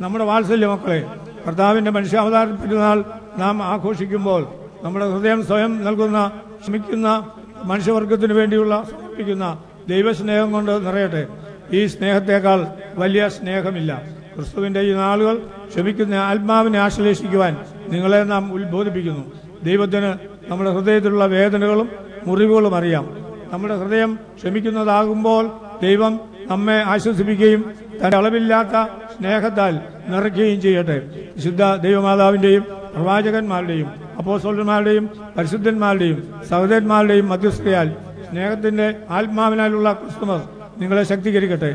നമ്മുടെ വാത്സല്യ മക്കളെ കർത്താവിന്റെ മനുഷ്യാവതാര പെരുന്നാൾ നാം ആഘോഷിക്കുമ്പോൾ നമ്മുടെ ഹൃദയം സ്വയം നൽകുന്ന ശ്രമിക്കുന്ന മനുഷ്യവർഗത്തിന് വേണ്ടിയുള്ള സമർപ്പിക്കുന്ന ദൈവസ്നേഹം കൊണ്ട് നിറയട്ടെ. ഈ സ്നേഹത്തെക്കാൾ വലിയ സ്നേഹമില്ല. ക്രിസ്തുവിന്റെ ഈ നാളുകൾ ക്ഷമിക്കുന്ന ആത്മാവിനെ ആശ്ലേഷിക്കുവാൻ നിങ്ങളെ നാം ഉത്ബോധിപ്പിക്കുന്നു. ദൈവത്തിന് നമ്മുടെ ഹൃദയത്തിലുള്ള വേദനകളും മുറിവുകളും അറിയാം. നമ്മുടെ ഹൃദയം ക്ഷമിക്കുന്നതാകുമ്പോൾ ദൈവം നമ്മെ ആശ്വസിപ്പിക്കുകയും തന്റെ അളവില്ലാത്ത സ്നേഹത്താൽ നിറയ്ക്കുകയും ചെയ്യട്ടെ. വിശുദ്ധ ദൈവമാതാവിന്റെയും പ്രവാചകന്മാരുടെയും അപ്പോസ്തലന്മാരുടെയും പരിശുദ്ധന്മാരുടെയും സഹോദരന്മാരുടെയും മധ്യസ്ഥയാൽ സ്നേഹത്തിന്റെ ആത്മാവിനാലുള്ള ക്രിസ്തുമസ് നിങ്ങളെ ശക്തീകരിക്കട്ടെ.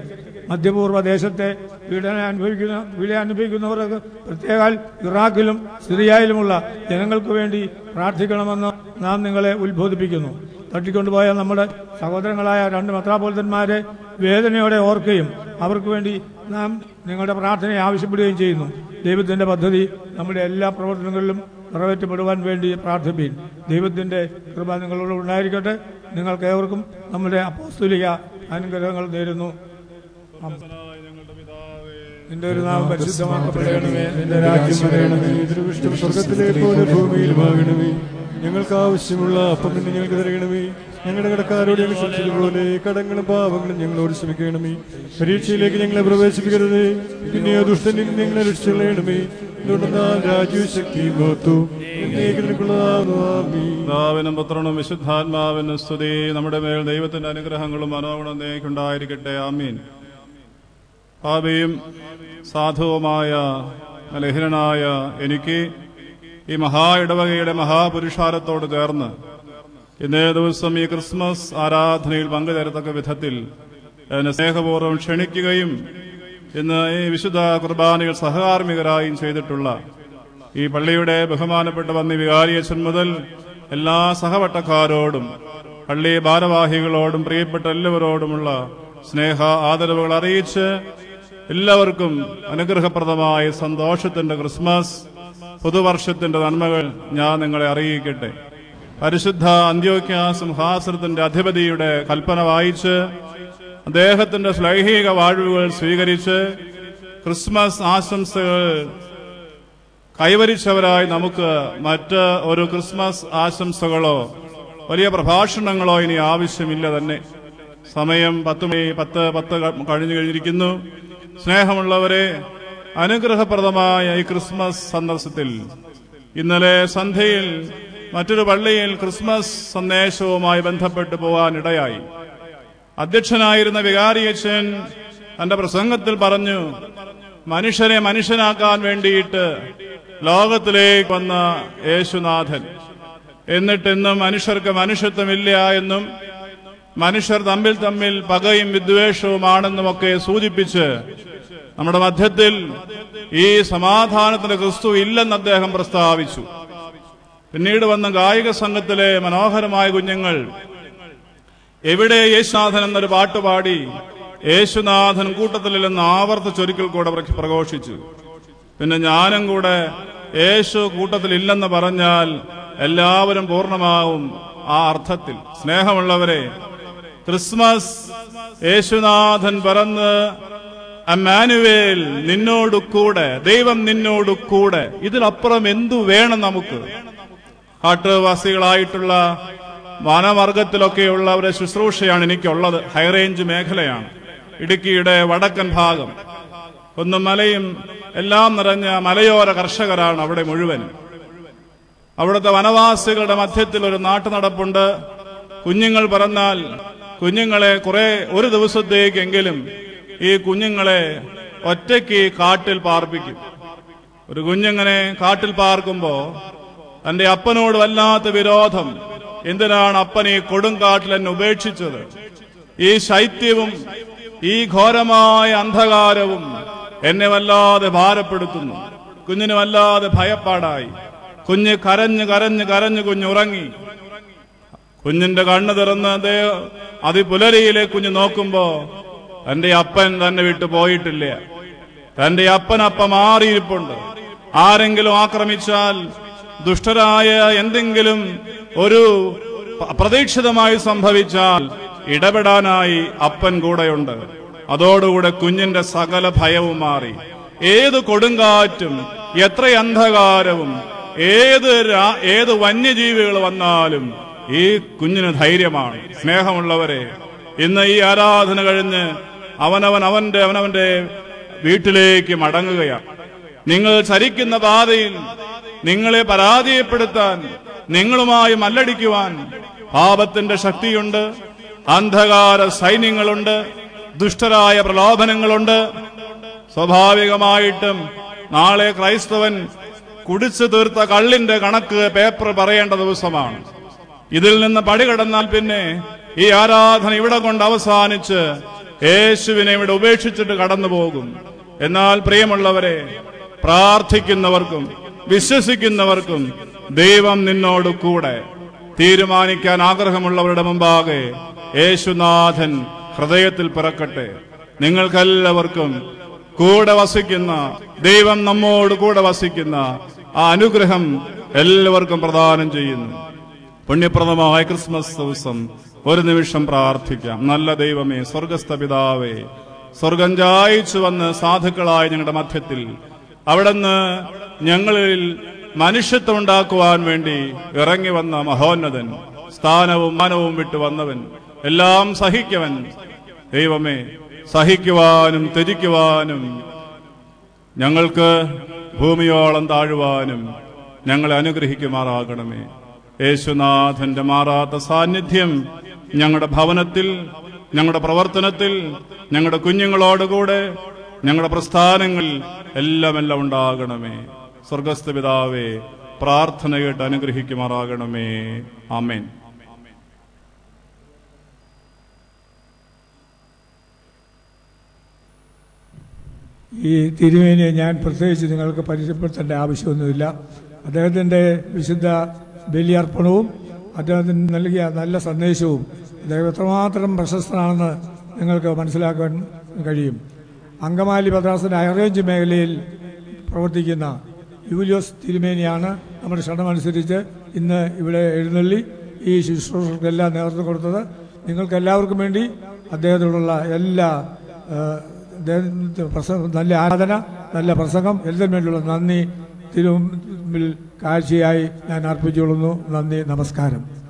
മധ്യപൂർവ ദേശത്തെ പീഡന അനുഭവിക്കുന്ന പീഡ അനുഭവിക്കുന്നവർക്ക് പ്രത്യേകാൽ ഇറാഖിലും സിറിയയിലുമുള്ള ജനങ്ങൾക്ക് വേണ്ടി പ്രാർത്ഥിക്കണമെന്ന് നാം നിങ്ങളെ ഉത്ബോധിപ്പിക്കുന്നു. തട്ടിക്കൊണ്ടുപോയ നമ്മുടെ സഹോദരങ്ങളായ രണ്ട് മെത്രാപോലിത്തന്മാരെ വേദനയോടെ ഓർക്കുകയും അവർക്ക് വേണ്ടി നാം നിങ്ങളുടെ പ്രാർത്ഥനയെ ആവശ്യപ്പെടുകയും ചെയ്യുന്നു. ദൈവത്തിന്റെ പദ്ധതി നമ്മുടെ എല്ലാ പ്രവർത്തനങ്ങളിലും നിറവേറ്റപ്പെടുവാൻ വേണ്ടി പ്രാർത്ഥിപ്പീൻ. ദൈവത്തിന്റെ കൃപ നിങ്ങളോട് ഉണ്ടായിരിക്കട്ടെ. നിങ്ങൾക്ക് ഏവർക്കും നമ്മുടെ അപ്പോസ്തുലിക അനുഗ്രഹങ്ങൾ നേരുന്നു നിന്റെ ഒരു നാമം പരിശുദ്ധമാക്കപ്പെടണമേ. നിന്റെ രാജ്യം വരയണമേ തിരുവിഷ്ടം സ്വർഗത്തിലെ പോലെ വാങ്ങണമേ. ഞങ്ങൾക്ക് ആവശ്യമുള്ള അപ്പം ഞങ്ങൾക്ക് തരയണമേ ഞങ്ങളുടെ കടക്കാരോട് ഞങ്ങൾ ക്ഷമിച്ചതുപോലെ കടങ്ങളും പാപങ്ങളും ഞങ്ങളോട് ക്ഷമിക്കണമേ. പരീക്ഷയിലേക്ക് ഞങ്ങളെ പ്രവേശിപ്പിക്കരുത്. പിന്നെ ദുഷ്ടനിൽ ഞങ്ങളെ രക്ഷിച്ചളയണമേ രാജ്യവും ശക്തി പുത്രനും വിശുദ്ധാത്മാവിനും സ്തുതി. നമ്മുടെ മേൽ ദൈവത്തിന്റെ അനുഗ്രഹങ്ങളും മനോഗുണം ഉണ്ടായിരിക്കട്ടെ. ആമീൻ. പാപിയും സാധുവുമായ ലഹരനായ എനിക്ക് ഈ മഹാ ഇടവകയുടെ മഹാപുരുഷാരത്തോട് ചേർന്ന് ഇന്നേ ദിവസം ഈ ക്രിസ്മസ് ആരാധനയിൽ പങ്കുചേരത്തക്ക വിധത്തിൽ എന്നെ സ്നേഹപൂർവം ക്ഷണിക്കുകയും ഇന്ന് ഈ വിശുദ്ധ കുർബാനയിൽ സഹകാർമികരായും ചെയ്തിട്ടുള്ള ഈ പള്ളിയുടെ ബഹുമാനപ്പെട്ട വന്നി വികാരിയച്ഛൻ മുതൽ എല്ലാ സഹവട്ടക്കാരോടും പള്ളി ഭാരവാഹികളോടും പ്രിയപ്പെട്ട എല്ലാവരോടുമുള്ള സ്നേഹ ആദരവുകൾ അറിയിച്ച് എല്ലാവർക്കും അനുഗ്രഹപ്രദമായ സന്തോഷത്തിന്റെ ക്രിസ്മസ് പുതുവർഷത്തിന്റെ നന്മകൾ ഞാൻ നിങ്ങളെ അറിയിക്കട്ടെ. പരിശുദ്ധ അന്ത്യോക്യ സിംഹാസനത്തിന്റെ അധിപതിയുടെ കൽപ്പന വായിച്ച് അദ്ദേഹത്തിന്റെ ശ്ലൈഹിക വാഴ്വുകൾ സ്വീകരിച്ച് ക്രിസ്മസ് ആശംസകൾ കൈവരിച്ചവരായി നമുക്ക് മറ്റ് ഒരു ക്രിസ്മസ് ആശംസകളോ വലിയ പ്രഭാഷണങ്ങളോ ഇനി ആവശ്യമില്ല തന്നെ. സമയം പത്ത് മണി പത്ത് പത്ത് കഴിഞ്ഞു കഴിഞ്ഞിരിക്കുന്നു. സ്നേഹമുള്ളവരെ അനുഗ്രഹപ്രദമായ ഈ ക്രിസ്മസ് സന്ദർശത്തിൽ ഇന്നലെ സന്ധ്യയിൽ മറ്റൊരു പള്ളിയിൽ ക്രിസ്മസ് സന്ദേശവുമായി ബന്ധപ്പെട്ട് പോകാനിടയായി അധ്യക്ഷനായിരുന്ന വികാരിയച്ഛൻ തന്റെ പ്രസംഗത്തിൽ പറഞ്ഞു മനുഷ്യരെ മനുഷ്യനാക്കാൻ വേണ്ടിയിട്ട് ലോകത്തിലേക്ക് വന്ന യേശുനാഥൻ. എന്നിട്ടെന്നും മനുഷ്യർക്ക് മനുഷ്യത്വമില്ല എന്നും മനുഷ്യർ തമ്മിൽ തമ്മിൽ പകയും വിദ്വേഷവുമാണെന്നുമൊക്കെ സൂചിപ്പിച്ച് നമ്മുടെ മധ്യത്തിൽ ഈ സമാധാനത്തിന്റെ ക്രിസ്തു ഇല്ലെന്ന് അദ്ദേഹം പ്രസ്താവിച്ചു. പിന്നീട് വന്ന ഗായിക സംഘത്തിലെ മനോഹരമായ കുഞ്ഞുങ്ങൾ. എവിടെ യേശുനാഥൻ എന്നൊരു പാട്ടുപാടി യേശുനാഥൻ കൂട്ടത്തിലില്ലെന്ന് ആവർത്തിച്ചൊരിക്കൽ കൂടെ പ്ര- പ്രഘോഷിച്ചു. പിന്നെ ഞാനും കൂടെ യേശു കൂട്ടത്തിലില്ലെന്ന് പറഞ്ഞാൽ എല്ലാവരും പൂർണമാവും ആ അർത്ഥത്തിൽ. സ്നേഹമുള്ളവരെ ക്രിസ്മസ് യേശുനാഥൻ പറന്ന് അമ്മാനുവേൽ നിന്നോടു കൂടെ ദൈവം നിന്നോടു കൂടെ ഇതിനപ്പുറം എന്തു വേണം നമുക്ക്? കാട്ടുവാസികളായിട്ടുള്ള വനവർഗത്തിലൊക്കെയുള്ള ഒരു ശുശ്രൂഷയാണ് എനിക്കുള്ളത്. ഹൈറേഞ്ച് മേഖലയാണ്. ഇടുക്കിയുടെ വടക്കൻ ഭാഗം. ഒന്നും മലയും എല്ലാം നിറഞ്ഞ മലയോര കർഷകരാണ് അവിടെ മുഴുവൻ അവിടുത്തെ വനവാസികളുടെ മധ്യത്തിൽ ഒരു നാട്ടുനടപ്പുണ്ട് കുഞ്ഞുങ്ങൾ പറഞ്ഞാൽ കുഞ്ഞുങ്ങളെ കുറെ ഒരു ദിവസത്തേക്കെങ്കിലും ഈ കുഞ്ഞുങ്ങളെ ഒറ്റയ്ക്ക് കാട്ടിൽ പാർപ്പിക്കും. ഒരു കുഞ്ഞിങ്ങനെ കാട്ടിൽ പാർക്കുമ്പോ തന്റെ അപ്പനോട് വല്ലാത്ത വിരോധം. എന്തിനാണ് അപ്പനെ കൊടുങ്കാട്ടിൽ എന്നെ ഉപേക്ഷിച്ചത്? ഈ ശൈത്യവും ഈ ഘോരമായ അന്ധകാരവും എന്നെ വല്ലാതെ ഭാരപ്പെടുത്തുന്നു. കുഞ്ഞിന് വല്ലാതെ ഭയപ്പാടായി. കുഞ്ഞ് കരഞ്ഞ് കരഞ്ഞ് കരഞ്ഞ് കുഞ്ഞുറങ്ങി കുഞ്ഞിന്റെ കണ്ണ് തുറന്ന് അദ്ദേഹം അതിപുലരിയിലെ കുഞ്ഞ് നോക്കുമ്പോ തന്റെ അപ്പൻ തന്നെ വിട്ടു പോയിട്ടില്ല. തന്റെ അപ്പൻ അപ്പ മാറിയിരിപ്പുണ്ട്. ആരെങ്കിലും ആക്രമിച്ചാൽ ദുഷ്ടരായ എന്തെങ്കിലും ഒരു അപ്രതീക്ഷിതമായി സംഭവിച്ചാൽ ഇടപെടാനായി അപ്പൻ കൂടെയുണ്ട്. അതോടുകൂടെ കുഞ്ഞിന്റെ സകല ഭയവും മാറി. ഏത് കൊടുങ്കാറ്റും എത്ര അന്ധകാരവും ഏത് ഏത് വന്യജീവികൾ വന്നാലും ഈ കുഞ്ഞിന് ധൈര്യമാണ്. സ്നേഹമുള്ളവരെ ഇന്ന് ഈ ആരാധന കഴിഞ്ഞ് അവനവൻ അവന്റെ അവനവന്റെ വീട്ടിലേക്ക് മടങ്ങുകയാണ്. നിങ്ങൾ ചരിക്കുന്ന പാതയിൽ നിങ്ങളെ പരാജയപ്പെടുത്താൻ നിങ്ങളുമായി മല്ലടിക്കുവാൻ പാപത്തിന്റെ ശക്തിയുണ്ട് അന്ധകാര സൈന്യങ്ങളുണ്ട് ദുഷ്ടരായ പ്രലോഭനങ്ങളുണ്ട്. സ്വാഭാവികമായിട്ടും നാളെ ക്രൈസ്തവൻ കുടിച്ചു തീർത്ത കള്ളിന്റെ കണക്ക് പേപ്പർ പറയേണ്ട ദിവസമാണ്. ഇതിൽ നിന്ന് പടികടന്നാൽ പിന്നെ ഈ ആരാധന ഇവിടെ കൊണ്ട് അവസാനിച്ച് യേശുവിനെ ഇവിടെ ഉപേക്ഷിച്ചിട്ട് കടന്നു പോകും എന്നാൽ പ്രിയമുള്ളവരെ പ്രാർത്ഥിക്കുന്നവർക്കും വിശ്വസിക്കുന്നവർക്കും ദൈവം നിന്നോട് കൂടെ തീരുമാനിക്കാൻ ആഗ്രഹമുള്ളവരുടെ മുമ്പാകെ യേശുനാഥൻ ഹൃദയത്തിൽ പിറക്കട്ടെ. നിങ്ങൾക്കെല്ലാവർക്കും കൂടെ വസിക്കുന്ന ദൈവം നമ്മോട് കൂടെ വസിക്കുന്ന ആ അനുഗ്രഹം എല്ലാവർക്കും പ്രദാനം ചെയ്യുന്നു. പുണ്യപ്രദമായ ക്രിസ്മസ് ദിവസം ഒരു നിമിഷം പ്രാർത്ഥിക്കാം. നല്ല ദൈവമേ സ്വർഗസ്ഥ പിതാവേ സ്വർഗം ജായിച്ചു വന്ന് സാധുക്കളായ ഞങ്ങളുടെ മധ്യത്തിൽ അവിടുന്ന് ഞങ്ങളിൽ മനുഷ്യത്വം ഉണ്ടാക്കുവാൻ വേണ്ടി ഇറങ്ങി വന്ന മഹോന്നതൻ സ്ഥാനവും മനവും വിട്ട് വന്നവൻ എല്ലാം സഹിക്കവൻ. ദൈവമേ സഹിക്കുവാനും ത്യജിക്കുവാനും ഞങ്ങൾക്ക് ഭൂമിയോളം താഴുവാനും ഞങ്ങളെ അനുഗ്രഹിക്കുമാറാകണമേ. യേശുനാഥന്റെ മാറാത്ത സാന്നിധ്യം ഞങ്ങളുടെ ഭവനത്തിൽ ഞങ്ങളുടെ പ്രവർത്തനത്തിൽ ഞങ്ങളുടെ കുഞ്ഞുങ്ങളോടുകൂടെ ഞങ്ങളുടെ പ്രസ്ഥാനങ്ങളിൽ എല്ലാമെല്ലാം എല്ലാം ഉണ്ടാകണമേ. സ്വർഗസ്ഥ പിതാവേ പ്രാർത്ഥന കേട്ട് അനുഗ്രഹിക്കുമാറാകണമേ. ആമേൻ. ഈ തിരുമേനിയെ ഞാൻ പ്രത്യേകിച്ച് നിങ്ങൾക്ക് പരിചയപ്പെടുത്തേണ്ട ആവശ്യമൊന്നുമില്ല. അദ്ദേഹത്തിന്റെ വിശുദ്ധ ബലിയർപ്പണവും അദ്ദേഹത്തിന് നൽകിയ നല്ല സന്ദേശവും അദ്ദേഹം എത്രമാത്രം പ്രശസ്തനാണെന്ന് നിങ്ങൾക്ക് മനസ്സിലാക്കാൻ കഴിയും. അങ്കമാലി മദ്രാസിന്റെ ഹൈറേഞ്ച് മേഖലയിൽ പ്രവർത്തിക്കുന്ന യൂലിയോസ് തിരുമേനിയാണ് നമ്മുടെ ക്ഷണമനുസരിച്ച് ഇന്ന് ഇവിടെ എഴുന്നള്ളി ഈ ശുശ്രൂഷകൾക്കെല്ലാം നേതൃത്വം കൊടുത്തത്. നിങ്ങൾക്കെല്ലാവർക്കും വേണ്ടി അദ്ദേഹത്തോടുള്ള എല്ലാ നല്ല ആരാധന നല്ല പ്രസംഗം എല്ലാം വേണ്ടിയുള്ള നന്ദി. തിരുമിൽ കാഴ്ചയായി ഞാൻ അർപ്പിച്ചുകൊള്ളുന്നു. നന്ദി നമസ്കാരം.